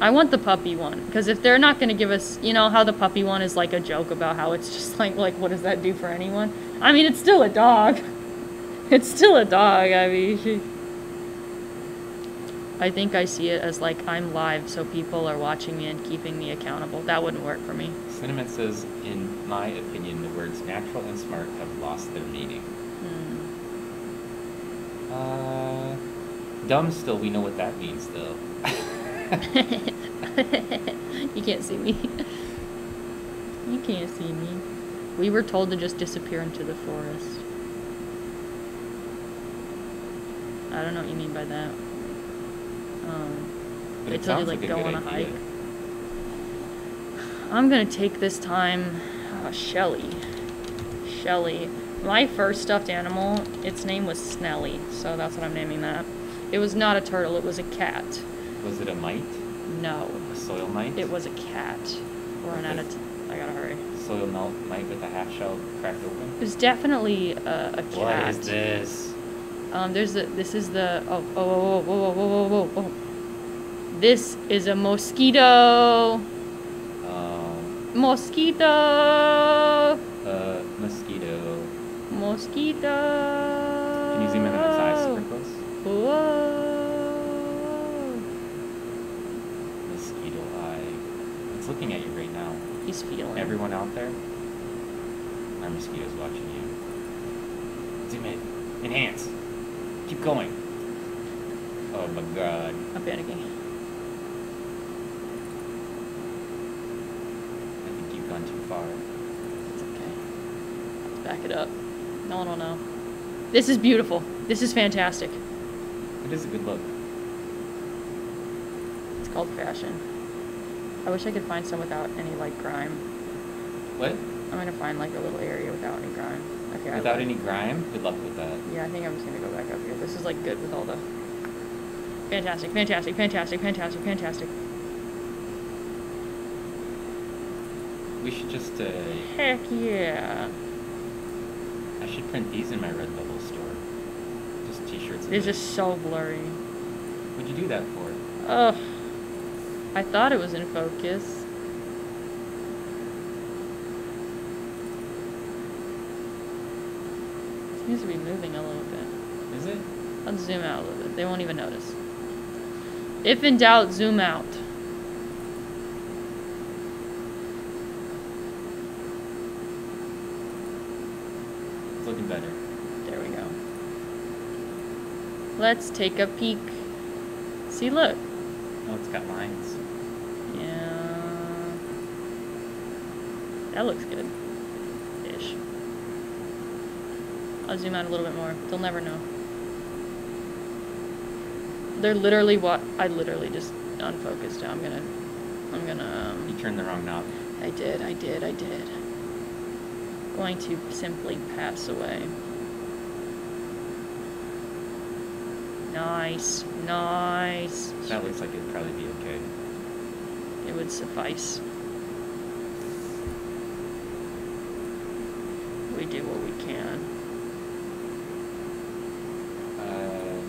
Speaker 1: I want the puppy one because if they're not going to give us, you know, how the puppy one is like a joke about how it's (laughs) just like, like, what does that do for anyone? I mean, it's still a dog. (laughs) It's still a dog. I mean, she... I think I see it as like I'm live, so people are watching me and keeping me accountable. That wouldn't work for me.
Speaker 2: Cinnamon says, in my opinion, the words natural and smart have lost their meaning.
Speaker 1: Hmm.
Speaker 2: Uh, dumb still, we know what that means though. (laughs)
Speaker 1: you can't see me. You can't see me. We were told to just disappear into the forest. I don't know what you mean by that. Um,
Speaker 2: But
Speaker 1: they
Speaker 2: it
Speaker 1: tell you like
Speaker 2: like
Speaker 1: go on a
Speaker 2: idea.
Speaker 1: hike. I'm gonna take this time, uh, Shelly. Shelly. My first stuffed animal, its name was Snelly, so that's what I'm naming that. It was not a turtle, it was a cat.
Speaker 2: Was it a mite?
Speaker 1: No,
Speaker 2: A soil mite?
Speaker 1: it was a cat. We're
Speaker 2: Okay.
Speaker 1: edit. I gotta hurry.
Speaker 2: soil melt mite with a half shell cracked open?
Speaker 1: It was definitely a, a cat.
Speaker 2: What is this?
Speaker 1: Um, there's the. This is the. Oh, oh, oh, whoa, whoa, whoa, whoa, whoa, whoa. This is a mosquito.
Speaker 2: Um,
Speaker 1: Mosquito.
Speaker 2: uh, mosquito.
Speaker 1: Mosquito.
Speaker 2: Can you zoom in on its eyes super close?
Speaker 1: Whoa.
Speaker 2: Mosquito eye. It's looking at you right now.
Speaker 1: He's feeling.
Speaker 2: Everyone out there, our mosquito's watching you. Zoom in. Enhance. Keep going. Oh my god.
Speaker 1: I'm panicking.
Speaker 2: I think you've gone too far.
Speaker 1: It's okay. Let's back it up. No one will know. This is beautiful. This is fantastic.
Speaker 2: It is a good look.
Speaker 1: It's called fashion. I wish I could find some without any like grime.
Speaker 2: What?
Speaker 1: I'm gonna find like a little area without any grime. I
Speaker 2: Without any grime? Good luck with that.
Speaker 1: Yeah, I think I'm just gonna go back up here. This is like good with all the. Fantastic, fantastic, fantastic, fantastic, fantastic.
Speaker 2: We should just, uh,
Speaker 1: Heck yeah.
Speaker 2: I should print these in my red Redbubble store. Just t-shirts.
Speaker 1: It's just so blurry.
Speaker 2: What'd you do that for?
Speaker 1: Ugh. I thought it was in focus. Seems to be moving a little bit.
Speaker 2: Is it?
Speaker 1: Let's zoom out a little bit. They won't even notice. If in doubt, zoom out.
Speaker 2: It's looking better.
Speaker 1: There we go. Let's take a peek. See, look.
Speaker 2: Oh, it's got lines.
Speaker 1: Yeah. That looks good. I'll zoom out a little bit more. They'll never know. They're literally what I literally just unfocused. I'm gonna. I'm gonna.
Speaker 2: You
Speaker 1: Um,
Speaker 2: turned the wrong knob.
Speaker 1: I did. I did. I did. Going to simply pass away. Nice. Nice.
Speaker 2: That looks like it'd probably be okay.
Speaker 1: It would suffice. We do what we can.
Speaker 2: Uh,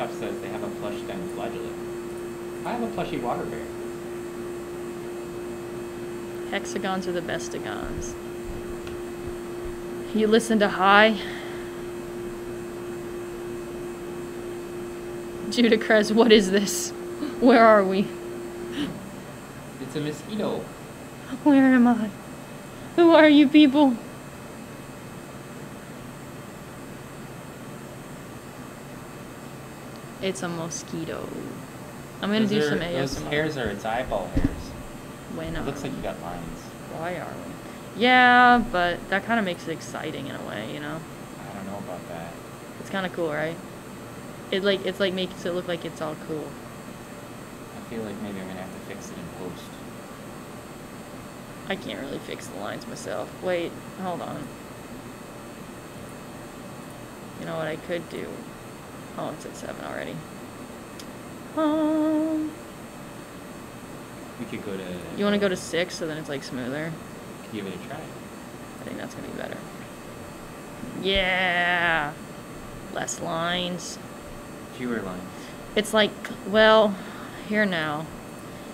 Speaker 2: let's see. Peachop says they have a plush dinoflagellate. I have a plushy water bear.
Speaker 1: Hexagons are the bestigons. You listen to High? Judicraz, what is this? Where are we?
Speaker 2: It's a mosquito.
Speaker 1: Where am I? Who are you people? It's a mosquito. I'm gonna
Speaker 2: Those
Speaker 1: do
Speaker 2: are-
Speaker 1: some
Speaker 2: Those
Speaker 1: ASMR.
Speaker 2: hairs are its eyeball hairs.
Speaker 1: When
Speaker 2: It looks like you um, got lines.
Speaker 1: Why are we? Yeah, but that kind of makes it exciting in a way, you know.
Speaker 2: I don't know about that.
Speaker 1: It's kind of cool, right? It like it's like makes it look like it's all cool.
Speaker 2: I feel like maybe I'm gonna have to fix it in post.
Speaker 1: I can't really fix the lines myself. Wait, hold on. You know what I could do? Oh, it's at seven already. Um,
Speaker 2: We could go to.
Speaker 1: you want to go to six so then it's like smoother?
Speaker 2: Give it a try.
Speaker 1: I think that's gonna be better. Yeah, less lines.
Speaker 2: Fewer lines.
Speaker 1: It's like, well, here now.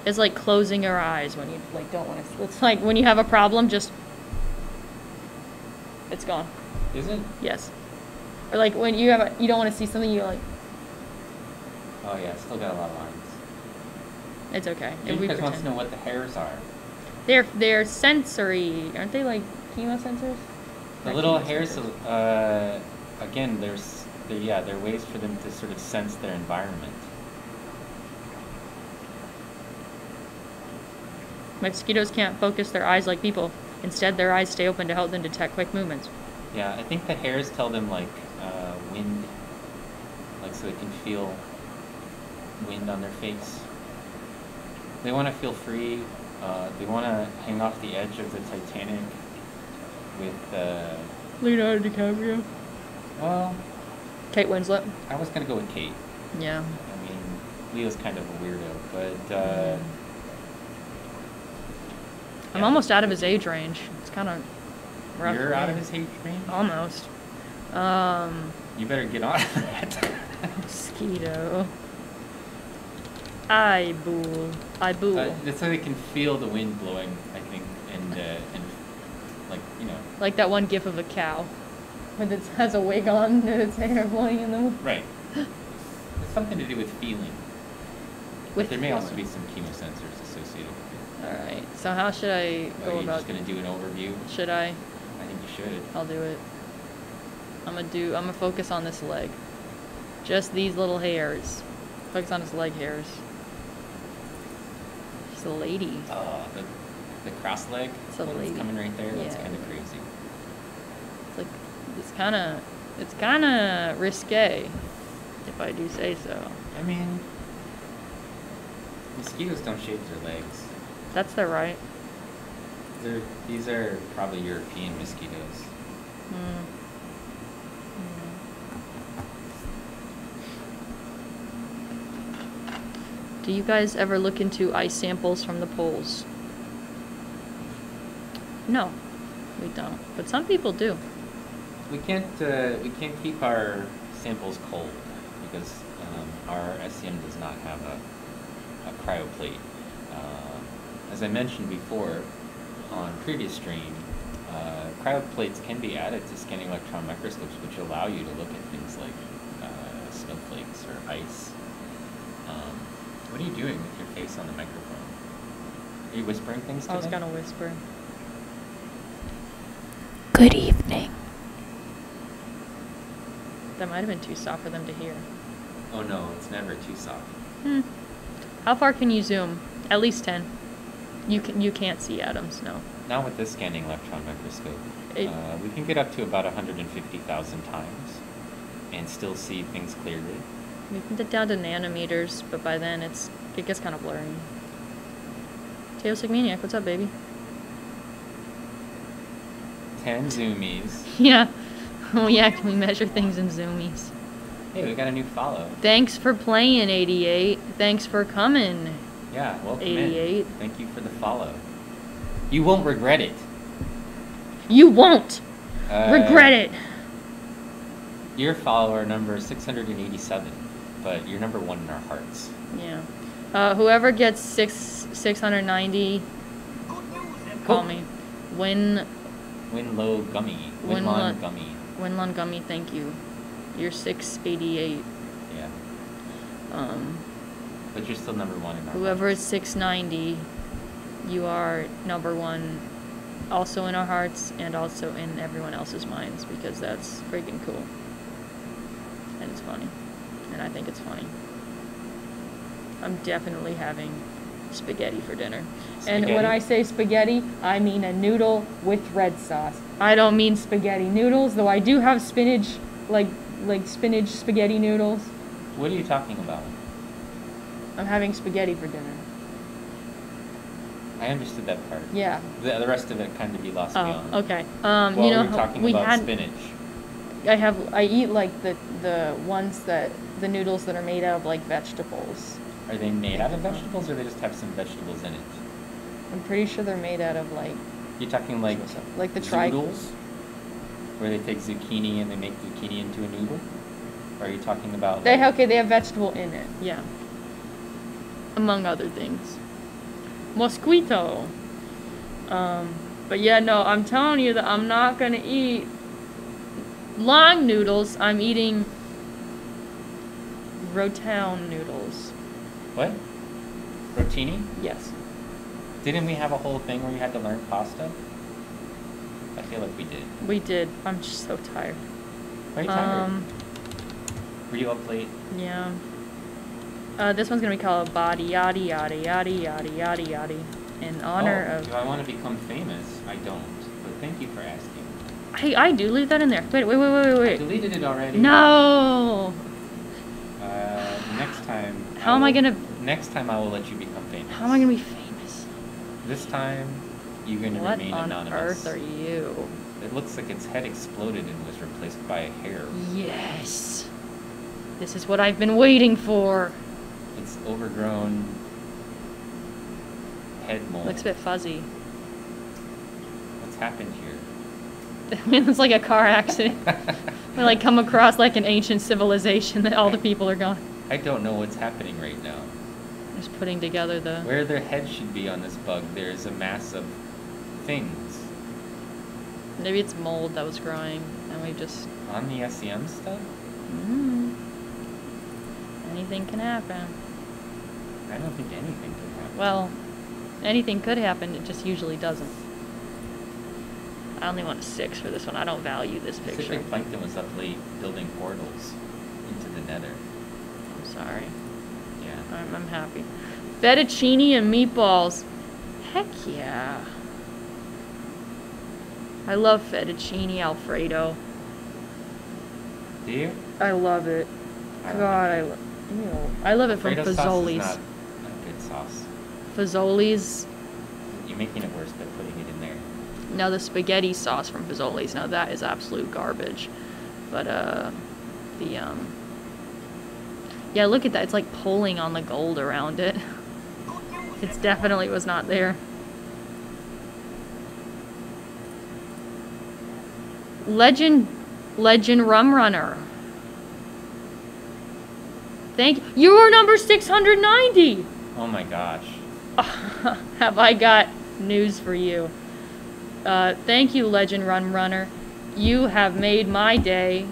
Speaker 1: It's like closing your eyes when you like don't want to. It's like when you have a problem, just it's gone.
Speaker 2: Is it?
Speaker 1: Yes. Or like when you have a, you don't want to see something, you like
Speaker 2: Oh yeah, it's still got a lot of lines.
Speaker 1: it's okay. If we
Speaker 2: wants to know what the hairs are.
Speaker 1: They're they're sensory, aren't they? Like chemosensors.
Speaker 2: The
Speaker 1: Not
Speaker 2: little hairs, uh, again, there's, they're, yeah, they're ways for them to sort of sense their environment.
Speaker 1: Mosquitoes can't focus their eyes like people. Instead, their eyes stay open to help them detect quick movements.
Speaker 2: Yeah, I think the hairs tell them like so they can feel wind on their face. They want to feel free. Uh, they want to hang off the edge of the Titanic with, uh,
Speaker 1: Leonardo DiCaprio.
Speaker 2: well,
Speaker 1: Kate Winslet.
Speaker 2: I was going to go with Kate.
Speaker 1: Yeah.
Speaker 2: I mean, Leo's kind of a weirdo, but, uh,
Speaker 1: I'm
Speaker 2: yeah.
Speaker 1: almost out of his age range. It's kind of rough.
Speaker 2: you're
Speaker 1: for
Speaker 2: out of his age range?
Speaker 1: Almost. Um,
Speaker 2: You better get on that. (laughs) (laughs)
Speaker 1: mosquito. I boo. I boo.
Speaker 2: Uh, that's how they can feel the wind blowing, I think, and, uh, and, like, you know,
Speaker 1: like that one gif of a cow with it has a wig on (laughs) and its hair blowing in the wind.
Speaker 2: right. It's something to do with feeling. But
Speaker 1: With
Speaker 2: there may also be some chemosensors associated with it.
Speaker 1: All right. So how should I
Speaker 2: Are
Speaker 1: go
Speaker 2: you
Speaker 1: about?
Speaker 2: just gonna do an overview?
Speaker 1: Should I?
Speaker 2: I think you should.
Speaker 1: I'll do it. I'm gonna do. I'm gonna focus on this leg. Just these little hairs. Focus on his leg hairs. She's a lady.
Speaker 2: Oh, the, the cross leg
Speaker 1: It's a lady.
Speaker 2: coming right there. That's kind of crazy.
Speaker 1: It's like it's kind of it's kind of risque, if I do say so.
Speaker 2: I mean, mosquitoes don't shave their legs.
Speaker 1: That's their right.
Speaker 2: They're, these are probably European mosquitoes.
Speaker 1: Mm. Mm. Do you guys ever look into ice samples from the poles? No, we don't. But some people do.
Speaker 2: We can't uh, we can't keep our samples cold because um, our SEM does not have a, a cryoplate. Uh, as I mentioned before on previous stream, uh, cryoplates can be added to scanning electron microscopes, which allow you to look at things like uh, snowflakes or ice. Um, what are you doing with your face on the microphone? Are you whispering things to
Speaker 1: I was
Speaker 2: them?
Speaker 1: gonna whisper.
Speaker 3: Good evening.
Speaker 1: That might have been too soft for them to hear.
Speaker 2: Oh no, it's never too soft.
Speaker 1: Hmm. How far can you zoom? At least ten. You can. You can't see atoms. No.
Speaker 2: Not with this scanning electron microscope.
Speaker 1: It-
Speaker 2: uh, we can get up to about 150,000 times and still see things clearly.
Speaker 1: We can get down to nanometers, but by then it's it gets kind of blurry. Teosig Maniac, what's up, baby?
Speaker 2: 10 zoomies. (laughs)
Speaker 1: Yeah. Oh yeah, can we measure things in zoomies?
Speaker 2: Hey, we got a new follow.
Speaker 1: Thanks for playing, 88. Thanks for coming.
Speaker 2: Yeah, welcome
Speaker 1: 88.
Speaker 2: in. Thank you for the follow. You won't regret it.
Speaker 1: You won't
Speaker 2: Uh,
Speaker 1: regret it.
Speaker 2: You're follower number 687, but you're number one in our hearts.
Speaker 1: Yeah. Uh, whoever gets six 690, call
Speaker 2: Oh.
Speaker 1: me. Win
Speaker 2: Winlow Gummy.
Speaker 1: Winlo-
Speaker 2: Winlon Gummy.
Speaker 1: Winlon Gummy, thank you. You're 688.
Speaker 2: Yeah.
Speaker 1: Um,
Speaker 2: But you're still number one in our
Speaker 1: whoever is 690, you are number one also in our hearts and also in everyone else's minds because that's freaking cool. And it's funny. And I think it's funny. I'm definitely having spaghetti for dinner. And when I say spaghetti, I mean a noodle with red sauce. I don't mean spaghetti noodles, though I do have spinach, like like spinach spaghetti noodles.
Speaker 2: What are you talking about?
Speaker 1: I'm having spaghetti for dinner.
Speaker 2: I understood that part.
Speaker 1: Yeah.
Speaker 2: The, the rest of it kind of you lost me
Speaker 1: Oh, okay. Um,
Speaker 2: Well,
Speaker 1: you know,
Speaker 2: we were talking
Speaker 1: we
Speaker 2: about
Speaker 1: had.
Speaker 2: spinach.
Speaker 1: I have. I eat like the the ones that the noodles that are made out of like vegetables.
Speaker 2: Are they made out of vegetables, or they just have some vegetables in it?
Speaker 1: I'm pretty sure they're made out of like
Speaker 2: You're talking like
Speaker 1: like the tri.
Speaker 2: noodles, where they take zucchini and they make zucchini into a noodle. Or are you talking about?
Speaker 1: They
Speaker 2: like-
Speaker 1: okay. They have vegetable in it. Yeah. Among other things. Mosquito. Um, but yeah, no, I'm telling you that I'm not gonna eat long noodles. I'm eating Rotown noodles.
Speaker 2: What? Rotini?
Speaker 1: Yes.
Speaker 2: Didn't we have a whole thing where you had to learn pasta? I feel like we did.
Speaker 1: We did. I'm just so tired.
Speaker 2: Why are you tired?
Speaker 1: Um,
Speaker 2: Were you up late?
Speaker 1: yeah. Uh, this one's gonna be called Body Yaddy Yaddy Yaddy Yaddy Yaddy Yaddy in honor
Speaker 2: oh,
Speaker 1: of.
Speaker 2: Do I want to become famous? I don't. But thank you for asking.
Speaker 1: I I do leave that in there. Wait wait wait wait
Speaker 2: I
Speaker 1: wait.
Speaker 2: deleted it already.
Speaker 1: No.
Speaker 2: Uh, next time.
Speaker 1: How am I gonna-
Speaker 2: Next time I will let you become famous.
Speaker 1: How am I gonna be famous?
Speaker 2: This time, you're gonna
Speaker 1: What
Speaker 2: remain
Speaker 1: on
Speaker 2: anonymous.
Speaker 1: earth are you?
Speaker 2: It looks like its head exploded and was replaced by a hair.
Speaker 1: Yes. This is what I've been waiting for.
Speaker 2: It's overgrown head mold.
Speaker 1: Looks a bit fuzzy.
Speaker 2: What's happened here? (laughs)
Speaker 1: It's like a car accident. (laughs) we like come across like an ancient civilization that all the people are gone.
Speaker 2: I don't know what's happening right now.
Speaker 1: Just putting together the.
Speaker 2: Where their head should be on this bug, there's a mass of things.
Speaker 1: Maybe it's mold that was growing, and we just.
Speaker 2: On the SEM stuff?
Speaker 1: Mm, anything can happen.
Speaker 2: I don't think anything can happen.
Speaker 1: Well, anything could happen. It just usually doesn't. I only want a six for this one. I don't value this picture.
Speaker 2: Pacific Plankton was up late building portals into the nether.
Speaker 1: I'm sorry.
Speaker 2: Yeah.
Speaker 1: I'm, I'm happy. Fettuccine and meatballs. Heck yeah. I love fettuccine Alfredo.
Speaker 2: Do you?
Speaker 1: I love it.
Speaker 2: I
Speaker 1: God,
Speaker 2: like
Speaker 1: I love. I love it from
Speaker 2: Alfredo sauce is
Speaker 1: Fazoli's.
Speaker 2: not a good sauce.
Speaker 1: Fazoli's.
Speaker 2: You're making it worse by putting it in there.
Speaker 1: Now the spaghetti sauce from Fazoli's. Now that is absolute garbage. But uh, the um. Yeah, look at that. It's like pulling on the gold around it. (laughs) It's definitely was not there. Legend, Legend Rum Runner. Thank you. you. are number 690.
Speaker 2: Oh my gosh. (laughs)
Speaker 1: Have I got news for you? Uh, thank you, Legend Run Runner. You have made my day.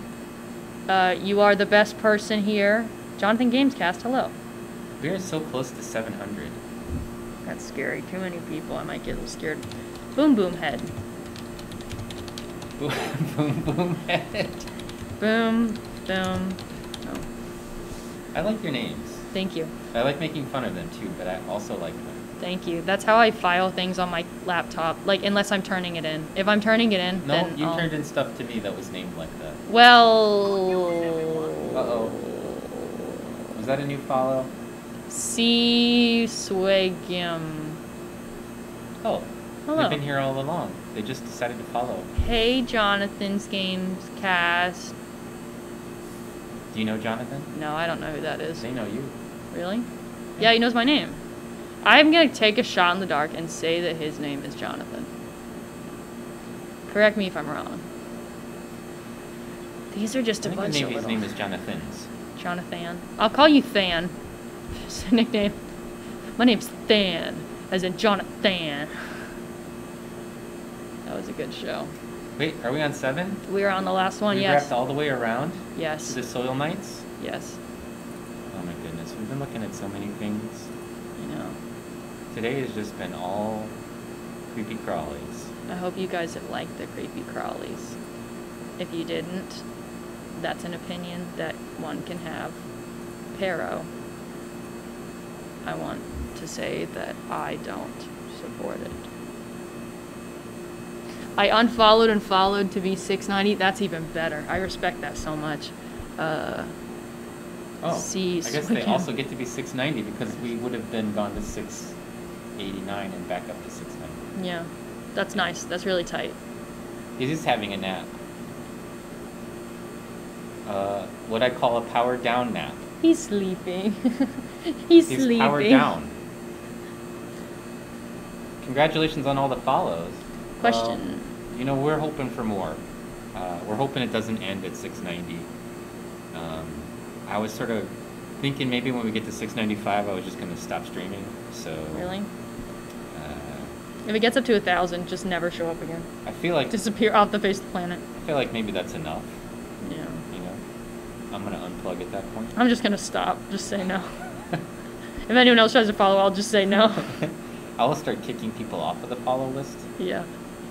Speaker 1: Uh, you are the best person here. Jonathan Gamescast, hello.
Speaker 2: We are so close to 700.
Speaker 1: That's scary. Too many people. I might get a little scared. Boom Boom Head. (laughs)
Speaker 2: Boom, boom, head.
Speaker 1: Boom. Boom. Oh,
Speaker 2: I like your names.
Speaker 1: thank you.
Speaker 2: I like making fun of them too, but I also like them.
Speaker 1: Thank you. That's how I file things on my laptop. Like, unless I'm turning it in. If I'm turning it in,
Speaker 2: No, you
Speaker 1: I'll-
Speaker 2: turned in stuff to me that was named like that.
Speaker 1: Well.
Speaker 2: Uh-oh. Was that a new follow?
Speaker 1: C. Swagim.
Speaker 2: Oh.
Speaker 1: Hello.
Speaker 2: They've been here all along. They just decided to follow.
Speaker 1: Hey, Jonathan's Games Cast.
Speaker 2: Do you know Jonathan?
Speaker 1: No, I don't know who that is.
Speaker 2: They know you.
Speaker 1: Really? Yeah, he knows my name. I'm gonna take a shot in the dark and say that his name is Jonathan. Correct me if I'm wrong. These are just a bunch of
Speaker 2: name, his name is Jonathan's.
Speaker 1: Jonathan. I'll call you Than. It's a nickname. My name's Than, as in Jonathan. That was a good show.
Speaker 2: Wait, are we on seven?
Speaker 1: We are on the last one,
Speaker 2: we
Speaker 1: yes.
Speaker 2: wrapped all the way around
Speaker 1: Yes.
Speaker 2: to the Soil Knights?
Speaker 1: Yes.
Speaker 2: Oh my goodness, we've been looking at so many things. Today has just been all creepy crawlies.
Speaker 1: I hope you guys have liked the creepy crawlies. If you didn't, that's an opinion that one can have. Pero, I want to say that I don't support it. I unfollowed and followed to be 690. That's even better. I respect that so much. Uh,
Speaker 2: Oh,
Speaker 1: See,
Speaker 2: I guess they also get to be 690 because we would have been gone to 689 and back up to 690.
Speaker 1: yeah, that's nice. That's really tight.
Speaker 2: He's just having a nap. Uh, what I call a power down nap.
Speaker 1: He's sleeping. (laughs) He's,
Speaker 2: He's
Speaker 1: sleeping.
Speaker 2: powered down. Congratulations on all the follows.
Speaker 1: Question.
Speaker 2: Well, you know, we're hoping for more. Uh, we're hoping it doesn't end at 690. Um, I was sort of thinking maybe when we get to 695, I was just going to stop streaming. So
Speaker 1: Really? If it gets up to a thousand, just never show up again.
Speaker 2: I feel like
Speaker 1: Disappear off the face of the planet.
Speaker 2: I feel like maybe that's enough.
Speaker 1: Yeah.
Speaker 2: You know, I'm gonna unplug at that point.
Speaker 1: I'm just gonna stop. Just say no. (laughs) if anyone else tries to follow, I'll just say no. (laughs)
Speaker 2: I will start kicking people off of the follow list.
Speaker 1: yeah.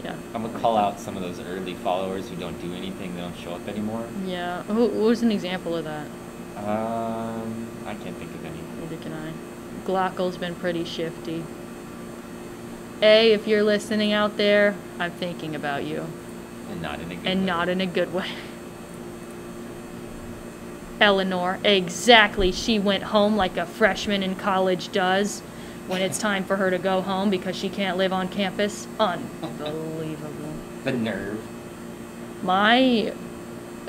Speaker 1: Yeah.
Speaker 2: I'm gonna call out some of those early followers who don't do anything, they don't show up anymore.
Speaker 1: Yeah. Who, what was an example of that?
Speaker 2: Um, I can't think of any.
Speaker 1: Neither can I. Glockel's been pretty shifty. A, if you're listening out there, I'm thinking about you.
Speaker 2: And not in a good
Speaker 1: And
Speaker 2: way.
Speaker 1: not in a good way. Eleanor, exactly. She went home like a freshman in college does when it's (laughs) time for her to go home because she can't live on campus. (laughs) Unbelievable.
Speaker 2: The nerve.
Speaker 1: My,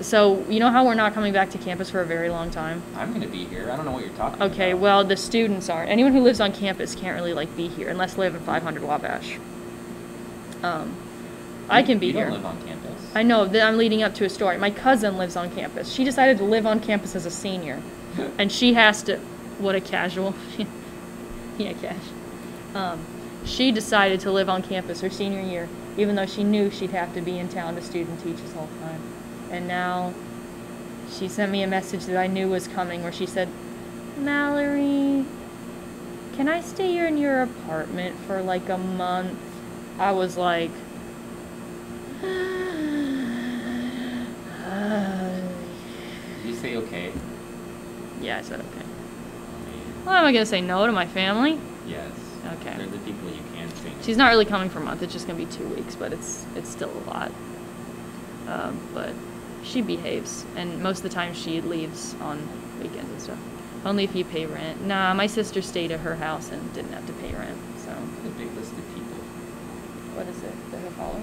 Speaker 1: so you know how we're not coming back to campus for a very long time?
Speaker 2: I'm gonna be here. I don't know what you're talking about.
Speaker 1: Okay, well, the students aren't. Anyone who lives on campus can't really like be here unless they live in 500 Wabash. Um, I can be
Speaker 2: you
Speaker 1: here.
Speaker 2: don't live on campus.
Speaker 1: I know that I'm leading up to a story. My cousin lives on campus. She decided to live on campus as a senior, (laughs) and she has to. What a casual. (laughs) yeah, cash. Um, she decided to live on campus her senior year, even though she knew she'd have to be in town to student teach this whole time. And now, she sent me a message that I knew was coming, where she said, "Mallory, can I stay here in your apartment for like a month?" I was like.
Speaker 2: Did you say okay?
Speaker 1: yeah, I said okay. Well, am I gonna say no to my family?
Speaker 2: yes.
Speaker 1: Okay.
Speaker 2: They're the people you can say. no
Speaker 1: She's not really coming for a month. It's just gonna be two weeks, but it's it's still a lot. Um, but she behaves, and most of the time she leaves on weekends and stuff. Only if you pay rent. Nah, my sister stayed at her house and didn't have to pay rent. So
Speaker 2: A big list of people.
Speaker 1: what is it? The her follow?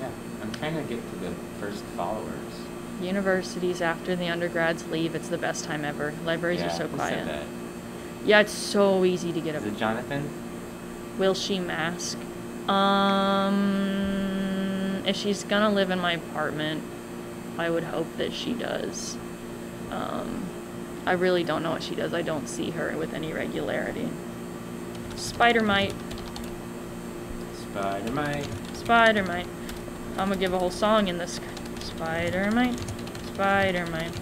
Speaker 2: Yeah. I'm trying to get to the first followers.
Speaker 1: Universities after the undergrads leave, it's the best time ever. Libraries
Speaker 2: yeah,
Speaker 1: are so
Speaker 2: who
Speaker 1: quiet.
Speaker 2: Said that?
Speaker 1: Yeah, it's so easy to get
Speaker 2: Is
Speaker 1: a
Speaker 2: it Jonathan?
Speaker 1: Will she mask? Um, if she's gonna live in my apartment, I would hope that she does. Um, I really don't know what she does. I don't see her with any regularity. Spider mite,
Speaker 2: Spider mite.
Speaker 1: spider mite. I'm gonna give a whole song in this. Spider mite, spider mite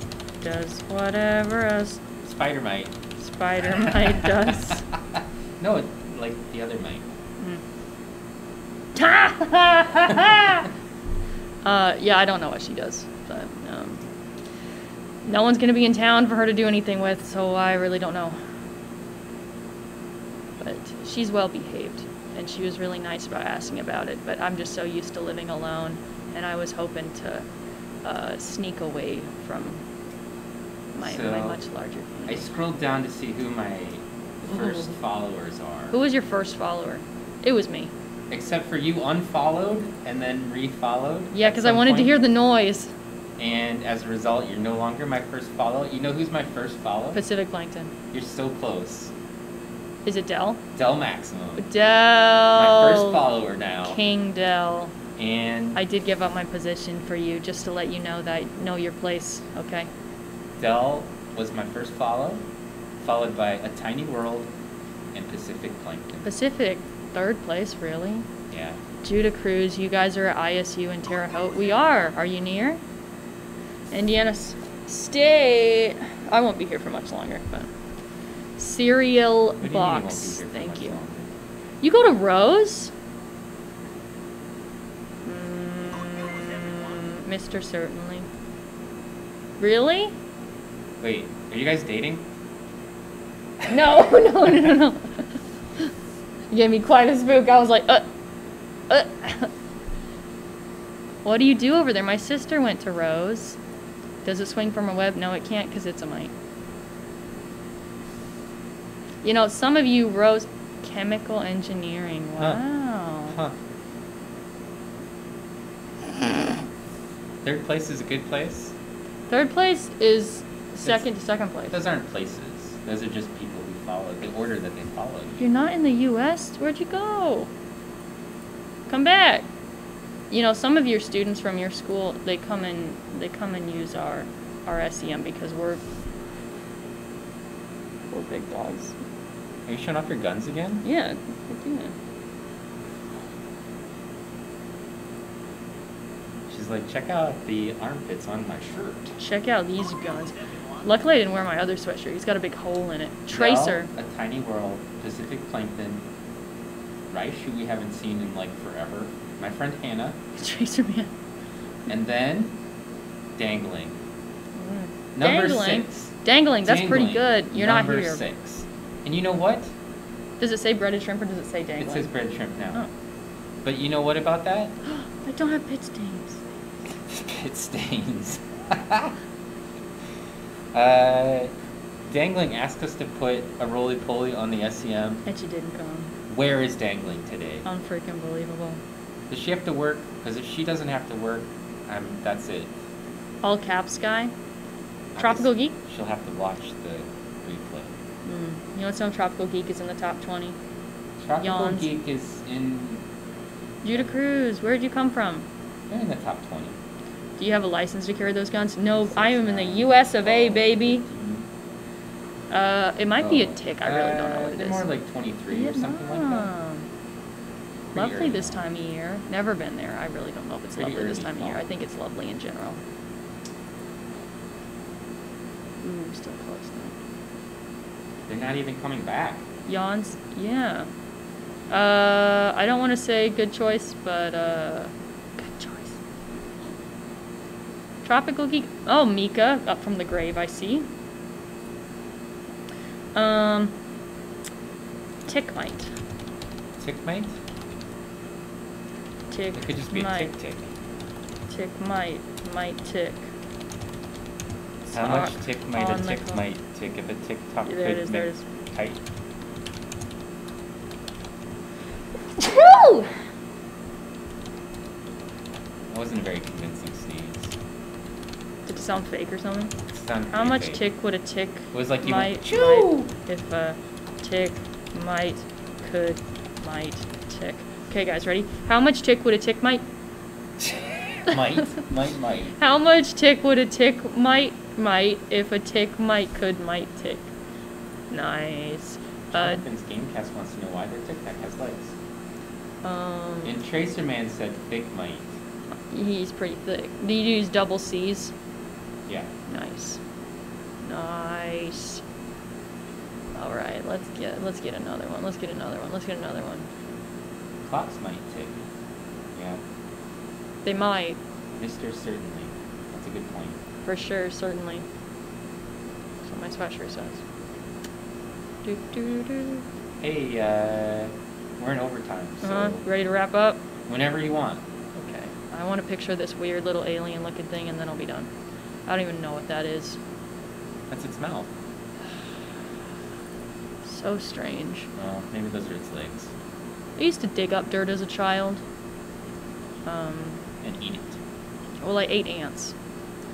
Speaker 1: does whatever us
Speaker 2: Spider Mite.
Speaker 1: spider (laughs) mite does. (laughs)
Speaker 2: no, like the other Mite. (laughs)
Speaker 1: uh, yeah, I don't know what she does, no one's gonna be in town for her to do anything with, so I really don't know. But she's well behaved, and she was really nice about asking about it. But I'm just so used to living alone, and I was hoping to uh, sneak away from my, my much larger
Speaker 2: I scrolled down to see who my first
Speaker 1: Ooh.
Speaker 2: followers are.
Speaker 1: Who was your first follower? It was me.
Speaker 2: Except for you unfollowed and then refollowed.
Speaker 1: Yeah, because I wanted to hear the noise.
Speaker 2: And as a result, you're no longer my first follow. You know who's my first follow?
Speaker 1: Pacific Plankton.
Speaker 2: You're so close.
Speaker 1: Is it Dell?
Speaker 2: Dell Maximum.
Speaker 1: Dell.
Speaker 2: My first follower now.
Speaker 1: King Dell.
Speaker 2: And
Speaker 1: I did give up my position for you just to let you know that I know your place, okay?
Speaker 2: Dell was my first follow, followed by A Tiny World and Pacific Plankton.
Speaker 1: Pacific, third place, really?
Speaker 2: Yeah.
Speaker 1: Judicraz, you guys are at ISU in Terre Haute. We are. Are you near? Indiana State. I won't be here for much longer, but. Cereal
Speaker 2: do you mean you won't be
Speaker 1: box. Thank you.
Speaker 2: longer?
Speaker 1: You go to Rose? Mm, Mr. Certainly. Really?
Speaker 2: Wait, are you guys dating?
Speaker 1: No, (laughs) no, no, no, no. You gave me quite a spook. I was like, uh, uh. What do you do over there? My sister went to Rose. Does it swing from a web? No, it can't because it's a mite. You know, some of you Rose chemical engineering. Wow.
Speaker 2: Huh. Third place is a good place?
Speaker 1: Third place is second to second place.
Speaker 2: Those aren't places. Those are just people who follow the order that they followed.
Speaker 1: You're not in the U.S. Where'd you go? Come back. You know, some of your students from your school, they come and they come and use our our SEM because we're we're big dogs.
Speaker 2: Are you showing off your guns again?
Speaker 1: Yeah, heck yeah.
Speaker 2: She's like, check out the armpits on my shirt.
Speaker 1: Check out these guns. Luckily, I didn't wear my other sweatshirt. He's got a big hole in it. Tracer.
Speaker 2: A Tiny World, Pacific Plankton, Rice, who we haven't seen in like forever. My friend Hannah, (laughs)
Speaker 1: Tracer man.
Speaker 2: and then Dangling. Number
Speaker 1: Dangling.
Speaker 2: six.
Speaker 1: Dangling. That's pretty
Speaker 2: Dangling,
Speaker 1: good. You're not
Speaker 2: number
Speaker 1: here.
Speaker 2: six. And you know what?
Speaker 1: Does it say breaded shrimp or does it say dangling?
Speaker 2: It says bread shrimp now.
Speaker 1: Oh.
Speaker 2: But you know what about that? (gasps)
Speaker 1: I don't have pit stains. (laughs)
Speaker 2: Pit stains. (laughs) Uh, Dangling asked us to put a roly poly on the SEM.
Speaker 1: And she didn't come.
Speaker 2: Where is Dangling today?
Speaker 1: Unfreaking believable.
Speaker 2: Does she have to work? Because if she doesn't have to work, um, that's it.
Speaker 1: All caps guy.
Speaker 2: I
Speaker 1: Tropical Geek.
Speaker 2: She'll have to watch the replay.
Speaker 1: Mm. You know some Tropical Geek is in the top 20.
Speaker 2: Tropical
Speaker 1: Yawns.
Speaker 2: Geek is in,
Speaker 1: Judicraz, where'd you come from?
Speaker 2: they're in the top 20.
Speaker 1: Do you have a license to carry those guns? No, I am in the U.S. of A, baby. Uh, it might be a
Speaker 2: Oh,
Speaker 1: tick. I really don't know
Speaker 2: uh,
Speaker 1: what it is.
Speaker 2: More like 23 or something like that.
Speaker 1: Lovely this time of year. Never been there. I really don't know if it's
Speaker 2: Pretty
Speaker 1: lovely this time of year. I think it's lovely in general. Ooh, still close though.
Speaker 2: They're not even coming back.
Speaker 1: Yawns, yeah. Uh, I don't want to say good choice, but uh, good choice. Tropical Geek. Oh, Mika, up from the grave. I see. Um, Tickmite.
Speaker 2: Tickmate?
Speaker 1: Tick.
Speaker 2: It could just be a
Speaker 1: might.
Speaker 2: tick tick.
Speaker 1: Tick might. Might tick.
Speaker 2: How much tick might a tick might tick if a TikTok
Speaker 1: Yeah, there it
Speaker 2: could
Speaker 1: is, there
Speaker 2: make
Speaker 1: it is.
Speaker 2: tight?
Speaker 1: Woo!
Speaker 2: That wasn't a very convincing sneeze.
Speaker 1: Did it sound fake or something?
Speaker 2: It sounded
Speaker 1: How much
Speaker 2: fake.
Speaker 1: tick would a tick
Speaker 2: It was like you
Speaker 1: might,
Speaker 2: went,
Speaker 1: might if a tick might could might tick? Okay, guys, ready? How much tick would a tick might? (laughs)
Speaker 2: might, might, might.
Speaker 1: How much tick would a tick might might if a tick might could might tick? Nice. Uh,
Speaker 2: Jonathan's Gamecast wants to know why their Tic Tac has legs.
Speaker 1: um,
Speaker 2: And Tracer Man said thick might.
Speaker 1: he's pretty thick. Do you use double C's?
Speaker 2: Yeah.
Speaker 1: Nice. Nice. All right, let's get let's get another one. Let's get another one. Let's get another one.
Speaker 2: Clocks might tick. Yeah.
Speaker 1: They might,
Speaker 2: Mr. Certainly. That's a good point.
Speaker 1: for sure, certainly. That's what my sweatshirt says. Do do do.
Speaker 2: Hey, uh, we're in overtime, so
Speaker 1: Uh huh. Ready to wrap up?
Speaker 2: whenever you want.
Speaker 1: Okay. I want to picture this weird little alien-looking thing, and then I'll be done. I don't even know what that is.
Speaker 2: That's its mouth. (sighs)
Speaker 1: So strange.
Speaker 2: Well, maybe those are its legs.
Speaker 1: I used to dig up dirt as a child. Um,
Speaker 2: And eat it.
Speaker 1: well, I ate ants.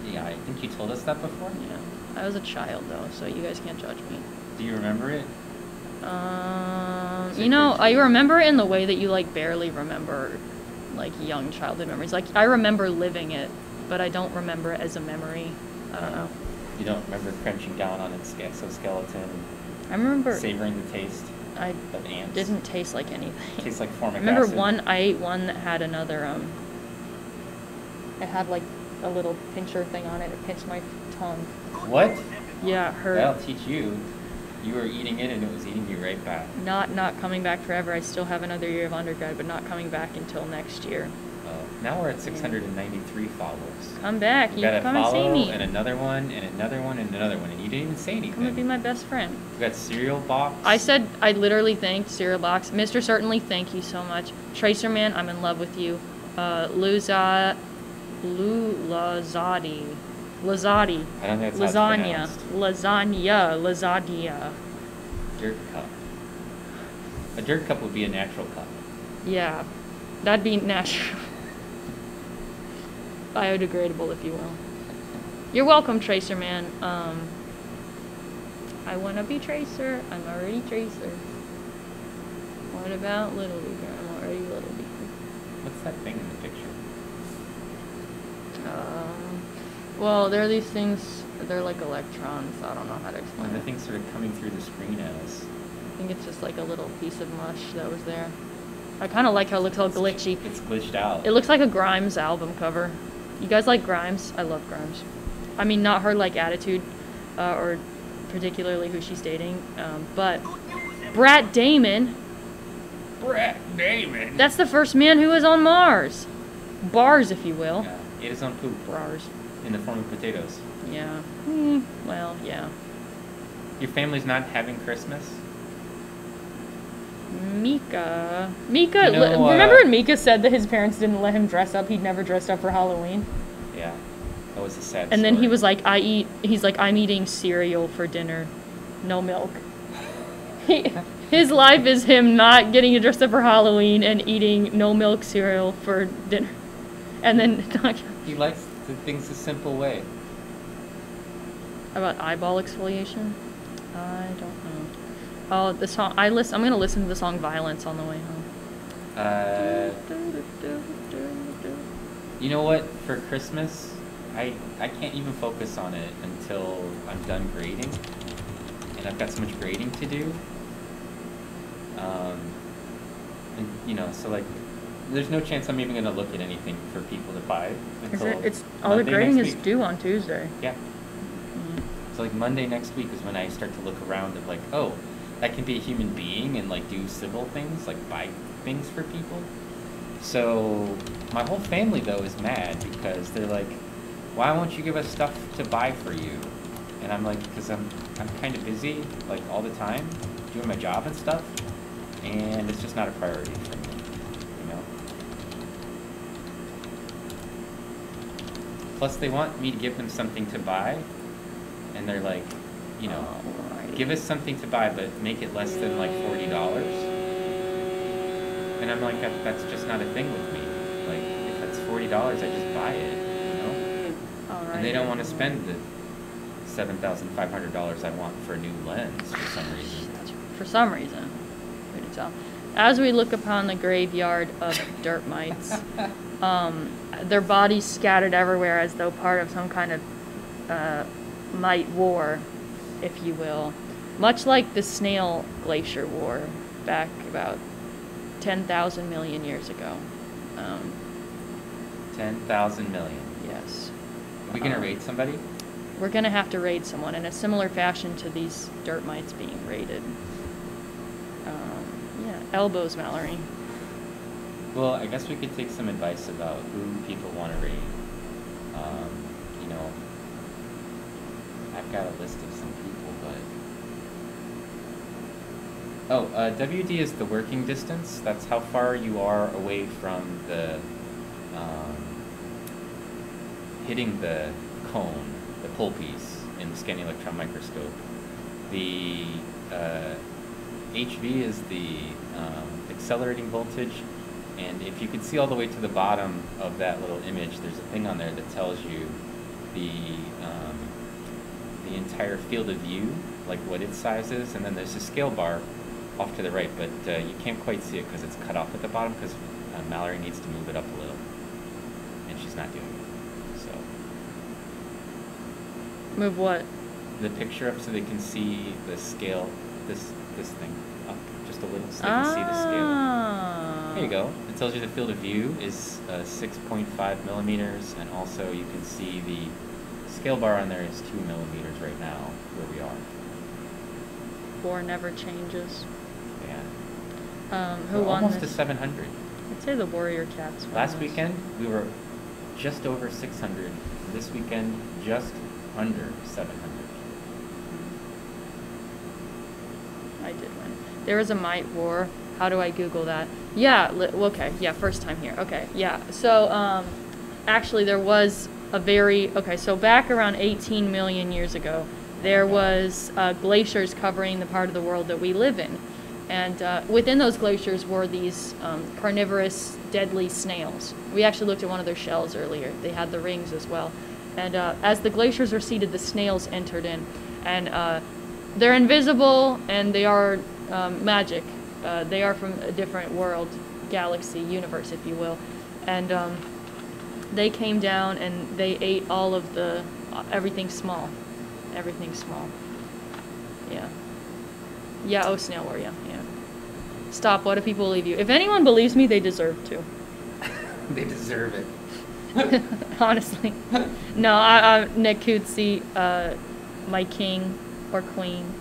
Speaker 2: Yeah, I think you told us that before.
Speaker 1: Yeah. I was a child though, so you guys can't judge me.
Speaker 2: Do you remember it?
Speaker 1: Um,
Speaker 2: Is
Speaker 1: you know. I remember it in the way that you like barely remember, like young childhood memories. Like I remember living it, but I don't remember it as a memory. I don't know.
Speaker 2: You don't remember crunching down on its exoskeleton
Speaker 1: I remember
Speaker 2: savoring the taste
Speaker 1: I
Speaker 2: of ants?
Speaker 1: didn't taste like anything.
Speaker 2: Tastes like formic
Speaker 1: I remember
Speaker 2: acid.
Speaker 1: one. I ate one that had another. Um, it had like a little pincher thing on it. It pinched my tongue.
Speaker 2: What?
Speaker 1: Yeah, it hurt.
Speaker 2: That'll teach you. You were eating it and it was eating you right back.
Speaker 1: Not not coming back forever. I still have another year of undergrad, but not coming back until next year.
Speaker 2: Now we're at 693 followers.
Speaker 1: Come back.
Speaker 2: We
Speaker 1: You
Speaker 2: got a
Speaker 1: come and see
Speaker 2: follow
Speaker 1: me.
Speaker 2: and another one and another one and another one, and you didn't even say anything.
Speaker 1: Come and be my best friend.
Speaker 2: We got cereal box.
Speaker 1: I said I literally thanked Cereal Box. Mr. Certainly, thank you so much. Tracer Man, I'm in love with you. Uh, Luza, Lu Lazadi, Lazadi,
Speaker 2: I don't think that's
Speaker 1: lasagna, lasagna, lasagna.
Speaker 2: pronounced. Dirt cup. A dirt cup would be a natural cup.
Speaker 1: Yeah, that'd be natural, (laughs) biodegradable, if you will. You're welcome, Tracer Man. Um, I wanna be Tracer. I'm already Tracer. What about Little Leaguer? I'm already Little Leaguer.
Speaker 2: What's that thing in the picture?
Speaker 1: Um, well, there are these things. They're like electrons. I don't know how to explain
Speaker 2: And the
Speaker 1: it.
Speaker 2: thing's sort of coming through the screen as.
Speaker 1: I think it's just like a little piece of mush that was there. I kind of like how it looks all glitchy.
Speaker 2: It's glitched out.
Speaker 1: It looks like a Grimes album cover. You guys like Grimes? I love Grimes. I mean, not her like attitude, uh, or particularly who she's dating, um, but Brat Damon.
Speaker 2: Brett Damon.
Speaker 1: That's the first man who was on Mars. Bars, if you will.
Speaker 2: Yeah, ate his own poop
Speaker 1: Bars.
Speaker 2: in the form of potatoes.
Speaker 1: Yeah. Hmm, well, yeah.
Speaker 2: Your family's not having Christmas?
Speaker 1: Mika. Mika.
Speaker 2: You know,
Speaker 1: li- remember
Speaker 2: uh,
Speaker 1: when Mika said that his parents didn't let him dress up? He'd never dressed up for Halloween.
Speaker 2: Yeah. That was a sad.
Speaker 1: And then he was like, I eat, he's like, I'm eating cereal for dinner, no milk. (laughs) He, his life is him not getting dressed up for Halloween and eating no milk cereal for dinner. And then, (laughs)
Speaker 2: He likes the things a simple way.
Speaker 1: about eyeball exfoliation? I don't know. Oh, the song, I listen, I'm gonna listen to the song Violence on the way home.
Speaker 2: Uh, you know what? For Christmas, I I can't even focus on it until I'm done grading, and I've got so much grading to do. Um, and you know, so like, there's no chance I'm even gonna look at anything for people to buy
Speaker 1: Is
Speaker 2: until
Speaker 1: it, it's, all the
Speaker 2: Monday
Speaker 1: grading
Speaker 2: next
Speaker 1: is due on Tuesday.
Speaker 2: Yeah.
Speaker 1: Mm.
Speaker 2: So like Monday next week is when I start to look around of like, oh, that can be a human being and like do civil things, like buy things for people. So my whole family though is mad because they're like, why won't you give us stuff to buy for you? And I'm like, because I'm I'm kind of busy like all the time doing my job and stuff, and it's just not a priority for me, you know. Plus, they want me to give them something to buy, and they're like, you know. Give us something to buy, but make it less than like forty dollars. And I'm like, that, that's just not a thing with me. Like, if it's forty dollars, I just buy it, you know. And they don't want to spend the seven thousand five hundred dollars I want for a new lens for some reason.
Speaker 1: For some reason. Who to tell. As we look upon the graveyard of (laughs) dirt mites, (laughs) um, their bodies scattered everywhere as though part of some kind of uh, mite war, if you will. Much like the snail glacier war back about 10,000 million years ago. Um,
Speaker 2: Ten thousand million.
Speaker 1: yes.
Speaker 2: Are we gonna
Speaker 1: Um,
Speaker 2: raid somebody?
Speaker 1: We're going to have to raid someone in a similar fashion to these dirt mites being raided. Um, yeah, elbows, Mallory.
Speaker 2: Well, I guess we could take some advice about who people want to raid. Um, you know, I've got a list of some people, but oh, uh, WD is the working distance. That's how far you are away from the um, hitting the cone, the pole piece in the scanning electron microscope. The uh, HV is the um, accelerating voltage, and if you can see all the way to the bottom of that little image, there's a thing on there that tells you the um, the entire field of view, like what its size is, and then there's a scale bar off to the right, but uh, you can't quite see it because it's cut off at the bottom because uh, Mallory needs to move it up a little, and she's not doing it. So
Speaker 1: Move what?
Speaker 2: the picture up so they can see the scale, this this thing up just a little so they can see the scale.
Speaker 1: Ah.
Speaker 2: There you go. It tells you the field of view is uh, 6.5 millimeters, and also you can see the scale bar on there is 2 millimeters right now, where we are.
Speaker 1: Four never changes.
Speaker 2: Yeah.
Speaker 1: Um, who
Speaker 2: We're
Speaker 1: won
Speaker 2: almost
Speaker 1: this?
Speaker 2: to 700.
Speaker 1: I'd say the Warrior Cats. won
Speaker 2: Last
Speaker 1: this.
Speaker 2: weekend, we were just over 600. This weekend, just under 700.
Speaker 1: I did win. There was a mite war. How do I Google that? Yeah. Li- okay. Yeah. First time here. Okay. Yeah. So, um, actually, there was a very okay. So back around 18 million years ago, there was uh, glaciers covering the part of the world that we live in, and uh, within those glaciers were these um, carnivorous, deadly snails. We actually looked at one of their shells earlier. They had the rings as well, and uh, as the glaciers receded, the snails entered in, and uh, they're invisible and they are um, magic. Uh, they are from a different world, galaxy, universe, if you will, and um, they came down and they ate all of the uh, everything small, everything small. Yeah. Yeah. Oh, snail warrior. Yeah. Stop. What if people believe you? If anyone believes me, they deserve to. (laughs)
Speaker 2: they deserve it. (laughs)
Speaker 1: Honestly. No, I, I, Nick Cootsie, uh, my king or queen.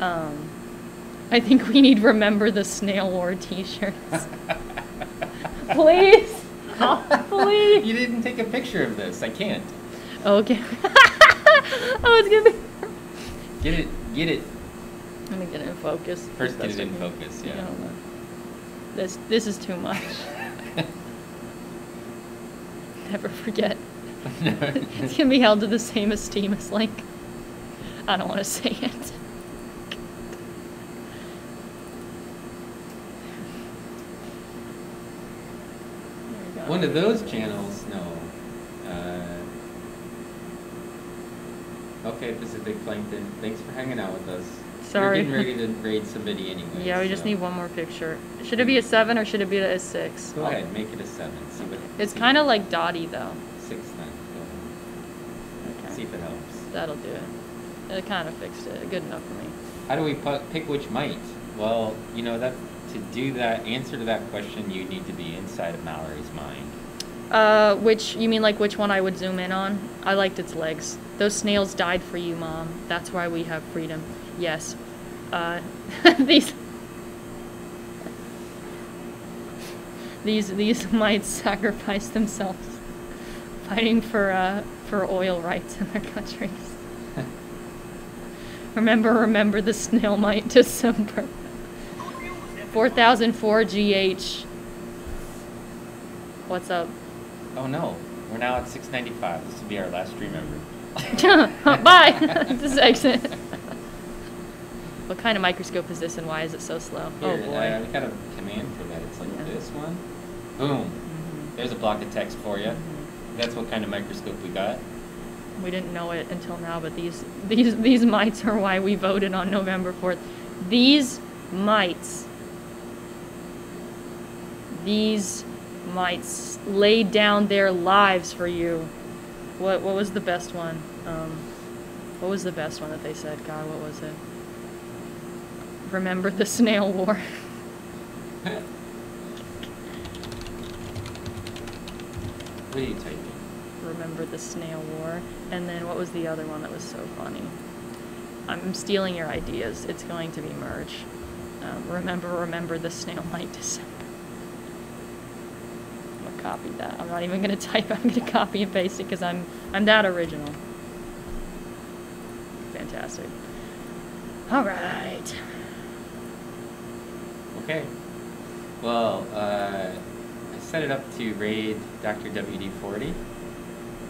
Speaker 1: Um, I think we need Remember the Snail War t shirts. (laughs) please. Oh, please.
Speaker 2: You didn't take a picture of this. I can't.
Speaker 1: Okay. oh, it's gonna be.
Speaker 2: Get it. Get it.
Speaker 1: Let me get it in focus.
Speaker 2: First, get it in focus. Yeah.
Speaker 1: on. This this is too much. (laughs) Never forget. (laughs) it's gonna be held to the same esteem as like. I don't want to say it. There we go.
Speaker 2: One of those channels, no. Uh, okay, Pacific Plankton, thanks for hanging out with us.
Speaker 1: Sorry.
Speaker 2: We're getting ready to raid somebody anyway.
Speaker 1: Yeah, we just need one more picture. Should it be a seven or should it be a six?
Speaker 2: Go ahead, make it a seven. See what.
Speaker 1: It's kind of like Dottie though.
Speaker 2: Six then. Okay. See if it helps.
Speaker 1: That'll do it. It kind of fixed it. Good enough for me.
Speaker 2: How do we pick which might? Well, you know that to do that answer to that question, you need to be inside of Mallory's mind.
Speaker 1: Uh, which you mean like which one I would zoom in on? I liked its legs. Those snails died for you, mom. That's why we have freedom. Yes. Uh, (laughs) these these these (laughs) might sacrifice themselves fighting for uh for oil rights in their countries. (laughs) Remember, remember the snail mite December. 4004 GH. What's up?
Speaker 2: oh no, we're now at 695. This will be our last stream ever.
Speaker 1: Bye. this is exit. What kind of microscope is this, and why is it so slow?
Speaker 2: Here,
Speaker 1: oh boy.
Speaker 2: Uh, we got a command for that. It's like
Speaker 1: Yeah.
Speaker 2: this one. Boom.
Speaker 1: Mhm.
Speaker 2: There's a block of text for you.
Speaker 1: Mhm.
Speaker 2: That's what kind of microscope we got.
Speaker 1: We didn't know it until now, but these these these mites are why we voted on November fourth. These mites. These mites laid down their lives for you. What what was the best one? Um, what was the best one that they said? God, what was it? Remember the snail war.
Speaker 2: What are you typing?
Speaker 1: remember the snail war. And then what was the other one that was so funny? I'm stealing your ideas. It's going to be merge. Um, remember remember the snail might december i'm gonna copy that. I'm not even gonna (laughs) type i'm gonna copy and paste it because i'm i'm that original. Fantastic. All right
Speaker 2: Okay. Well, uh, I set it up to raid Dr. WD-40.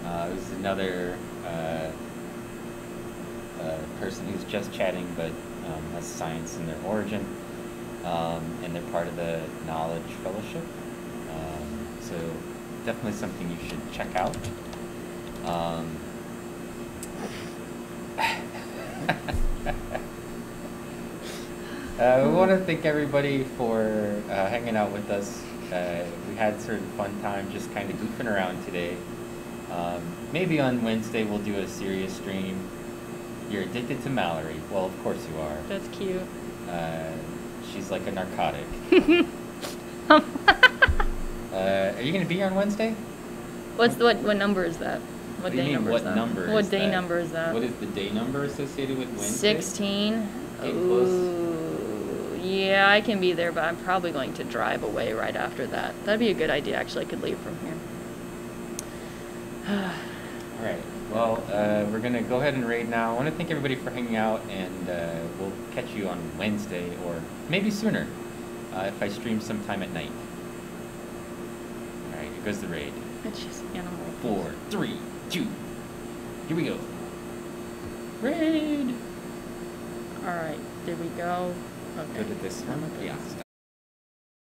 Speaker 2: Uh, this is another uh, uh, person who's just chatting, but um, has science in their origin, um, and they're part of the Knowledge Fellowship. Um, so definitely something you should check out. (laughs) (laughs) Uh, we want to thank everybody for uh, hanging out with us. Uh, we had sort of fun time just kind of goofing around today. Um, maybe on Wednesday we'll do a serious stream. You're addicted to Mallory. Well, of course you are.
Speaker 1: that's cute
Speaker 2: Uh, she's like a narcotic. (laughs) Uh, are you going to be here on Wednesday?
Speaker 1: what's the, what what number is that
Speaker 2: What
Speaker 1: what day number
Speaker 2: what
Speaker 1: is that
Speaker 2: number
Speaker 1: what
Speaker 2: is
Speaker 1: day
Speaker 2: that?
Speaker 1: number is that
Speaker 2: What is the day number associated with Wednesday?
Speaker 1: 16?
Speaker 2: Getting close.
Speaker 1: Ooh, yeah, I can be there, but I'm probably going to drive away right after that. That'd be a good idea, actually. I could leave from here. (sighs)
Speaker 2: All right. Well, uh, we're gonna go ahead and raid now. I want to thank everybody for hanging out, and uh, we'll catch you on Wednesday or maybe sooner uh, if I stream sometime at night. All right. Here goes the raid.
Speaker 1: it's just animal.
Speaker 2: Four, three, two. Here we go. Raid.
Speaker 1: All right, did we go? Okay.
Speaker 2: Go to this one. Yeah.